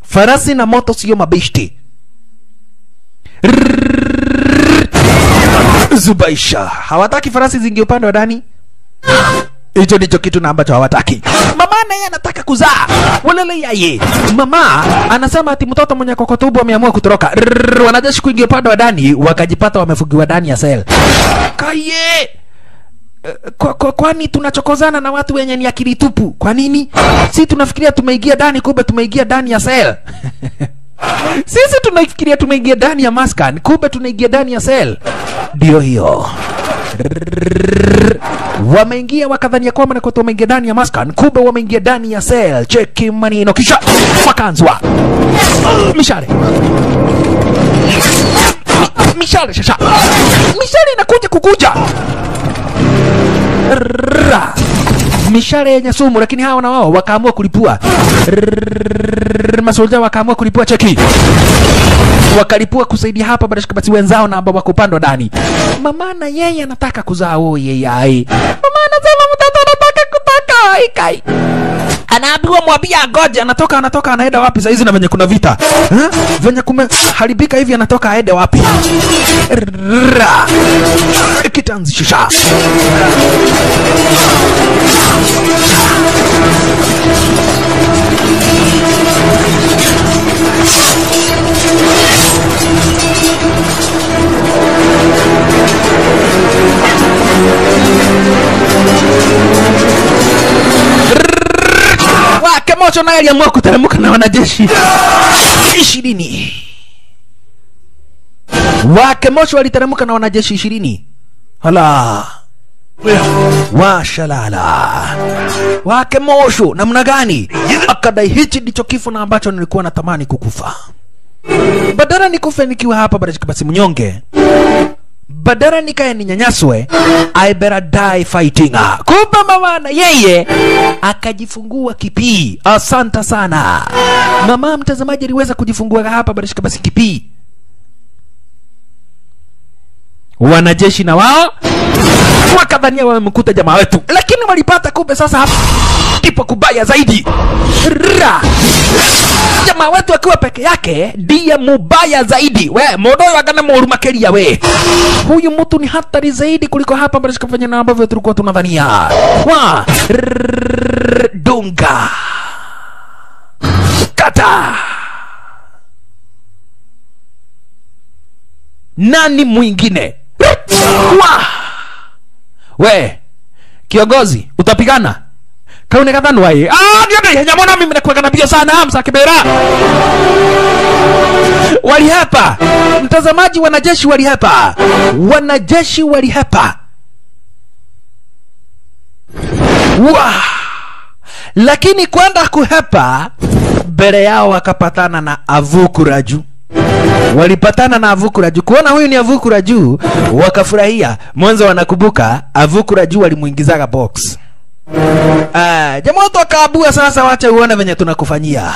Speaker 1: Farasi na moto sio mabishti zubaisha hawataki farasi zingi upande wa ndani hicho ndicho kitu na ambacho hawataki mama naye anataka kuzaa walele yaye mama anasema ati mtoto mwenye kokotubu ameamua kutoroka wanajeshi kuingia upande wa ndani wakajipata wamefugiwa ndani ya sel kaye kwa, kwa, kwani tunachokozana na watu wenye ni akili tupu kwa nini si tunafikiria tumeingia ndani kumbe tumeingia ndani ya sel sisi tunafikiria tumeingia ndani ya maskan kumbe tunaingia ndani ya sel ndio hiyo. Wameingia wakadhania kwamba nakoto wameingia ndani ya maskan kumbe wameingia ndani ya sel cheki manino kisha wakanzwa mishale. Mishale shasha. Mishale inakuja kukuja. Mishale yenye sumu lakini hawa na wao wakaamua kulipua. Masoja wakaamua kulipua cheki wakalipua kusaidia hapa basi wenzao na ambao wako upande wa ndani mama na yeye anataka kuzaa oh yeye ai mama anasema mtoto anataka kutoka ikai anaambiwa mwambie agoje anatoka anatoka anaenda wapi saa hizi na venye kuna vita ha? venye kumeharibika hivi anatoka aende wapi Rrrra. Wake moto naye aliamua kuteremka na wanajeshi. Ishirini wake moto waliteremka na wanajeshi ishirini. Hala. Washalala. Wake mosho namna gani? Akadai hichi ndicho kifo na ambacho nilikuwa natamani kukufa. Badala nikufe nikiwa hapa basi mnyonge badala nikae ninyanyaswe I better die fighting kumbe mama na yeye akajifungua kipii asanta sana. Mama mtazamaji aliweza kujifungua hapa barashika basi kipii wanajeshi na wao wakadhania wamemkuta jamaa wetu. Lakini walipata kumbe sasa hapa ndipo kubaya zaidi. Ra! jamaa wetu akiwa peke yake ndiye mubaya zaidi. We mondo uyu agana moru makeria we. Huyu mtu ni hatari zaidi kuliko hapa barishikafanya na ambavyo tulikuwa tunadhania. Wa! Dunga. Kata! Nani mwingine we kiongozi utapigana? Kaunekadhanu waye ah ndio ndio henya mwana mimi nakuwa mbio sana msa kibera. Walihapa mtazamaji wanajeshi walihapa wanajeshi walihapa wa lakini kwenda kuhepa mbele yao wakapatana na avukuraju walipatana na avukuraju kuona huyu ni avukuraju wakafurahia. Mwanzo wanakumbuka avukuraju walimuingizaga box Ah, jamaa watu wakaabua sasa, wacha uone venye tunakufanyia.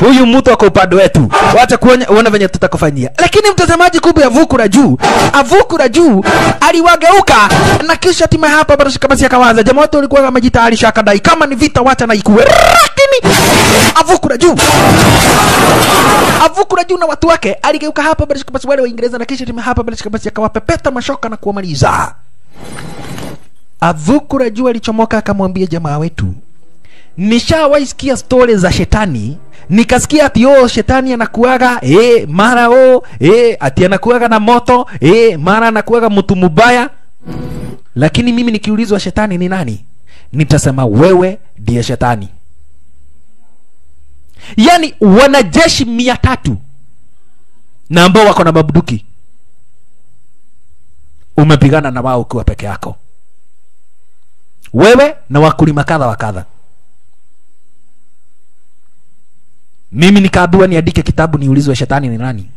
Speaker 1: Huyu mtu ako upande wetu, wacha kuone uone venye tutakufanyia. Lakini mtazamaji, kumbe avukura juu, avukura juu aliwageuka na kisha tima hapa bado shikabasi akawaza. Jamaa watu walikuwa wamejitayarisha, akadai kama ni vita, wacha na ikuwe. Lakini avukura juu avukura juu na watu wake aligeuka hapa bado shikabasi wale Waingereza, na kisha tima hapa bado shikabasi akawapepeta mashoka na kuwamaliza. Avukura jua alichomoka akamwambia jamaa wetu, nishawaisikia stori za shetani. Nikasikia ati oh, shetani anakuaga eh, mara oh, eh, ati anakuaga na moto eh, mara anakuaga mtu mubaya, lakini mimi nikiulizwa shetani ni nani, nitasema wewe ndiye shetani. Yaani wanajeshi mia tatu na ambao wako na mabuduki, umepigana na wao ukiwa peke yako wewe na wakulima kadha wa kadha. Mimi nikaambiwa niandike kitabu niulizwe shetani ni nani,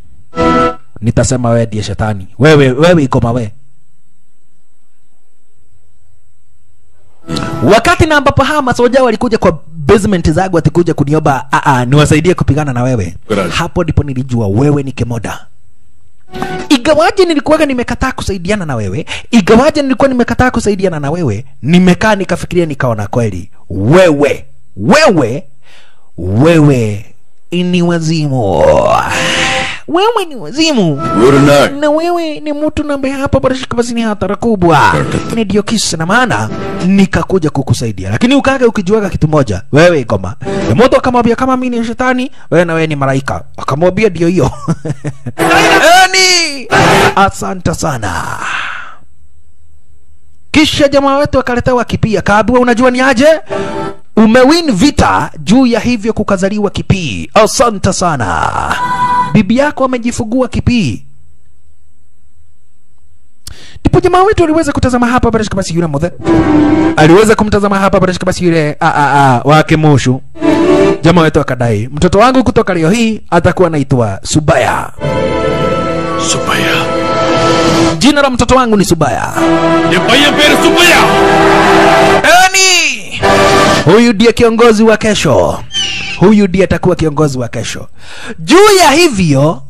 Speaker 1: nitasema wewe ndiye shetani. Wewe wewe iko mawe. Wakati na ambapo hawa masoja walikuja kwa basement zangu atikuja kuniomba a a niwasaidie kupigana na wewe, hapo ndipo nilijua wewe ni kemoda igawaje nilikuwaga nimekataa kusaidiana na wewe igawaje nilikuwa nimekataa kusaidiana na wewe nimekaa nikafikiria nikaona kweli. Wewe wewe wewe ni wazimu wewe ni wazimu. Na wewe ni mtu nambe hapa barashikabasi ni hatara kubwa. Ni ndio kisa na maana nikakuja kukusaidia. Lakini ukaga ukijuaga kitu moja wewe ikoma na mtu akamwambia kama mimi ni shetani wewe na wewe ni malaika. Akamwambia ndio hiyo. Yani asante sana. Kisha jamaa wetu akaletewa kipia, akaambiwa unajua ni aje umewin vita juu ya hivyo kukazaliwa kipii. Asante sana, bibi yako amejifugua kipii. Ndipo jamaa wetu aliweza kutazama hapa bila shaka, basi yule mother aliweza kumtazama hapa bila shaka, basi yule a a a wake moshu Jamaa wetu akadai, mtoto wangu kutoka leo hii atakuwa anaitwa Subaya.
Speaker 4: Subaya,
Speaker 1: jina la mtoto wangu ni Subaya.
Speaker 5: Subaya. Subaya.
Speaker 1: Ani Huyu ndiye kiongozi wa kesho. Huyu ndiye atakuwa kiongozi wa kesho. Juu ya hivyo,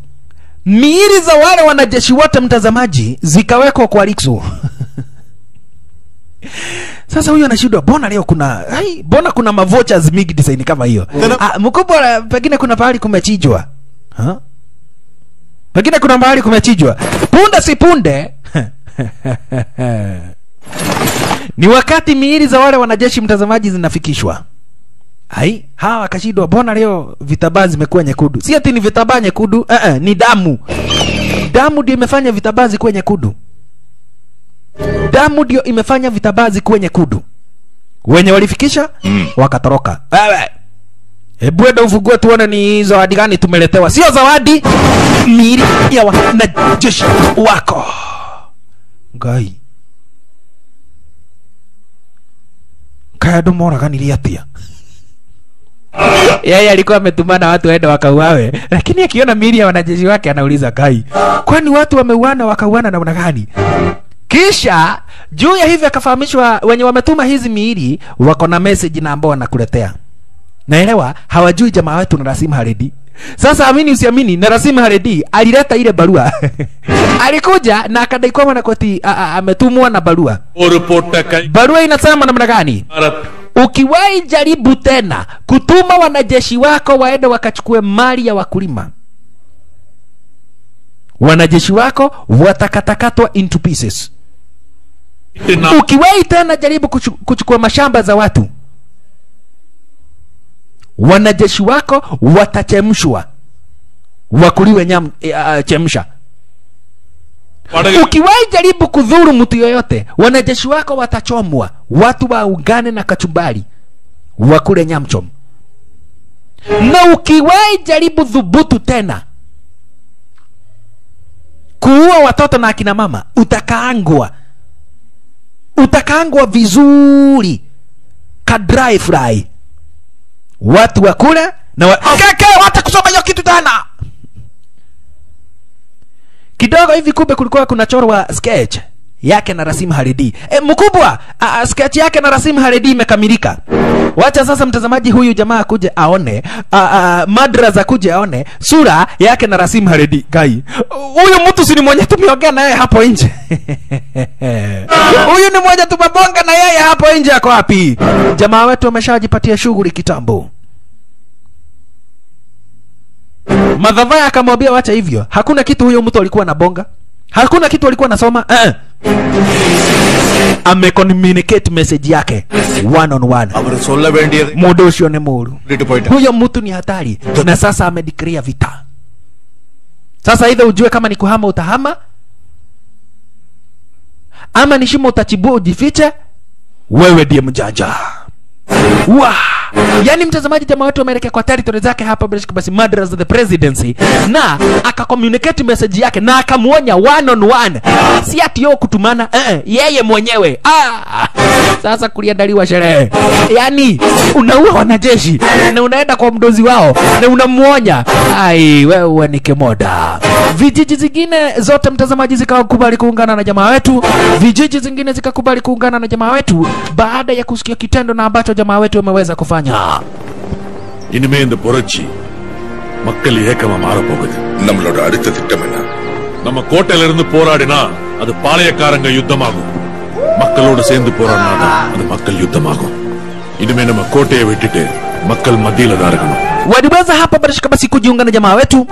Speaker 1: miili za wale wanajeshi wote, mtazamaji, zikawekwa kwa Riksu. Sasa huyu anashindwa, bona leo kuna hai, bona kuna mavocha mingi design kama hiyo. Ah, mkubwa, pengine kuna pahali kumechijwa Ha? Pengine kuna mahali kumechijwa Punde si punde ni wakati miili za wale wanajeshi mtazamaji zinafikishwa. Ai hawa wakashindwa mbona leo vitabaa zimekuwa nyekundu? Si ati ni vitabaa nyekundu uh -uh, ni damu. Damu ndio imefanya vitabaa zikuwe nyekundu. Damu ndio imefanya vitabaa zikuwe nyekundu. Wenye walifikisha mm. wakatoroka. Wewe hebu enda ufungue tuone ni zawadi gani tumeletewa. Sio zawadi miili ya wanajeshi wako. Ngai kaya andå moraganirie atia yeye alikuwa ametumana watu waende wakauawe lakini akiona miili ya wanajeshi wake anauliza kai kwani watu wameuana wakauana namna gani? Kisha juu ya hivyo akafahamishwa wenye wametuma hizi miili wako na message na ambao wanakuletea. Naelewa? Hawajui jamaa wetu na Rasimu Haredi sasa amini usiamini, Narasimha haredi alileta ile barua alikuja na akadai kwamba Nakoti ametumwa na barua. Barua inasema namna gani? ukiwai jaribu tena kutuma wanajeshi wako waende wakachukue mali ya wakulima, wanajeshi wako watakatakatwa into pieces. ukiwai tena jaribu kuchukua mashamba za watu wanajeshi wako watachemshwa. Wakuliwe nyam uh, chemsha. Ukiwahi jaribu kudhuru mtu yoyote wanajeshi wako watachomwa. Watu waungane na kachumbari wakule nyamchom na ukiwahi jaribu dhubutu tena kuua watoto na akina mama utakaangwa. Utakaangwa vizuri. Ka dry fry watu wakule na wa... keke watakusoma hiyo kitu tena kidogo hivi kumbe kulikuwa kunachorwa sketch yake na Rasim Haredi. E, mkubwa a, a, sketch yake na Rasim Haredi imekamilika. Wacha sasa mtazamaji huyu jamaa akuje aone a, a, madrasa akuje aone sura yake na Rasim Haredi. Gai, huyu mtu si ni mwenye tumeongea naye hapo nje huyu ni mwenye tumebonga na yeye hapo nje. Ako wapi? Jamaa wetu ameshajipatia shughuli kitambo. Madhavaya akamwambia wacha hivyo, hakuna kitu huyo mtu alikuwa anabonga, hakuna kitu alikuwa anasoma? Eh. eh. ame communicate message yake one on one. muda ucio ni muru huyo mtu ni hatari. Na sasa ame declare vita. Sasa idha ujue kama ni kuhama utahama ama ni shimo utachibua ujifiche wewe ndiye mjanja wa Yaani mtazamaji jamaa wetu ameelekea kwa territory zake hapa British basi Madras the presidency. Na akacommunicate message yake na akamwonya one on one. Si ati yo kutumana eh, yeye mwenyewe. Ah, sasa kuliandaliwa sherehe. Yani unaua wanajeshi na unaenda kwa mdozi wao na unamwonya. Ai wewe ni kimoda. vijiji zingine zote mtazamaji zikakubali kuungana na jamaa wetu. Vijiji zingine zikakubali kuungana na jamaa wetu baada ya kusikia kitendo na ambacho jamaa wetu ameweza kufanya
Speaker 5: இனிமே இந்த புரட்சி மக்கள் ஏக்கமா மாறப்போகுது
Speaker 4: நம்மளோட அடுத்த திட்டம் என்ன
Speaker 5: நம்ம கோட்டையில இருந்து போராடினா அது பாளையக்காரங்க யுத்தமாகும் மக்களோட சேர்ந்து போராடினாதான் அது மக்கள் யுத்தமாகும் இனிமே நம்ம கோட்டையை விட்டுட்டு மக்கள் மத்தியில தான் இருக்கணும்
Speaker 1: waliweza hapa barishika basi kujiunga na jamaa wetu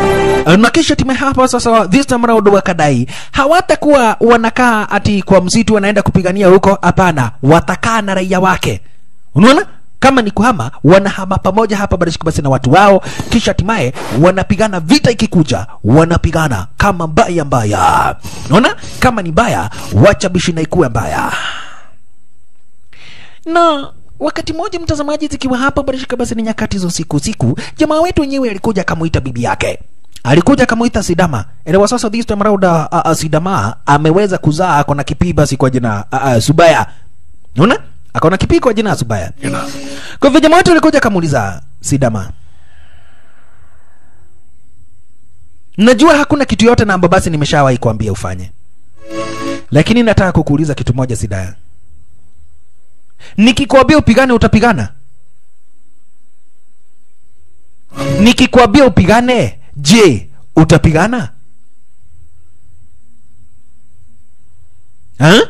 Speaker 1: na kisha time hapa sasa this time round wakadai hawatakuwa wanakaa ati kwa msitu wanaenda kupigania huko hapana watakaa na raia wake unaona? Kama ni kuhama wanahama pamoja hapa barishika basi na watu wao kisha hatimaye wanapigana vita ikikuja wanapigana kama mbaya mbaya. Unaona? Kama ni mbaya wacha bishi na ikuwe mbaya. Na wakati mmoja mtazamaji zikiwa hapa barishika basi ni nyakati za usiku usiku jamaa wetu wenyewe alikuja akamuita bibi yake. Alikuja akamuita sidama. Elewa sasa this time around uh, uh, sidama ameweza kuzaa ako na kipiba basi kwa jina uh, uh, subaya. Unaona ako kipiko jina. Subaya kwa hivyo jamaa wetu alikuja akamuuliza sidama najua hakuna kitu yote na basi nimeshawahi kuambia ufanye. Lakini nataka kukuuliza kitu moja sidaya nikikwambia upigane utapigana? Nikikwambia upigane je utapigana? Ha?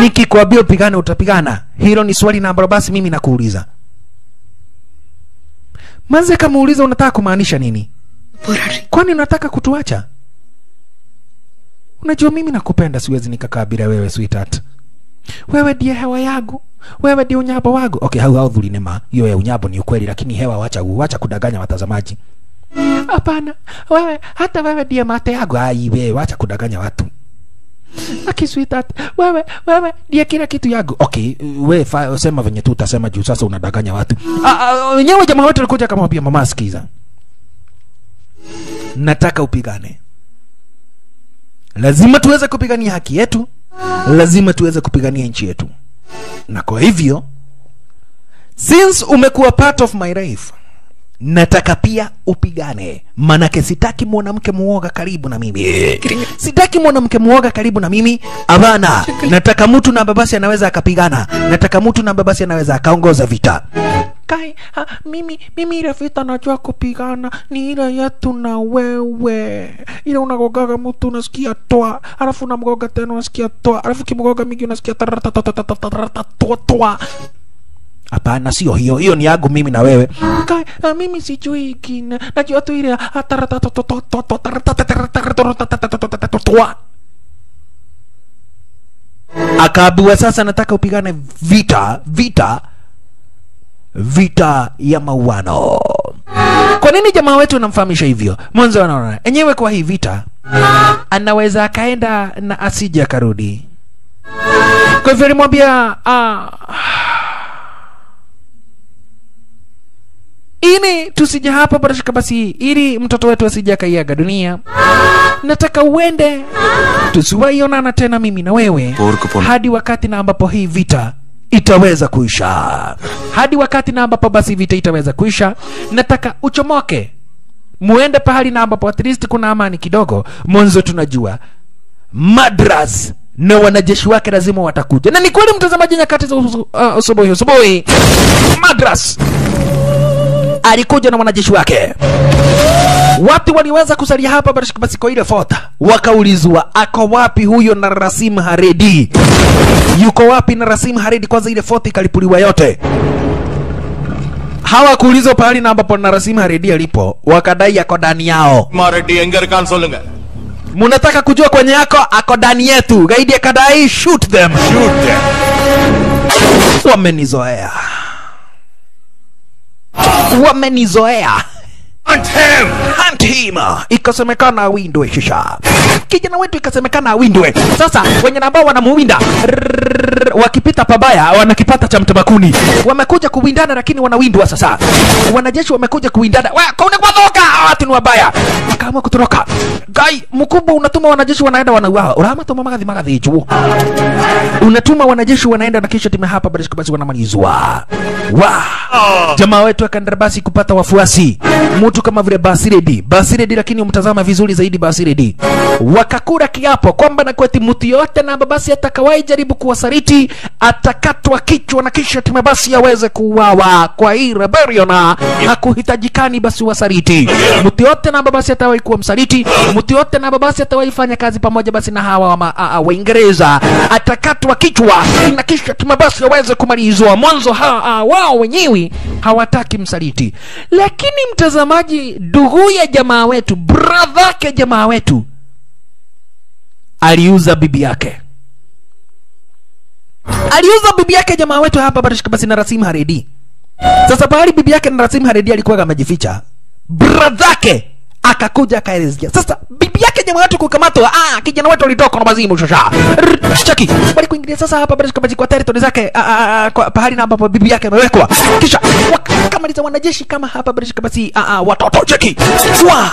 Speaker 1: Nikikwambia upigane utapigana? Hilo ni swali ambalo basi mimi nakuuliza. Manze, kama uuliza unataka kumaanisha nini? Kwani unataka kutuacha? Unajua mimi nakupenda, siwezi nikakaa bila wewe sweetheart. Wewe ndiye hewa yangu, wewe ndiye unyabo wangu. Okay, hau hau dhulinema, hiyo ya unyabo ni ukweli, lakini hewa, wacha wacha kudanganya watazamaji. Hapana, wewe hata wewe ndiye mate yangu. Ai wewe, wacha kudanganya watu. Aki sweetheart, wewe wewe ndiye kila kitu yangu. Okay, we fa, sema venye tu utasema juu sasa unadanganya watu. Ah, ah, Wenyewe jamaa wote walikuja akamwambia mama, sikiza, nataka upigane, lazima tuweze kupigania haki yetu, lazima tuweze kupigania nchi yetu, na kwa hivyo since umekuwa part of my life nataka pia upigane. Manake sitaki mwanamke muoga karibu na mimi. Sitaki mwanamke muoga karibu na mimi. Abana nataka mtu na babasi anaweza akapigana. Nataka mtu na babasi anaweza akaongoza vita. Kai ha, mimi mimi ile vita najua kupigana ni ile yetu na wewe. Ile unagogaga mtu unasikia toa alafu unamgoga tena unasikia toa alafu kimgoga mingi unasikia toa hapana sio hiyo hiyo ni yangu mimi na wewe ah, mimi sijui kina, najua tu ile akaambiwa sasa nataka upigane vita vita vita ya mauano kwa nini jamaa wetu anamfahamisha hivyo mwanzo anaona enyewe kwa hii vita anaweza akaenda na asije akarudi kwa hivyo alimwambia ah, ili tusije hapa barashika basi ili mtoto wetu asije akaiaga dunia. Nataka uende. Tusiwaionana tena mimi na wewe. Hadi wakati na ambapo hii vita itaweza kuisha. Hadi wakati na ambapo basi vita itaweza kuisha nataka uchomoke. Muende pahali na ambapo at least kuna amani kidogo. Mwanzo tunajua madras na wanajeshi wake lazima watakuja. Na ni kweli mtazamaji nyakati za usu- uh, usubuhi usubuhi madras alikuja na wanajeshi wake. Watu waliweza kusalia hapa basi kwa ile fota, wakaulizwa ako wapi huyo na Rasim Haredi, yuko wapi na Rasim Haredi? Kwanza ile fota ikalipuliwa yote, hawakuulizwa pahali na ambapo na Rasim Haredi alipo, wakadai ako ndani yao.
Speaker 5: Maredi enger solunga
Speaker 1: Munataka kujua kwenye yako ako ndani yetu. Gaidi akadai shoot them, shoot them. Wamenizoea. Wamenizoea
Speaker 5: Hunt him!
Speaker 1: hunt him ikasemekana awindwe shisha kijana wetu ikasemekana awindwe sasa wenye ambao wanamuwinda wakipita pabaya wanakipata cha mtabakuni wamekuja kuwindana lakini wanawindwa sasa wanajeshi wamekuja kuwindana Kaunda kwa dhoka. watu ni wabaya akaamua kutoroka gai mkubwa unatuma wanajeshi wanaenda wanauawa uramatuma magadhi magadhi juu unatuma wanajeshi wanaenda na kisha timu hapa basi basi wanamalizwa wa jamaa wetu akaenda basi kupata wafuasi mtu kama vile Basiredi Basiredi, lakini umtazama vizuri zaidi Basiredi, wakakura kiapo kwamba na kweti mtu yote na basi atakawai jaribu kuwasaliti atakatwa kichwa na kisha timabasi aweze kuuawa. Kwa hii rebellion hakuhitajikani basi wasaliti. Mtu yote na basi atawahi kuwa msaliti, mtu yote na basi atawahi fanya kazi pamoja basi na hawa Waingereza atakatwa kichwa na kisha timabasi aweze kumalizwa. Mwanzo wao wenyewe hawataki msaliti, lakini mtazamaji, ndugu ya jamaa wetu, bradhake jamaa wetu aliuza bibi yake aliuza bibi yake jamaa wetu hapa basi na Rasim Haredi. Sasa pahali bibi yake na Rasim Haredi alikuwa amejificha, bradhake akakuja akaelezea. Sasa bibi yake mpaka jamaa kukamatwa. Ah, kijana wetu alitoka na mazimu shasha. Shaki. Bali kuingilia sasa hapa bila kama kwa territory zake ah, ah, ah, kwa pahali na ambapo bibi yake amewekwa. Kisha wakamaliza wanajeshi kama hapa bado kama si ah ah watoto Shaki. Wa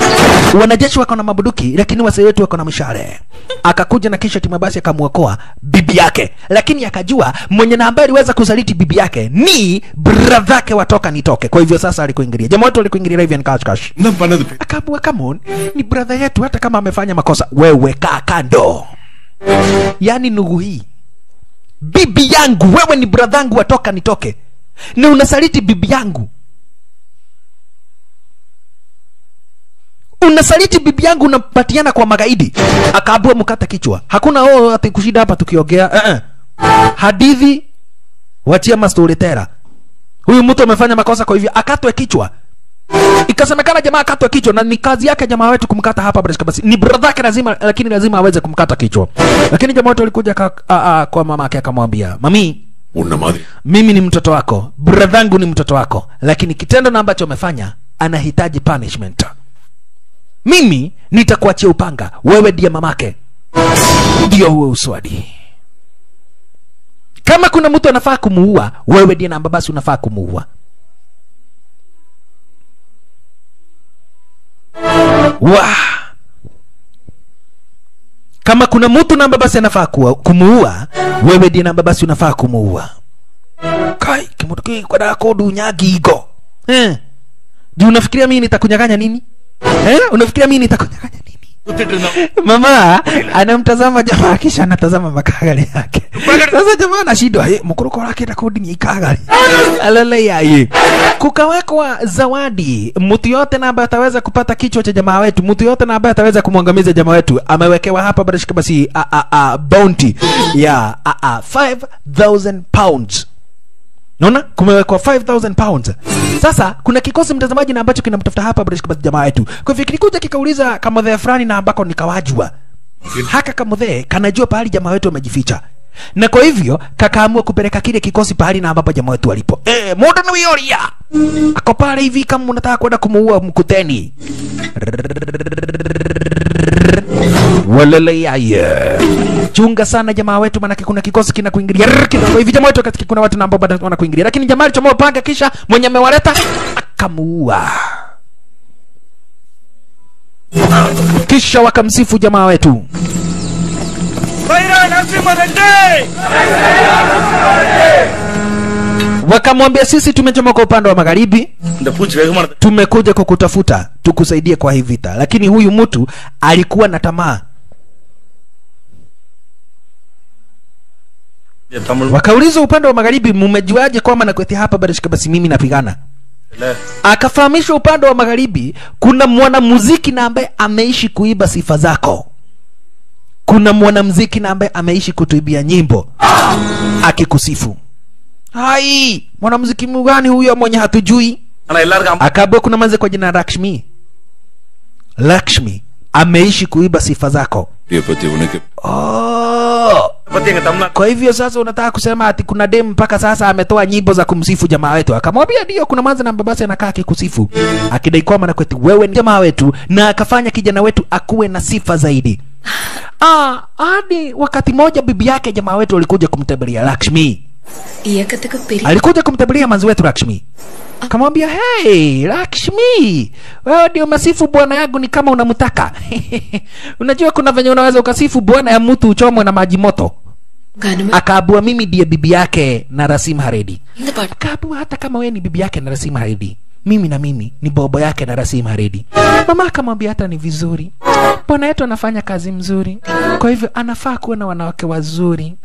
Speaker 1: wanajeshi wako na mabuduki lakini wazee wetu wako na mishale. Akakuja na kisha timu basi akamuokoa bibi yake. Lakini akajua mwenye na ambaye aliweza kusaliti bibi yake ni brother yake watoka nitoke. Kwa hivyo sasa alikuingilia. Jamaa wetu walikuingilia hivi and cash
Speaker 4: cash.
Speaker 1: Akamwambia come on, ni brother yetu hata kama amefanya makosa, wewe kaa kando. Yaani ndugu hii, bibi yangu, wewe ni bradhangu watoka nitoke, ni unasaliti bibi yangu, unasaliti bibi yangu, unapatiana kwa magaidi. akaabua mkata kichwa, hakuna oh, ati kushinda hapa tukiongea eh -eh. hadithi wachia mastoryteller. Huyu mtu amefanya makosa, kwa hivyo akatwe kichwa Ikasemekana jamaa katwe kichwa, na ni kazi yake jamaa wetu kumkata hapa brother. Basi ni brother yake lazima, lakini lazima aweze kumkata kichwa. Lakini jamaa wetu alikuja kwa mama yake akamwambia, mami
Speaker 4: una madhi,
Speaker 1: mimi ni mtoto wako, bradhangu ni mtoto wako, lakini kitendo na ambacho umefanya anahitaji punishment. Mimi nitakuachia upanga, wewe ndiye mamake, ndio huwe uswadi. Kama kuna mtu anafaa kumuua, wewe ndiye namba, basi unafaa kumuua. Wa kama kuna mtu namba basi anafaa kumuua wewe ndiye namba basi unafaa kumuua. Kai kimutu da kodu nyagi igo. Eh. Juu unafikiria mimi nitakunyang'anya nini? Eh? Unafikiria mimi nitakunyang'anya nini mama anamtazama jamaa kisha anatazama makagari yake. Sasa jamaa anashindwa hey, mkuruko wake na kodi ni ikagari alale yaye kukawekwa zawadi mtu yote na ambaye ataweza kupata kichwa cha jamaa wetu mtu yote na ambaye ataweza kumwangamiza jamaa wetu amewekewa hapa barashika basi a, a, a, bounty. Ya a, a, 5000 pounds naona kumewekwa 5000 pounds. Sasa kuna kikosi mtazamaji na ambacho kinamtafuta hapa British Kabasi jamaa yetu. Kwa hivyo kilikuja kikauliza kamodhee fulani na ambako nikawajua haka kamodhee kanajua pahali jamaa wetu wamejificha na kwa hivyo kakaamua kupeleka kile kikosi pahali na ambapo jamaa wetu walipo eh Modern Warrior. ako pale hivi kama unataka kwenda kumuua mkuteni wala la yaya. Chunga sana jamaa wetu, maanake kuna kikosi kina kinakuingilia kidogo hivi. Jamaa wetu, katika kuna watu na ambao bado wanakuingilia, lakini jamaa alichomoa panga, kisha mwenye amewaleta akamuua, kisha wakamsifu jamaa wetu. Wakamwambia, sisi tumechomoka upande wa magharibi, tumekuja kukutafuta tukusaidie kwa hii vita. Lakini huyu mtu alikuwa na tamaa Wakaulizwa upande wa magharibi, mmejuaje kwamba Nakweti hapa barishika? Basi mimi napigana. Akafahamishwa upande wa magharibi kuna mwanamuziki na ambaye ameishi kuiba sifa zako, kuna mwanamuziki na ambaye ameishi kutuibia nyimbo akikusifu. Hai, mwanamuziki mgani huyo mwenye hatujui? Akaambiwa kuna manze kwa jina Lakshmi Lakshmi ameishi kuiba sifa zako. Oh. Kwa hivyo sasa unataka kusema ati kuna dem mpaka sasa ametoa nyimbo za kumsifu jamaa wetu, akamwambia ndio, kuna manza na mbabasi anakaa akikusifu akidai kwamba na kwetu wewe ni jamaa wetu, na akafanya kijana wetu akuwe na sifa zaidi. Ah, ah hadi wakati moja bibi yake jamaa wetu alikuja kumtembelea Lakshmi Alikuja kumtembelea manzi wetu Lakshmi, akamwambia, hey, Lakshmi, wewe ndio masifu bwana yangu, ni kama unamtaka. Unajua kuna venye unaweza ukasifu bwana ya mtu uchomwe na maji moto. Akaabua mimi ndiye bibi yake na Rasim Haredi, akaabua hata kama wewe ni bibi yake na Rasim Haredi mimi na mimi ni bobo yake na Rasima Redi. mama akamwambia hata ni vizuri. Bwana yetu anafanya kazi mzuri. Kwa hivyo anafaa kuwa na wanawake wazuri.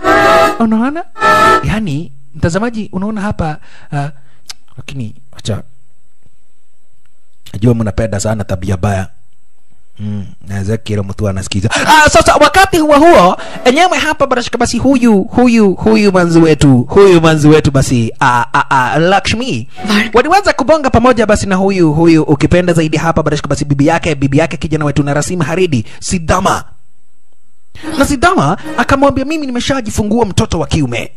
Speaker 1: Unaona? Yaani mtazamaji unaona hapa uh, lakini acha najua mnapenda sana tabia baya Mm, naweza kila mtu anasikiza. Ah, sasa wakati huo huo enyewe hapa barashika basi huyu huyu huyu manzi wetu huyu manzi wetu basi ah, ah, ah, Lakshmi. Waliweza kubonga pamoja basi na huyu huyu ukipenda zaidi hapa barashika basi bibi yake bibi yake kijana wetu Narasim Haridi Sidama. Na Sidama akamwambia mimi nimeshajifungua mtoto wa kiume.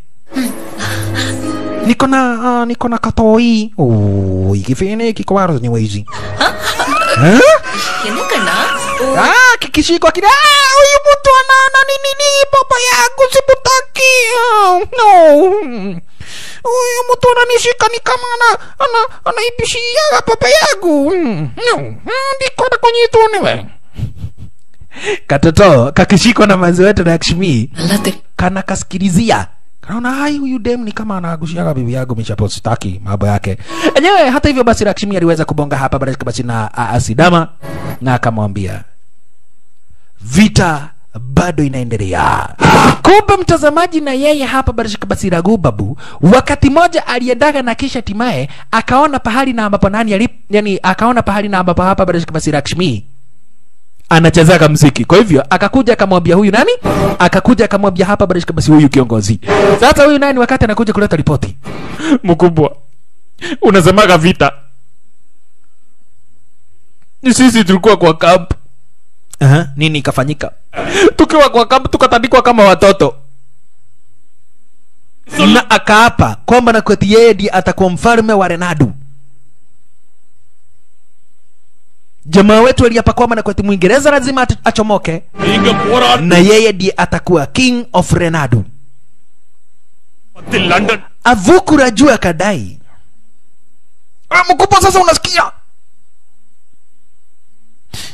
Speaker 1: Niko na uh, niko na katoi. Oh, ikifini kikwazo ni wezi.
Speaker 2: 眠くない
Speaker 1: ah, kikishikwa kile ah, huyu mtu ana nini baba yangu sibutaki ah, no. Huyu mtu ananishika ni kama ana ana anaibishia baba yangu. No. Ah, Ndikona kwenye tunewe katoto kakishikwa na maziwete na Lakshmi. Kana kasikilizia kanaona hai huyu dem ni kama anaagushiaga bibi yangu mishapostaki mambo yake. Enyewe hata hivyo basi Lakshmi aliweza kubonga hapa baada basi na asidama na akamwambia vita bado inaendelea. Kumbe mtazamaji na yeye hapa barashika basi ragu babu wakati moja aliendaga na kisha timaye akaona pahali na ambapo nani yani akaona pahali na ambapo hapa barashika basi Lakshmi anachezaga mziki kwa hivyo akakuja akamwambia huyu nani? Akakuja akamwambia hapa barishika basi huyu kiongozi. Sasa huyu nani wakati anakuja kuleta ripoti? Mkubwa unasemaga vita. Ni sisi tulikuwa kwa kamp uh-huh. nini ikafanyika? Tukiwa kwa camp tukatandikwa kama watoto. Na akaapa kwamba na kweti yeye ndiye atakuwa mfalme wa renadu Jamaa wetu aliyepakwama na kwetu Mwingereza lazima achomoke, na yeye ndiye atakuwa king of
Speaker 5: Renado.
Speaker 1: Avukura juu akadai ah, mkubwa. Sasa unasikia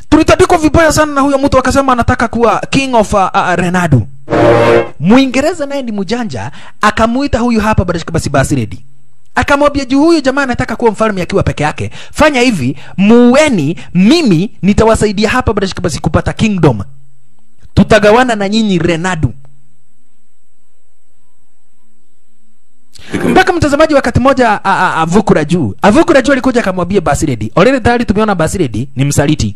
Speaker 1: tulitandikwa vibaya sana na huyo mtu, akasema anataka kuwa king of uh, uh, Renado. Mwingereza naye ni mjanja, akamuita huyu hapa Bashibasi Basinedi akamwambia juu huyu jamaa anataka kuwa mfalme akiwa peke yake. Fanya hivi muweni mimi nitawasaidia hapa basi kupata kingdom. Tutagawana na nyinyi renadu. Mpaka mtazamaji wakati moja a- a- avukura juu avukura juu alikuja akamwambia basiredi already tayari tumeona basiredi ni msaliti.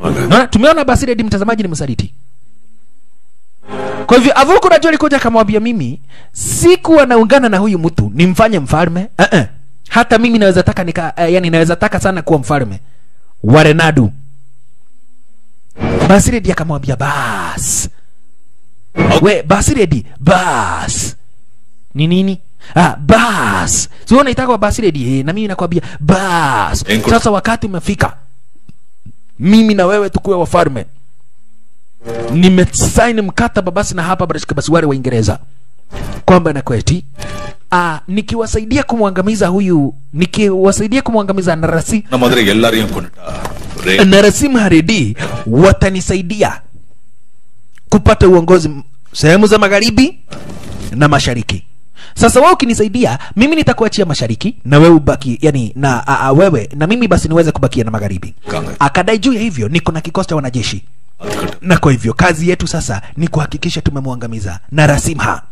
Speaker 1: Naona tumeona basiredi mtazamaji ni msaliti kwa hivyo Avuku juu alikuja akamwambia mimi sikuwa naungana na huyu mtu nimfanye mfalme. Uh -uh. hata mimi naweza taka nika, uh, yani naweza taka sana kuwa mfalme. Wa renadu basiredi akamwambia bas. We basiredi bas. Ni nini? Ah, bas. Sio unaitaka kwa Basiredi? Eh, na mimi nakwambia bas. Sasa wakati umefika mimi na wewe tukuwe wafalme nimesaini mkataba basi na hapa basi wale waingereza kwamba na kweti ah, nikiwasaidia kumwangamiza huyu nikiwasaidia kumwangamiza narasi narasi haredi watanisaidia kupata uongozi sehemu za magharibi na mashariki. Sasa wao ukinisaidia mimi nitakuachia mashariki na wewe ubaki yani na a, a, wewe na mimi basi niweze kubakia na magharibi. Akadai juu ya hivyo niko na kikosi cha wanajeshi na kwa hivyo kazi yetu sasa ni kuhakikisha tumemwangamiza Na Rasimha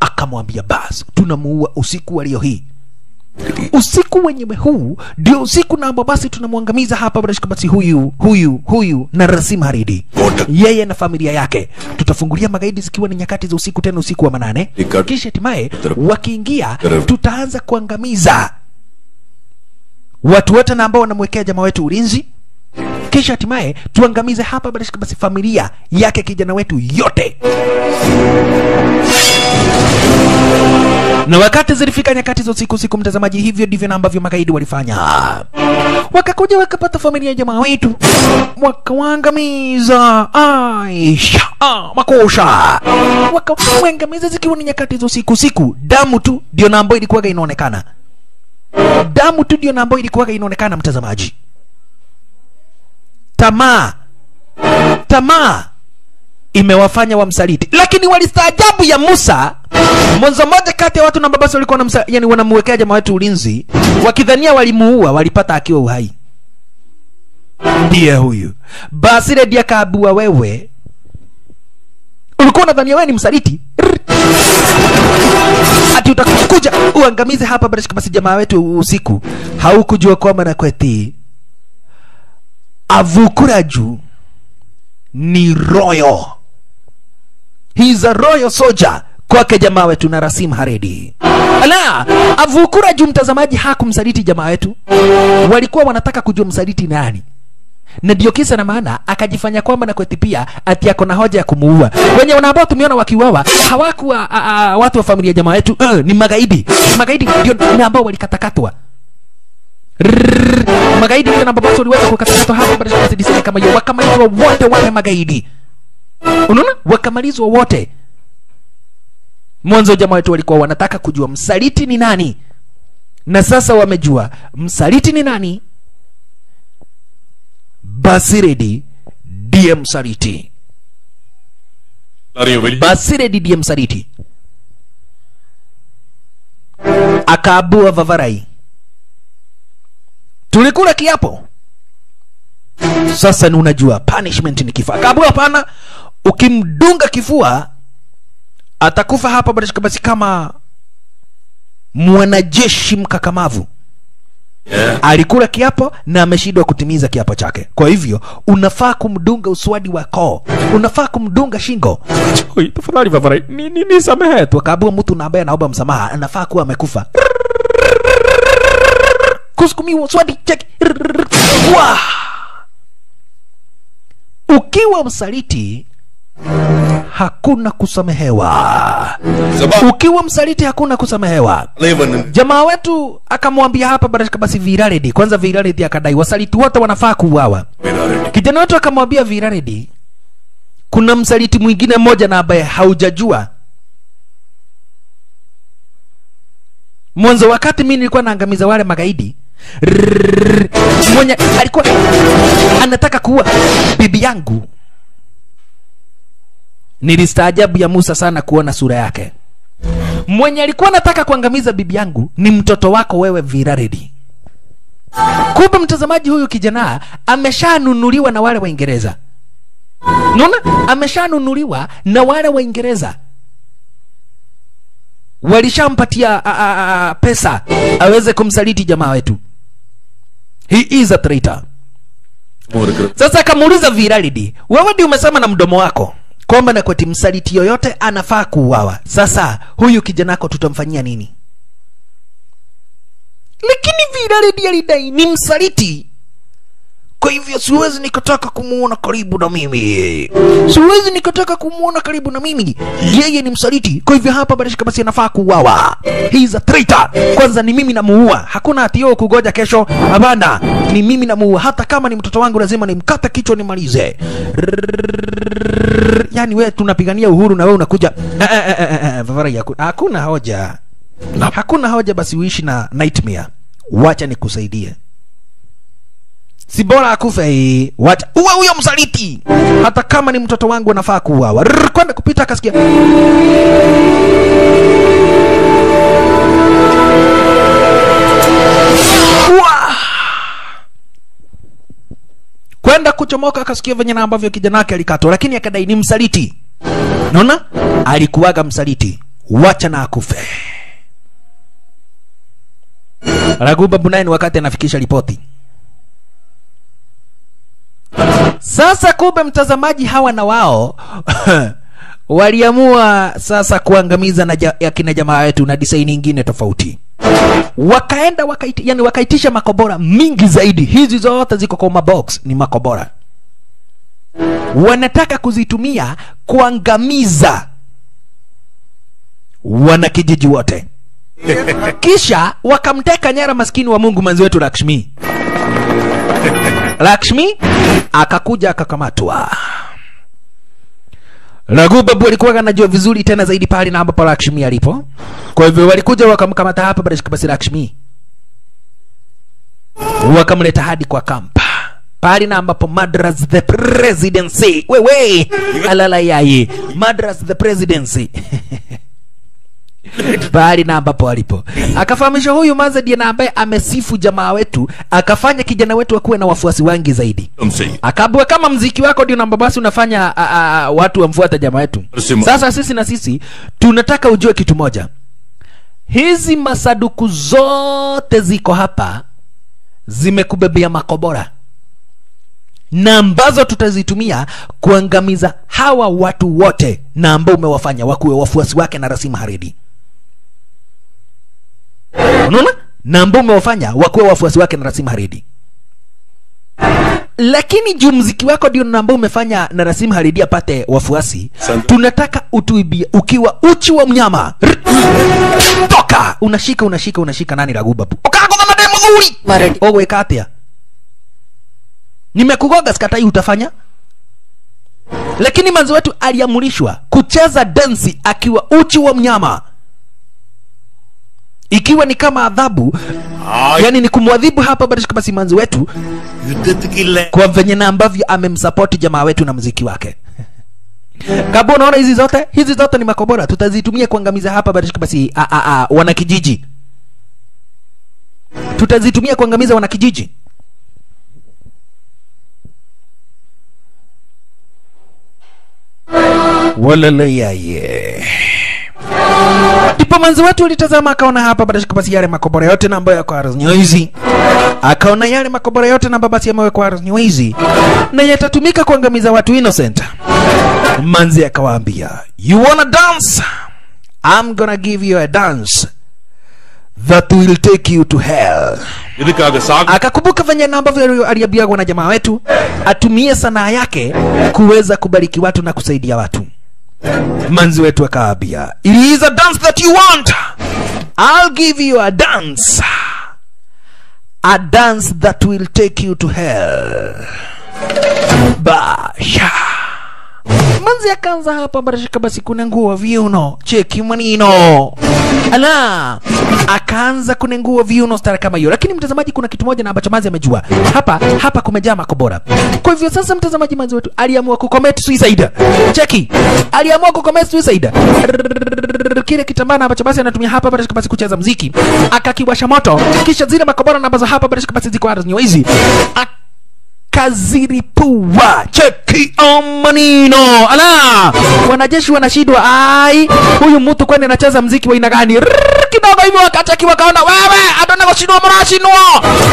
Speaker 1: Akamwambia bas, tunamuua usiku wa leo hii. Usiku wenyewe huu ndio usiku na ambao basi tunamwangamiza hapa. Basi huyu huyu huyu na Rasim Haridi yeye na familia yake. Tutafungulia magaidi zikiwa ni nyakati za usiku tena usiku wa manane. Kisha hatimaye wakiingia tutaanza kuangamiza watu wote na ambao wanamwekea jamaa wetu ulinzi kisha hatimaye tuangamize hapa basi familia yake kijana wetu yote. Na wakati zilifika nyakati za usiku siku, mtazamaji hivyo ndivyo ambavyo magaidi walifanya. Wakakuja wakapata familia ya jamaa wetu. Wakawaangamiza aisha ah, makosha. Wakawangamiza zikiwa ni nyakati za usiku siku. damu tu ndio na ambayo ilikuwaga inaonekana. Damu tu ndio na ambayo ilikuwaga inaonekana mtazamaji tamaa. Tamaa imewafanya wamsaliti. Lakini walistaajabu ya musa. Mwanzo mmoja kati ya watu na babasi walikuwa wanamsa- yani wanamwekea jamaa wetu ulinzi. Wakidhania walimuua walipata akiwa uhai. Ndiye huyu. Basi redi akaabua wewe ulikuwa unadhania wewe ni msaliti? Ati utakuja uangamize hapa basi jamaa wetu usiku. Haukujua kwamba na kweti avukuraju ni royo He is a royal soldier kwake jamaa wetu na Rasim Haredi. Ala, avukura juu mtazamaji hakumsaliti jamaa wetu, walikuwa wanataka kujua msaliti nani na ndio kisa na maana akajifanya kwamba na kweti ati ako na hoja ya kumuua. Wenye ambao tumeona wakiuawa hawakuwa watu wa familia jamaa wetu uh, ni magaidi. Magaidi ndio ambao walikatakatwa Magaidi ndio namba basi waliweza kukatwa hapo baada ya CDC kama hiyo, wakamalizwa wote wale magaidi. Unaona? Wakamalizwa wote. Mwanzo jamaa wetu walikuwa wanataka kujua msaliti ni nani, na sasa wamejua msaliti ni nani. Basiredi ndiye msaliti. Basiredi ndiye msaliti, akaabua Vavarai tulikula kiapo, sasa ni unajua punishment ni kifua kabu hapana, ukimdunga kifua atakufa hapa basi kama mwanajeshi mkakamavu yeah. alikula kiapo na ameshindwa kutimiza kiapo chake. Kwa hivyo unafaa kumdunga uswadi wa koo, unafaa kumdunga shingo. Tafadhali ni, ni, ni samehe tu. Akaabua mtu na ambaye anaomba msamaha anafaa kuwa amekufa kusukumiwa swadi cheki Wah! ukiwa msaliti hakuna kusamehewa. Ukiwa msaliti hakuna kusamehewa. Jamaa wetu akamwambia hapa baraka basi Viraredi, kwanza Viraredi akadai wasaliti wote wanafaa kuuawa. Kijana wetu akamwambia Viraredi, kuna msaliti mwingine mmoja na ambaye haujajua. Mwanzo wakati mimi nilikuwa naangamiza wale magaidi mwenye alikuwa anataka kuua bibi yangu. Nilistaajabu ya musa sana kuona sura yake. Mwenye alikuwa anataka kuangamiza bibi yangu ni mtoto wako wewe viraredi. Kumbe mtazamaji huyu kijana ameshanunuliwa na wale waingereza naona ameshanunuliwa na wale waingereza walishampatia pesa aweze kumsaliti jamaa wetu he is a traitor. Sasa akamuuliza viralidi wewe ndio umesema na mdomo wako kwamba na kweti msaliti yoyote anafaa kuuawa. Sasa huyu kijanako tutamfanyia nini? Lakini viralidi alidai ni msaliti kwa hivyo siwezi nikataka kumuona karibu na mimi. Siwezi nikataka kumuona karibu na mimi. Yeye ni msaliti. Kwa hivyo hapa barishika basi anafaa kuuawa. He is a traitor. Kwanza ni mimi namuua. Hakuna hatio kugoja kesho. Hapana. Ni mimi namuua. Hata kama ni mtoto wangu lazima nimkata kichwa nimalize. Yani we tunapigania uhuru na we unakuja. Eh, eh, eh, hakuna hoja. Hakuna hoja basi uishi na nightmare. Wacha nikusaidie si bora akufe hii. wacha uwe huyo msaliti. Hata kama ni mtoto wangu anafaa kuuawa. Kwenda kupita akasikia. Kwenda kuchomoka akasikia venye na ambavyo kijana wake alikatwa lakini akadai ni msaliti. Naona? Alikuwaga msaliti. Wacha na akufe. Raguba bunaini wakati anafikisha ripoti sasa kumbe mtazamaji hawa na wao waliamua sasa kuangamiza na ja, ya kina jamaa wetu na design nyingine tofauti. Wakaenda wakaiti, yani wakaitisha makobora mingi zaidi. Hizi zote ziko kwa mabox ni makobora wanataka kuzitumia kuangamiza wanakijiji wote. Kisha wakamteka nyara maskini wa mungu manzi wetu lakshmi. Lakshmi akakuja akakamatwa Lagu babu alikuwa anajua vizuri tena zaidi pale na ambapo Lakshmi alipo. Kwa hivyo walikuja wakamkamata hapa bila shaka basi Lakshmi. Wakamleta hadi kwa kampa. Pale na ambapo Madras the presidency. Wewe alala yaye. Madras the presidency. pahali na ambapo alipo. Akafahamisha huyu Mazadi na ambaye amesifu jamaa wetu akafanya kijana wetu akuwe na wafuasi wengi zaidi.
Speaker 5: Msei.
Speaker 1: kama mziki wako ndio namba basi unafanya a, a, watu wamfuata jamaa wetu. Sasa sisi na sisi tunataka ujue kitu moja. Hizi masaduku zote ziko hapa zimekubebea makobora. Na ambazo tutazitumia kuangamiza hawa watu wote na ambao umewafanya wakuwe wafuasi wake na rasimu Haredi unaona? Na ambao umewafanya wakuwe wafuasi wake na Rasim Haredi. Lakini juu mziki wako ndio na ambao umefanya na Rasim Haredi apate wafuasi tunataka utuibie ukiwa uchi wa mnyama. Toka! Unashika unashika unashika nani ragubabu demo nzuri!
Speaker 2: Maradi.
Speaker 1: owe katia nimekugoga sikatai utafanya. Lakini manzi wetu aliamrishwa kucheza densi akiwa uchi wa mnyama ikiwa ni kama adhabu Ay. yani ni kumwadhibu hapa basi basi manzi wetu. Kwa venye na ambavyo amemsapoti jamaa wetu na mziki wake. Kabo unaona hizi zote hizi zote ni makobora tutazitumia kuangamiza hapa basi basi a, a, a, wanakijiji. Tutazitumia kuangamiza wanakijiji. Walalayaye Ndipo manzi wetu ulitazama akaona hapa patashikapasi yale makobora yote na ambayo yako Arsenizi, akaona yale makobora yote na babasi yamewekwa Arsenizi na yatatumika kuangamiza watu innocent. Manzi akawaambia, you wanna dance? I'm gonna give you a dance that will take you to hell. Akakumbuka venye na ambavyo aliambiwa na jamaa wetu atumie sanaa yake kuweza kubariki watu na kusaidia watu manzi wetu akaambia it is a dance that you want. I'll give you a dance. A dance that will take you to hell. Basha manzi akaanza hapa barashika basi kunengua viuno cheki mwanino. Ala! Akaanza kunengua viuno stara kama hiyo. Lakini mtazamaji kuna kitu moja na ambacho manzi amejua. Hapa hapa kumejaa makobora kwa hivyo sasa mtazamaji manzi wetu aliamua kucommit suicide. Cheki! Aliamua kucommit suicide. Kile kitambaa ambacho basi anatumia hapa barashika basi kucheza mziki akakiwasha moto kisha zile makobora na ambazo hapa barashika basi ziko hizi kaziripua. Cheki manino ala! Wanajeshi wanashindwa ai huyu mtu kwani anacheza mziki wa aina gani? Kidogo hivyo wakacheki wakaona wewe adona kushindwa mnashinwa.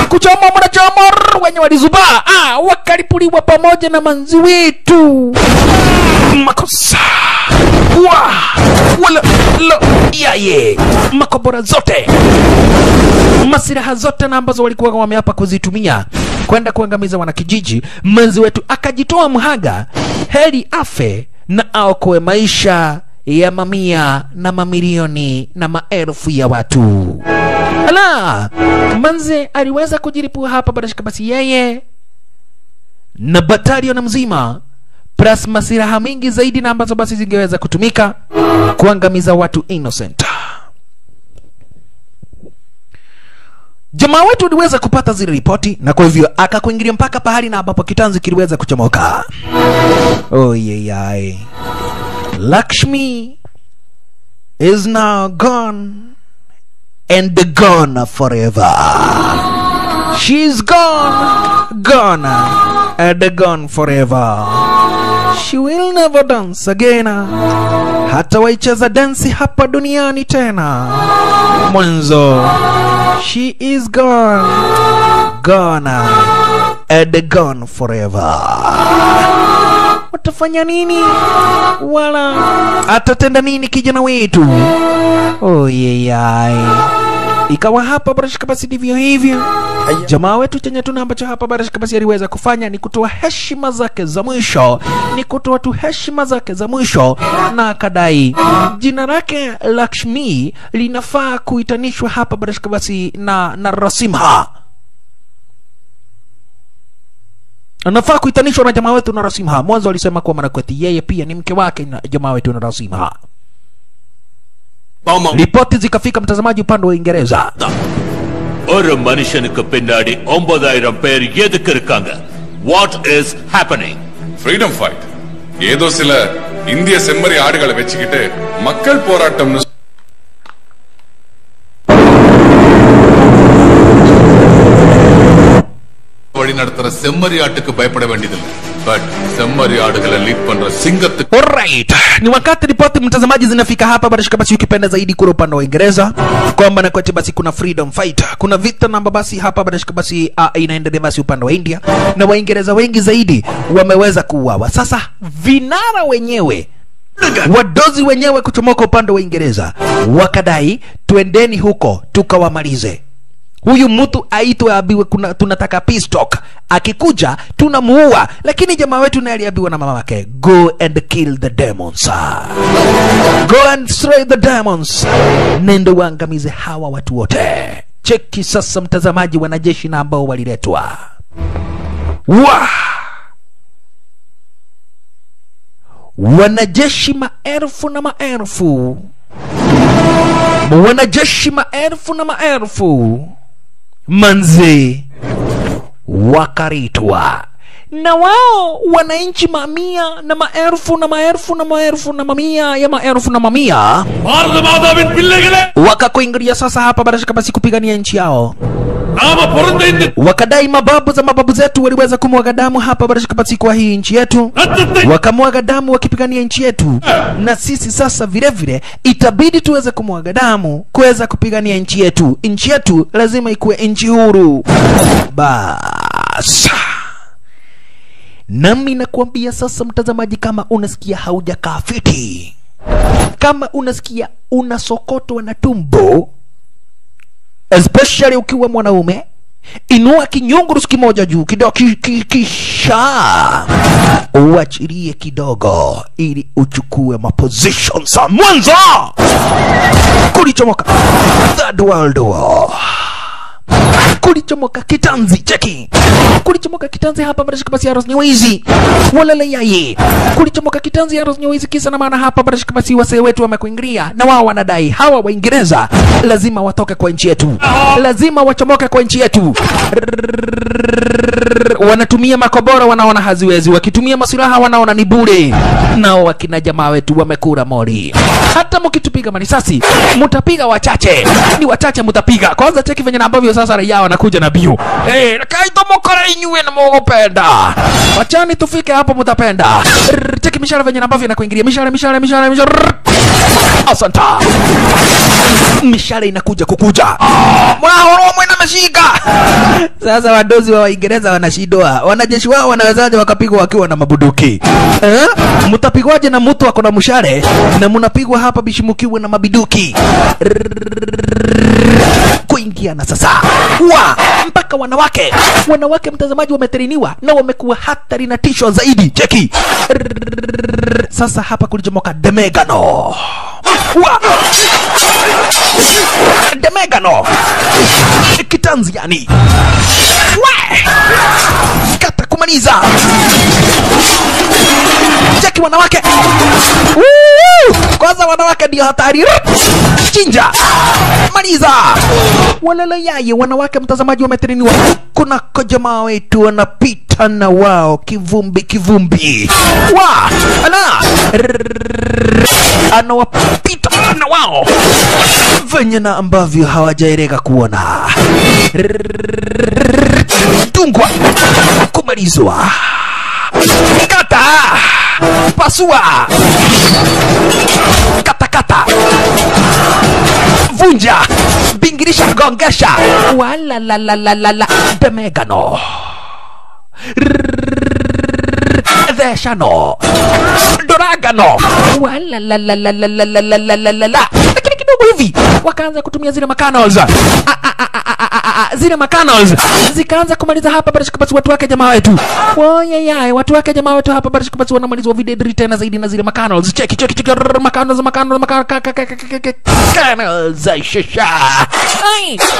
Speaker 1: Kuchoma mnachoma wenye walizubaa. Ah, wakalipuliwa pamoja na manzi wetu. Makosa. Wa wala lo yaye makobora zote. Masiraha zote na ambazo walikuwa wameapa kuzitumia kwenda kuangamiza wanakijiji mwenzi wetu akajitoa mhaga heri afe na aokoe maisha ya mamia na mamilioni na maelfu ya watu. Ala manze aliweza kujiripua hapa barashika basi yeye na batalion mzima plus masiraha mingi zaidi na ambazo basi zingeweza kutumika kuangamiza watu innocent jamaa wetu aliweza kupata zile ripoti na kwa hivyo akakuingilia mpaka pahali na ambapo kitanzi kiliweza kuchomoka. Oyeyai lakshmi is now gone and gone forever. She's gone gone and gone forever. She will never dance again. Hata waicheza dansi hapa duniani tena. Mwanzo she is gone. Gone. And gone forever. Watafanya nini? Wala atatenda nini kijana wetu? Oyeyai ikawa hapa barashika basi ndivyo hivyo. Jamaa wetu chenye tuna ambacho hapa barashika basi aliweza kufanya ni kutoa heshima zake za mwisho. Ni kutoa tu heshima zake za mwisho na akadai. Jina lake lakshmi linafaa kuitanishwa hapa barashika basi na na rasimha. Anafaa kuitanishwa na jamaa wetu na rasimha. Mwanzo alisema kuwa manakweti yeye pia ni mke wake na jamaa wetu na rasimha ripoti zikafika mtazamaji upande wa uingereza.
Speaker 5: ஒரு மனுஷனுக்கு பின்னாடி ஒன்பதாயிரம் பேர் எதுக்கு இருக்காங்க what is happening
Speaker 4: freedom fight ஏதோ சில இந்திய செம்மறி ஆடுகளை வச்சுக்கிட்டு மக்கள் போராட்டம்னு வழி நடத்துற செம்மறி ஆட்டுக்கு பயப்பட வேண்டியதில்லை பட் செம்மறி ஆடுகளை லீட் பண்ற சிங்கத்துக்கு
Speaker 1: Alright. Ni wakati ripoti mtazamaji zinafika hapa barashika basi ukipenda zaidi kule upande wa Uingereza kwamba na kwetu basi kuna freedom fight. Kuna vita namba basi hapa barashika basi uh, inaendelea basi upande wa India na Waingereza wengi zaidi wameweza kuuawa. Sasa vinara wenyewe wadozi wenyewe kuchomoka upande wa Uingereza wakadai twendeni huko tukawamalize huyu mtu aitwe abiwe kuna, tunataka peace akikuja tunamuua. Lakini jamaa wetu naye aliambiwa na mama yake go and kill the demons go and slay the demons. Nendo waangamize hawa watu wote. Cheki sasa mtazamaji wanajeshi na ambao waliletwa. Wa! Wanajeshi maelfu na maelfu. Wanajeshi maelfu na maelfu manzi wakaritwa. Na wao wananchi mamia na maelfu na maelfu na maelfu na mamia ya maelfu na mamia wakakuingilia sasa hapa bila shaka basi kupigania nchi yao wakadai mababu za mababu zetu waliweza kumwaga damu hapa barashika kwa hii nchi yetu, wakamwaga damu wakipigania nchi yetu, na sisi sasa vilevile itabidi tuweze kumwaga damu kuweza kupigania nchi yetu. Nchi yetu lazima ikuwe nchi huru. Basa nami nakuambia sasa, mtazamaji, kama unasikia haujakafiti, kama unasikia unasokotwa na tumbo especially ukiwa mwanaume inua kinyungurusi kimoja juu kidogo ki, ki, kisha uachilie kidogo ili uchukue maposition za mwanzo. Kulichomoka. Third world war kulichomoka kitanzi cheki. Kulichomoka kitanzi hapa barashika basi Aros Nyewezi. Walala yaye. Kulichomoka kitanzi Aros Nyewezi kisa na maana hapa barashika basi wasee wetu wamekuingilia. Na wao wanadai hawa Waingereza lazima watoke kwa nchi yetu. Lazima wachomoke kwa nchi yetu. Wanatumia makobora wanaona haziwezi. Wakitumia masilaha wanaona ni bure. Nao wakina jamaa wetu wamekura mori. Hata mkitupiga manisasi mtapiga wachache. Ni wachache mtapiga. kwanza cheki venye na sasa raia wanakuja na biu eh, kaito mokore inyue na mogo penda wachani tufike hapo, mutapenda. Cheki mishale venye ambavyo inakuingilia mishale, mishale, mishale, mishale. Asante mishale inakuja kukuja. Mwena meshika sasa wadozi wa waingereza wanashindwa. Wanajeshi wao wanawezaje wakapigwa wakiwa na mabuduki eh? mtapigwaje na mtu ako na mshale? Na mnapigwa hapa bishimukiwe na mabiduki kuingiana sasa. Wa mpaka wanawake. Wanawake mtazamaji wameteriniwa na wamekuwa hatari na zaidi. Cheki. Sasa hapa kulichomoka demegano wa demegano kitanzi kata kumaliza cheki wanawake. Kwanza wanawake ndio hatari. Chinja. Maliza. Walala yaye wanawake mtazamaji wameteriniwa kuna jamaa wetu wanapita na wao. Kivumbi kivumbi. Wa ana. Anawapita na wao. Venye na ambavyo hawajaereka kuona. Tungwa kumalizwa kata pasua katakata vunja bingirisha gongesha walalalalala demegano dheshano doragano walalalalalalalala lakini kidogo hivi wakaanza kutumia zile macanals Ah, ah, ah, hivi. Wakaanza kutumia zile mcanals zile macanals zikaanza kumaliza hapa barashikabasi watu wake jamaa wetu. Woyeyai watu wake jamaa wetu hapa barashikabasi wanamaliza wavidedri tena zaidi na zile macanals cheki cheki cheki. Mcanals macanals macanals shasha.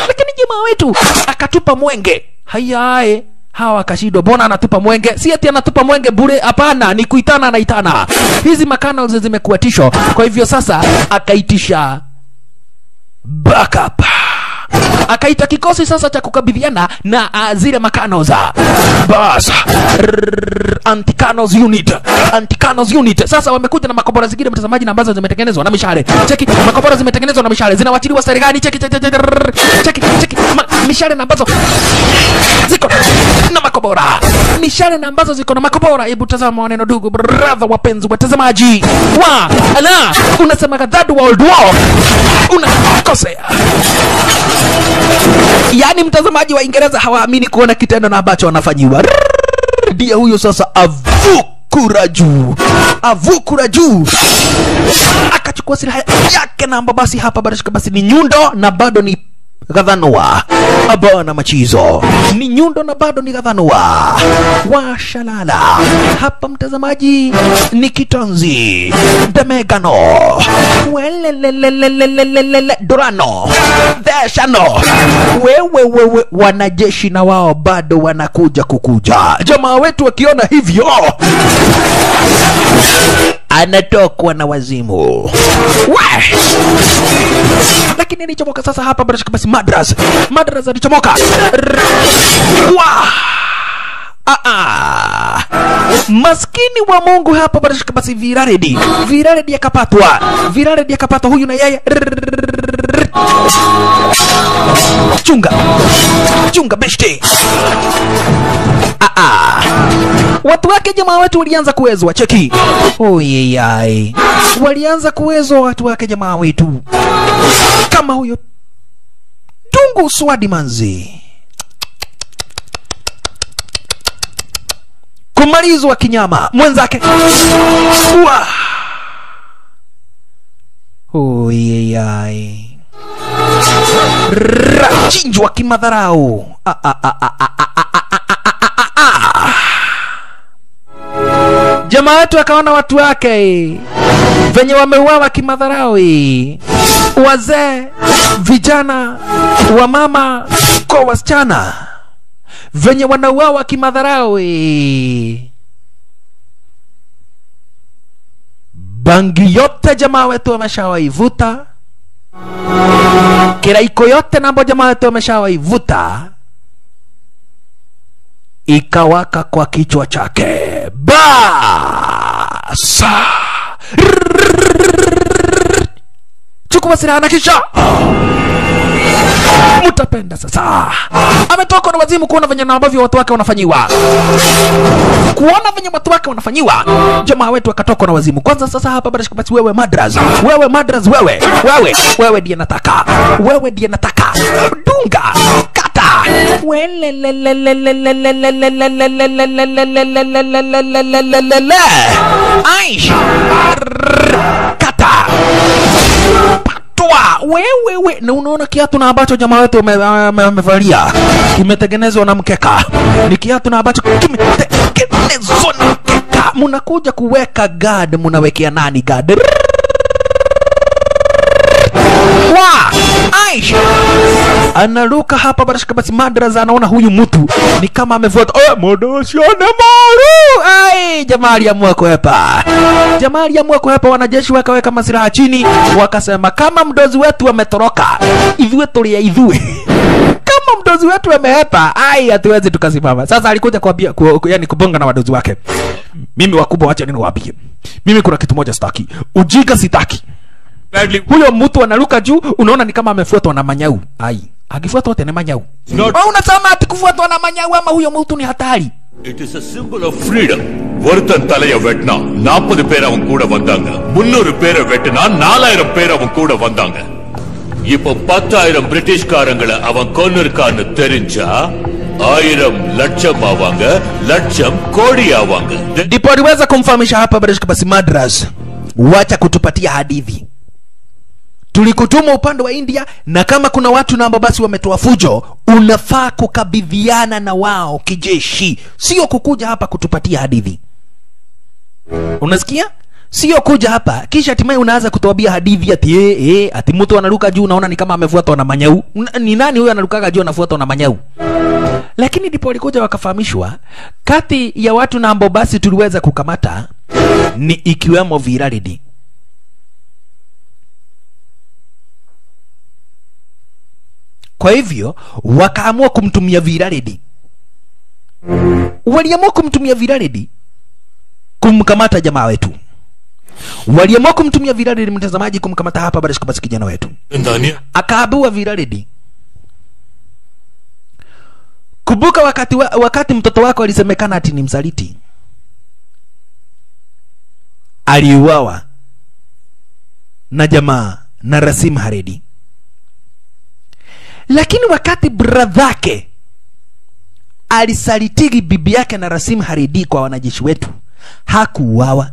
Speaker 1: Lakini jamaa wetu akatupa mwenge. Hayaye hawa akashindwa mbona anatupa mwenge? Si ati anatupa mwenge bure? Hapana ni kuitana anaitana hizi makanals zimekuwa tisho. Kwa hivyo sasa akaitisha back up. Akaita kikosi sasa cha kukabidhiana na uh, zile makanoza bas anticanos unit. Anti-canos unit. Sasa wamekuja na makobora zingine mtazamaji na ambazo zimetengenezwa na mishale. Cheki makobora zimetengenezwa na mishale. Zinawachiliwa serikali cheki cheki cheki cheki cheki mishale na ambazo ziko na makobora mishale na ambazo ziko na makobora hebu tazama maneno dugu brother wapenzi watazamaji. Wa ala unasema third world war unakosea yaani mtazamaji wa Uingereza hawaamini kuona kitendo na ambacho wanafanyiwa. dia Ndiye huyo sasa avukura juu, avukura juu, akachukua silaha yake na basi hapa barashika basi ni nyundo na bado ni gathanua abana machizo. Ni nyundo na bado ni gavanoa washalala hapa mtazamaji ni kitonzi. Demegano dorano. Dheshano wewewewe wanajeshi na wao bado wanakuja kukuja. Jamaa wetu wakiona hivyo anatokwa na wazimu. Lakini alichomoka sasa hapa barashika basi madras. Madras alichomoka. Ah, ah. maskini wa mungu hapa barashika basi viraredi. Viraredi akapatwa. Viraredi akapatwa. Huyu na yeye. Chunga. Chunga beshte. Ah, ah. watu wake jamaa wetu walianza kuwezwa cheki. Oyeyai walianza kuwezwa watu wake jamaa wetu. Kama huyo tungu swadi manzi. Kumalizwa kinyama mwenzake. Uwa. oyeyai rachinjwa kimadharau. Jamaa wetu akaona watu wake venye wameuawa kimadharau, wazee, vijana, wamama kwa wasichana venye wanauawa kimadharau. Bangi yote jamaa wetu wameshawaivuta Kiraiko yote na mboja mate wameshawaivuta, ikawaka kwa kichwa chake. Basa! Chukua silaha na kisha! mtapenda sasa. Ametoka na wazimu kuona venye na ambavyo watu wake wanafanyiwa, kuona venye watu wake wanafanyiwa. Jamaa wetu akatoka na wazimu. Kwanza. Sasa hapa basi, basi wewe madras, wewe madras, wewe. Wewe. Wewe, ndiye nataka. Wewe, ndiye nataka. Dunga. Kata. Aish twa wewewe na unaona kiatu na ambacho jamaa wetu ame- ame- amevalia kimetengenezwa na mkeka. Ni kiatu na ambacho kimetengenezwa na mkeka. Mnakuja kuweka guard mnawekea nani guard wa Aisha. Anaruka hapa barashika basi madrasa anaona huyu mtu ni kama amefuata oh, modosione maru. Ai jamaa aliamua kuhepa. Jamaa aliamua kuhepa wanajeshi wakaweka masilaha chini wakasema kama mdozi wetu ametoroka ithue tulia ithue kama mdozi wetu amehepa ai hatuwezi tukasimama. Sasa alikuja kuambia ku, ku, yani kubonga na wadozi wake. Mimi wakubwa wacha nini waambie mimi kuna kitu moja sitaki. Ujinga sitaki
Speaker 5: Badly
Speaker 1: huyo mtu anaruka juu unaona ni kama amefuatwa na manyau ai akifuatwa tena manyau
Speaker 5: Not-
Speaker 1: Wewe unasema ati kufuatwa na manyau ama huyo mtu ni hatari
Speaker 5: It is a symbol of freedom. ஒருத்தன் தலைய வெட்டினா நாற்பது பேர் அவன் கூட வந்தாங்க முன்னூறு பேரை வெட்டினா நாலாயிரம் பேர் அவன் கூட வந்தாங்க இப்போ பத்தாயிரம் பிரிட்டிஷ்காரங்களை அவன் கொன்னு இருக்கான்னு தெரிஞ்சா ஆயிரம் லட்சம் ஆவாங்க லட்சம் கோடி ஆவாங்க
Speaker 1: ndipo aliweza kumfahamisha hapa barishka basi madras wacha kutupatia hadithi tulikutuma upande wa india na kama kuna watu na ambao basi wametoa fujo. Unafaa kukabidhiana na wao kijeshi. Sio kukuja hapa kutupatia hadithi. Unasikia? Sio kuja hapa. Kisha hatimaye unaanza kutuambia hadithi ati eh, eh, ati mtu anaruka juu unaona ni kama amefuatwa na manyau. Ni nani huyo anarukaga juu anafuatwa na manyau? Lakini ndipo walikuja wakafahamishwa kati ya watu na ambao basi tuliweza kukamata ni ikiwemo viraridi kwa hivyo wakaamua kumtumia viraledi, waliamua kumtumia viraledi kumkamata jamaa wetu. Waliamua kumtumia viraledi mtazamaji kumkamata hapa barashika basi kijana wetu.
Speaker 5: Ndani
Speaker 1: akaabua viraledi. kumbuka wakati, wa, wakati mtoto wako alisemekana ati ni msaliti. Aliuawa na jamaa na rasim haredi lakini wakati bradhake alisalitigi bibi yake na Rasim Haridi kwa wanajeshi wetu, hakuuawa.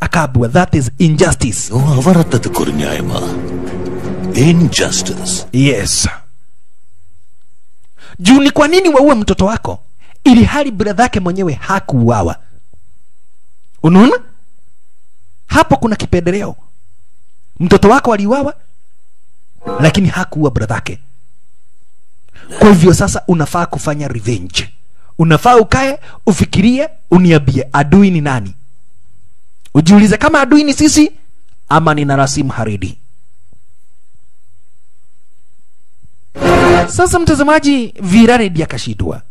Speaker 1: Akabwa, that is injustice.
Speaker 5: Injustice.
Speaker 1: Yes. Juu ni kwa nini waue mtoto wako ili hali bradhake mwenyewe hakuuawa? Unaona hapo kuna kipendeleo. Mtoto wako aliuawa, lakini hakuua bradhake. Kwa hivyo sasa unafaa kufanya revenge. Unafaa ukae ufikirie uniambie adui ni nani? Ujiulize kama adui ni sisi ama ni narasim haridi sasa mtazamaji viraredi akashindwa.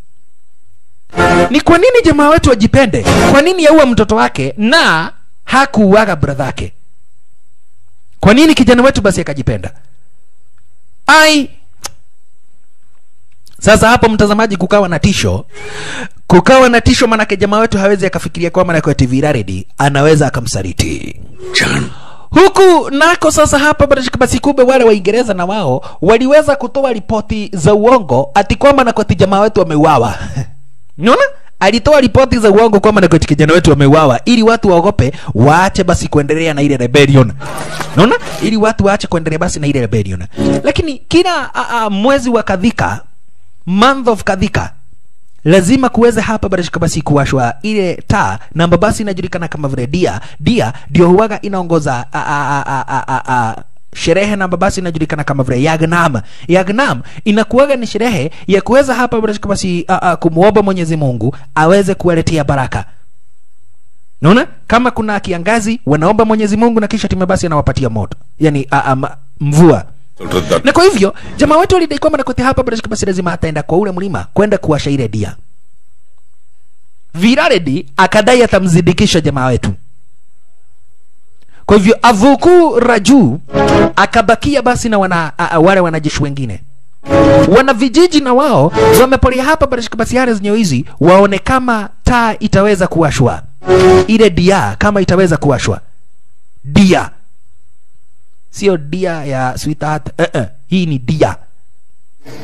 Speaker 1: Ni kwa nini jamaa wetu ajipende? Kwa nini yaua mtoto wake na hakuuaga bradhake? Kwa nini kijana wetu basi akajipenda ai. Sasa hapo mtazamaji kukawa na tisho. Kukawa na tisho manake jamaa wetu hawezi akafikiria kwamba na kwati raredi anaweza akamsaliti. Huku nako sasa hapa basi kumbe wale waingereza na wao waliweza kutoa ripoti za uongo ati kwamba kwa jamaa wetu wameuawa unaona alitoa ripoti za uongo kwamba nakwati kijana wetu wameuawa ili watu waogope waache basi kuendelea na ile rebellion. Unaona? Ili watu waache kuendelea basi na ile rebellion. Lakini kila a, a, mwezi wa kadhika month of kadhika lazima kuweze hapa barashika basi kuwashwa. Ile taa namba basi inajulikana kama vile dia. Dia ndio huwaga inaongoza a, a, a, a, a, a, sherehe namba basi inajulikana kama vile Yagnam. Yagnam inakuwaga ni sherehe ya kuweza hapa basi kumwomba Mwenyezi Mungu aweze kuwaletea baraka. Naona kama kuna kiangazi wanaomba Mwenyezi Mungu na kisha timebasi anawapatia moto, yani a, a, mvua na kwa hivyo jamaa wetu walidai kwamba Nakuti hapa basi lazima ataenda kwa ule mlima kwenda kuwashairedia. Viraredi akadai atamzidikisha jamaa wetu kwa hivyo avuku raju akabakia basi na wana, a, wale wanajeshi wengine. Wana vijiji na wao wamepolia hapa basi zenyewe hizi waone kama taa itaweza kuwashwa. Ile dia kama itaweza kuwashwa. Dia. Sio dia ya sweetheart eh, eh, hii ni dia.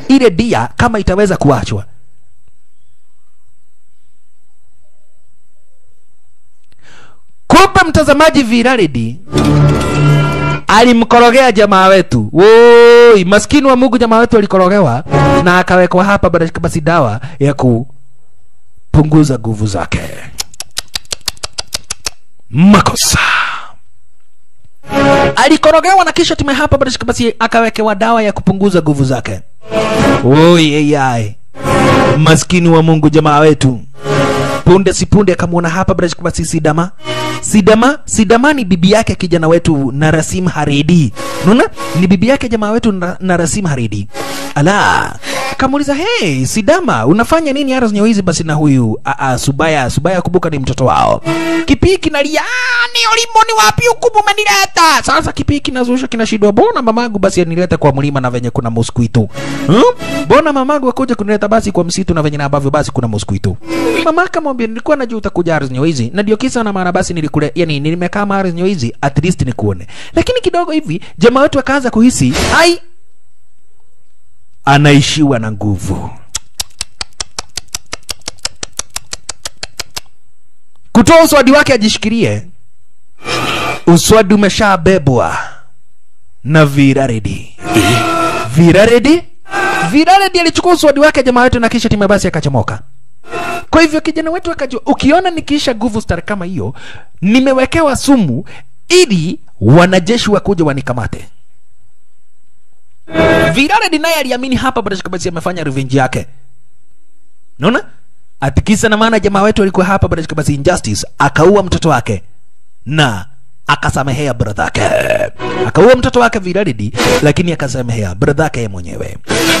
Speaker 1: Ile dia kama itaweza kuachwa kumbe mtazamaji viralidi alimkorogea jamaa wetu. Woi maskini wa mungu jamaa wetu alikorogewa na akawekwa hapa basi- dawa ya kupunguza nguvu zake. Makosa. Alikorogewa na kisha tume hapa basi akawekewa dawa ya kupunguza nguvu zake. Woi, maskini wa mungu jamaa wetu punde sipunde akamwona hapa basi si sidama sidama sidama ni bibi yake kijana wetu narasim Haredi. unaona ni bibi yake jamaa wetu na, narasim Haredi. ala akamuuliza hey sidama unafanya nini Aras hizi basi na huyu? A, a, subaya subaya kumbuka ni mtoto wao. Kipii kinalia "Ah, ni ulimo ni wapi hukumu umenileta sasa kipii kinazusha kinashindwa bona mamangu basi anileta kwa mlima na venye kuna mosquito? Hmm? bona mamangu akuja kunileta basi kwa msitu na venye na ambavyo basi kuna mosquito? Mama akamwambia nilikuwa najua utakuja ardhi hizi na ndio kisa na maana basi nilikule yani nimekaa ardhi hizi at least nikuone. Lakini kidogo hivi jamaa wetu akaanza kuhisi ai anaishiwa na nguvu. Kutoa uswadi wake ajishikirie. Uswadi umeshabebwa na viraredi viraredi viraredi alichukua uswadi wake jamaa wetu na kisha timu basi akachomoka. Kwa hivyo kijana wetu akajua ukiona nikiisha nguvu star kama hiyo nimewekewa sumu ili wanajeshi wakuja wanikamate viraredi naye aliamini hapa basi amefanya revenge yake Unaona? atikisa na maana jamaa wetu alikuwa hapa basi injustice akaua mtoto wake na akasamehea bradhake akaua mtoto wake viraridi lakini akasamehea bradhake yake mwenyewe.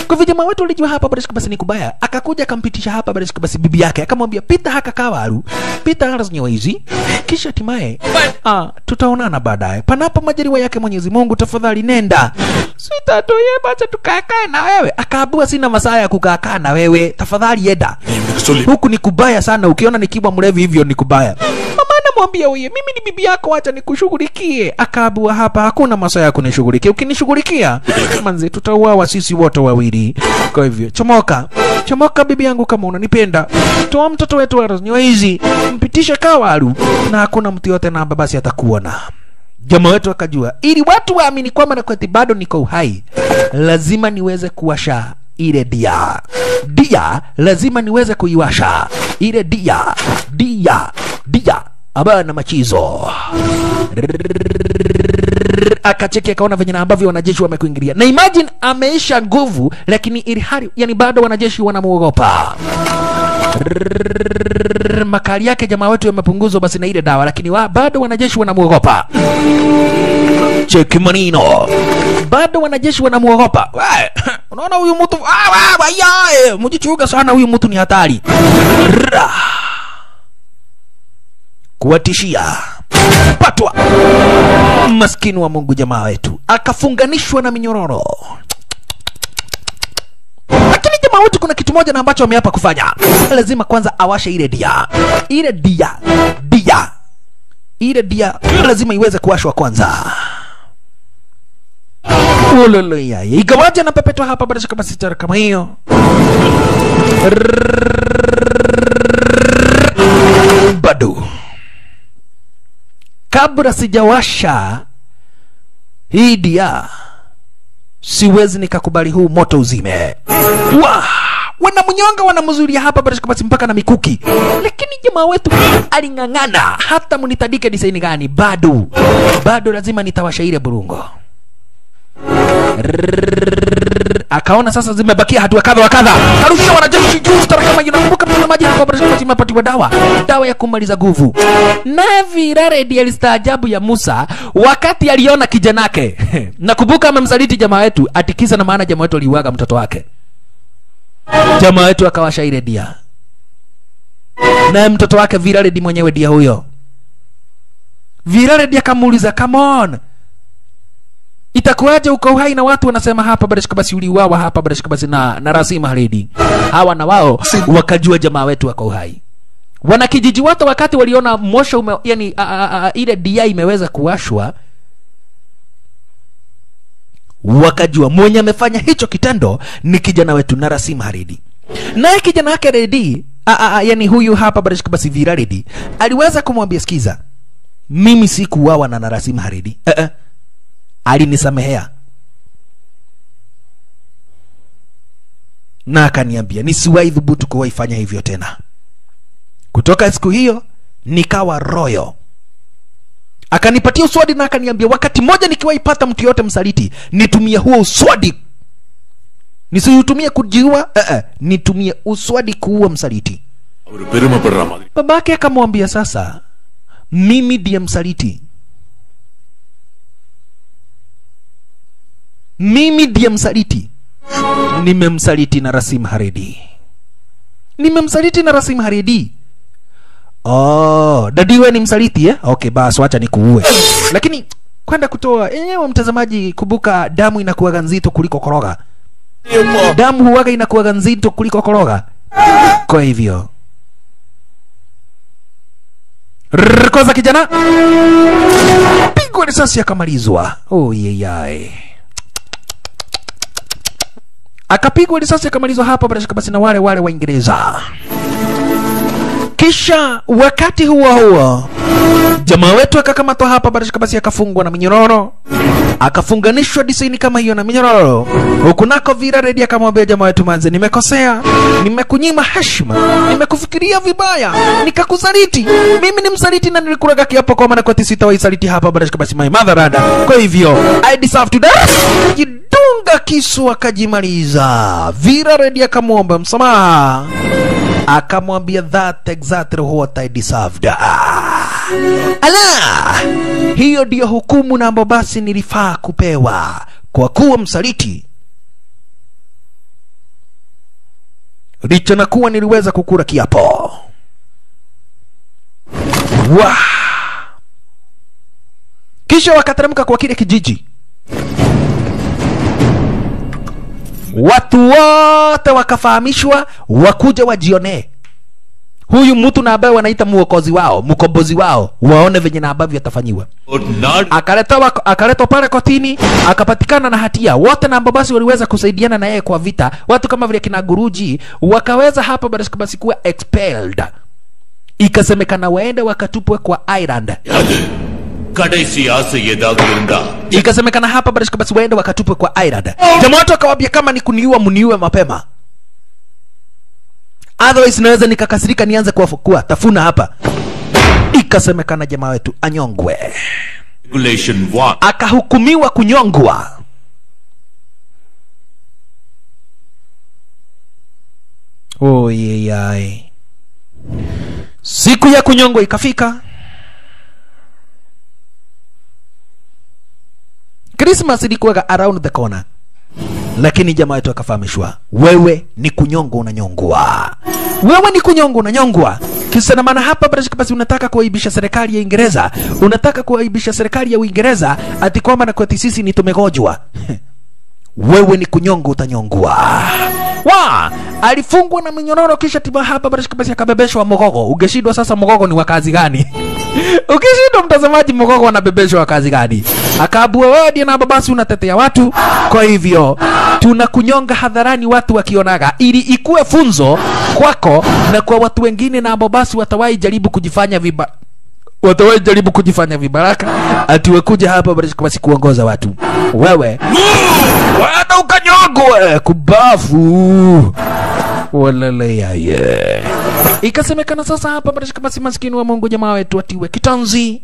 Speaker 1: Kwa hivyo jamaa wetu alijua hapa basi ni kubaya. Akakuja akampitisha hapa basi bibi yake. Akamwambia pita haka kawaru pita hara zenyewe hizi. Kisha hatimaye ah, tutaonana baadaye. Panapo majaliwa yake mwenyezi mungu tafadhali nenda. Sitatoye bacha tukakaa na wewe. Akaabua sina masaa ya kukaakaa na wewe. Tafadhali enda. Huku ni kubaya sana. Ukiona nikiwa mlevi hivyo ni kubaya mama anamwambia uye mimi ni bibi yako acha nikushughulikie. Akaabua hapa hakuna masaa ya kunishughulikia. Ukinishughulikia manzi tutauawa sisi wote wawili. Kwa hivyo chomoka. Chomoka bibi yangu kama unanipenda. Toa mtoto wetu waranyoa hizi. Mpitishe kawaru. Na hakuna mtu yote na basi atakuona jamaa wetu akajua ili watu waamini kwamba nakwati bado niko uhai lazima niweze kuwasha ile dia. Dia lazima niweze kuiwasha ile dia. Dia dia ambayo na machizo. Akacheki akaona venye na ambavyo wanajeshi wamekuingilia. Na imagine ameisha nguvu lakini ilihari yani bado wanajeshi wanamuogopa. Makali yake jamaa wetu yamepunguzwa basi na ile dawa lakini wa, bado wanajeshi wanamuogopa. Cheki manino bado wanajeshi wanamuogopa. Unaona huyu mtu ah, wa, ya, eh, sana huyu mtu ni hatari. Kuwatishia. Patwa. Maskini wa mungu jamaa wetu akafunganishwa na minyororo. Lakini jamaa wetu kuna kitu moja na ambacho ameapa kufanya. Lazima kwanza awashe ile dia. Ile dia dia. Ile dia lazima iweze kuwashwa kwanza. Uloloyaye igawaja na pepetwa hapa bado kama sitara kama hiyo. Bado kabla sijawasha hii dia siwezi nikakubali huu moto uzime. Wa wanamnyonga wanamzuria hapa bado basi mpaka na mikuki. Lakini jamaa wetu aling'ang'ana. Hata munitadike disaini gani? Bado. Bado lazima nitawasha ile burungo akaona sasa zimebakia hatua kadha wa kadha, karusha wanajeshi juu stara kama pale mtazamaji, na kwamba Rashid imepatiwa dawa dawa ya kumaliza nguvu. vira redi alistaajabu ya Musa wakati aliona kijanake nakumbuka amemsaliti jamaa wetu, atikisa na maana jamaa wetu aliuaga mtoto wake. Jamaa wetu akawasha ile dia, naye mtoto wake Viraredi mwenyewe dia huyo. Viraredi akamuuliza come on itakuwaje uko uhai na watu wanasema hapa barashika basi uliuawa hapa barashika basi na, na Rasima Haredi. Hawa na wao wakajua jamaa wetu wako uhai. Wanakijiji wote wakati waliona mosho ume, yani a, a, a, ile dia imeweza kuwashwa, wakajua mwenye amefanya hicho kitendo ni kijana wetu na Rasima Haredi. Naye kijana wake Redi, a, a, a, yani huyu hapa barashika basi Viraredi aliweza kumwambia sikiza, mimi sikuuawa na Narasim Haredi. Uh -uh alinisamehea. Na akaniambia nisiwahi dhubutu kuwaifanya hivyo tena. Kutoka siku hiyo nikawa royo. Akanipatia uswadi na akaniambia wakati mmoja nikiwaipata mtu yoyote msaliti nitumie huo uswadi. Nisiutumie kujiua Uh -uh, nitumie uswadi kuua msaliti. Babake akamwambia sasa mimi ndiye msaliti. Mimi ndiye msaliti. Nimemsaliti na rasim haredi. Nimemsaliti na rasim haredi. Oh dadi we ni msaliti eh? okay basi wacha nikuue. Lakini kwenda kutoa enyewe mtazamaji kumbuka damu inakuwaga nzito kuliko koroga. Damu huwaga inakuwaga nzito kuliko koroga. Kwa hivyo. Kwanza kijana. Pigwa risasi akamalizwa. Oh, yeyai akapigwa risasi akamalizwa hapa bila shaka basi na wale wale Waingereza. Kisha wakati huo huo jamaa wetu akakamatwa hapa bila shaka basi akafungwa na minyororo, akafunganishwa disaini kama hiyo na minyororo. Huku nako Vira Redi akamwambia jamaa wetu, manze, nimekosea, nimekunyima heshima, nimekufikiria vibaya, nikakusaliti. Mimi ni msaliti na nilikuraga kiapo kwa maana kwa sitawaisaliti hapa bila shaka basi my mother rada. Kwa hivyo I deserve to die. Jidunga kisu akajimaliza. Vira Redi akamwomba msamaha, akamwambia that exactly what I deserved. Ala, hiyo ndiyo hukumu na ambayo basi nilifaa kupewa kwa kuwa msaliti. Licha na kuwa niliweza kukula kiapo. Wa. Kisha wakateremka kwa kile kijiji. Watu wote wakafahamishwa wakuja wajionee huyu mtu na ambaye wanaita muokozi wao mkombozi wao, waone venye na ambavyo atafanyiwa. Akaletwa akaletwa pale kotini, akapatikana na hatia. Wote na ambao basi waliweza kusaidiana na yeye kwa vita, watu kama vile kina Guruji wakaweza hapa basi basi kuwa expelled, ikasemekana waende wakatupwe kwa Ireland.
Speaker 5: Kadaisi ase
Speaker 1: ikasemekana hapa barishka basi waende wakatupe kwa Irad. Jamaa watu akawambia kama ni kuniua mniue mapema, otherwise naweza nikakasirika nianze kuwafukua tafuna hapa. Ikasemekana jamaa wetu anyongwe, akahukumiwa kunyongwa. Oh, yeyai siku ya kunyongwa ikafika. Christmas ilikuwa around the corner, lakini jamaa wetu akafahamishwa, wewe ni kunyongwa, unanyongwa, wewe ni kunyongwa, unanyongwa. Kisa na maana hapa bila shaka basi unataka kuaibisha serikali ya Uingereza, unataka kuaibisha serikali ya Uingereza ati kwamba na kwa sisi ni tumegojwa wewe ni kunyongwa, utanyongwa. Wa alifungwa na minyororo, kisha tiba hapa bila shaka basi akabebeshwa mogogo. Ungeshindwa sasa, mogogo ni wa kazi gani? Ukishindwa mtazamaji, mogogo anabebeshwa wa kazi gani? Akaabua wewe ndiye na basi unatetea watu, kwa hivyo tunakunyonga hadharani, watu wakionaga, ili ikuwe funzo kwako na kwa watu wengine na ambao basi watawahi jaribu kujifanya viba watawahi jaribu kujifanya vibaraka ati wakuja hapa basi kuongoza watu. Wewe hata ukanyogwe kubafu walele yaye. Ikasemekana sasa hapa basi maskini wa Mungu jamaa wetu atiwe kitanzi.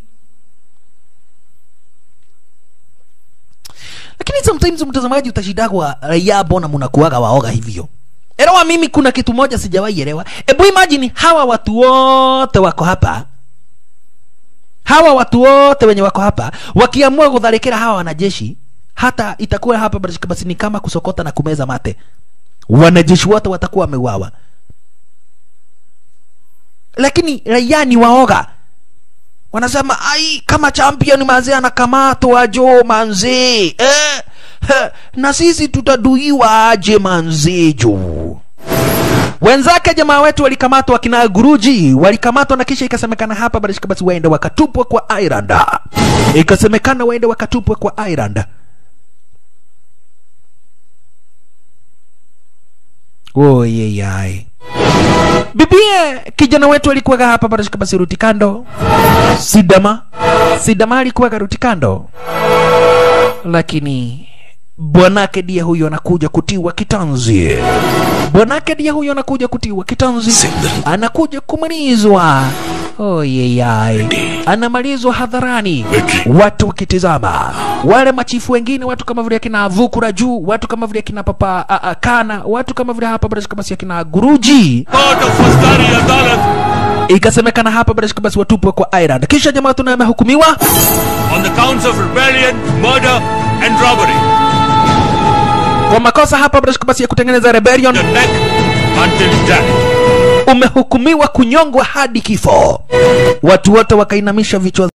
Speaker 1: Lakini sometimes mtazamaji utashidagwa raia mbona mnakuaga waoga hivyo. Elewa mimi kuna kitu moja sijawahi elewa. Hebu imagine hawa watu wote wako hapa. Hawa watu wote wenye wako hapa wakiamua kudharikira hawa wanajeshi hata itakuwa hapa basi ni kama kusokota na kumeza mate. Wanajeshi wote watakuwa wameuawa. Lakini raia ni waoga wanasema ai kama champion manzee anakamatwa jo manzee eh, eh, na sisi tutaduiwa aje manzee jo wenzake jamaa wetu walikamatwa kina guruji walikamatwa na kisha ikasemekana hapa barishika basi waende wakatupwa kwa Ireland ikasemekana waende wakatupwa kwa Ireland oyeyai bibie kijana wetu alikuwaga hapa barishika basi ruti kando. Sidama. Sidama alikuwaga ruti kando. Lakini bwanake ndiye huyo anakuja kutiwa kitanzi. Bwanake ndiye huyo anakuja kutiwa kitanzi. Anakuja kumalizwa oyeyai anamalizwa hadharani. Watu wakitizama wale machifu wengine watu kama vile akina vukura juu watu kama vile akina papa a, a, kana watu kama vile hapa basi akina guruji.
Speaker 5: Court of Fastari Adalat
Speaker 1: ikasemekana hapa barashika basi watupwe kwa Ireland kisha jamaa tuna amehukumiwa.
Speaker 5: On the counts of rebellion, murder, and robbery.
Speaker 1: kwa makosa hapa barashika basi ya kutengeneza rebellion.
Speaker 5: The neck until death.
Speaker 1: umehukumiwa kunyongwa hadi kifo. Watu wote wakainamisha vichwa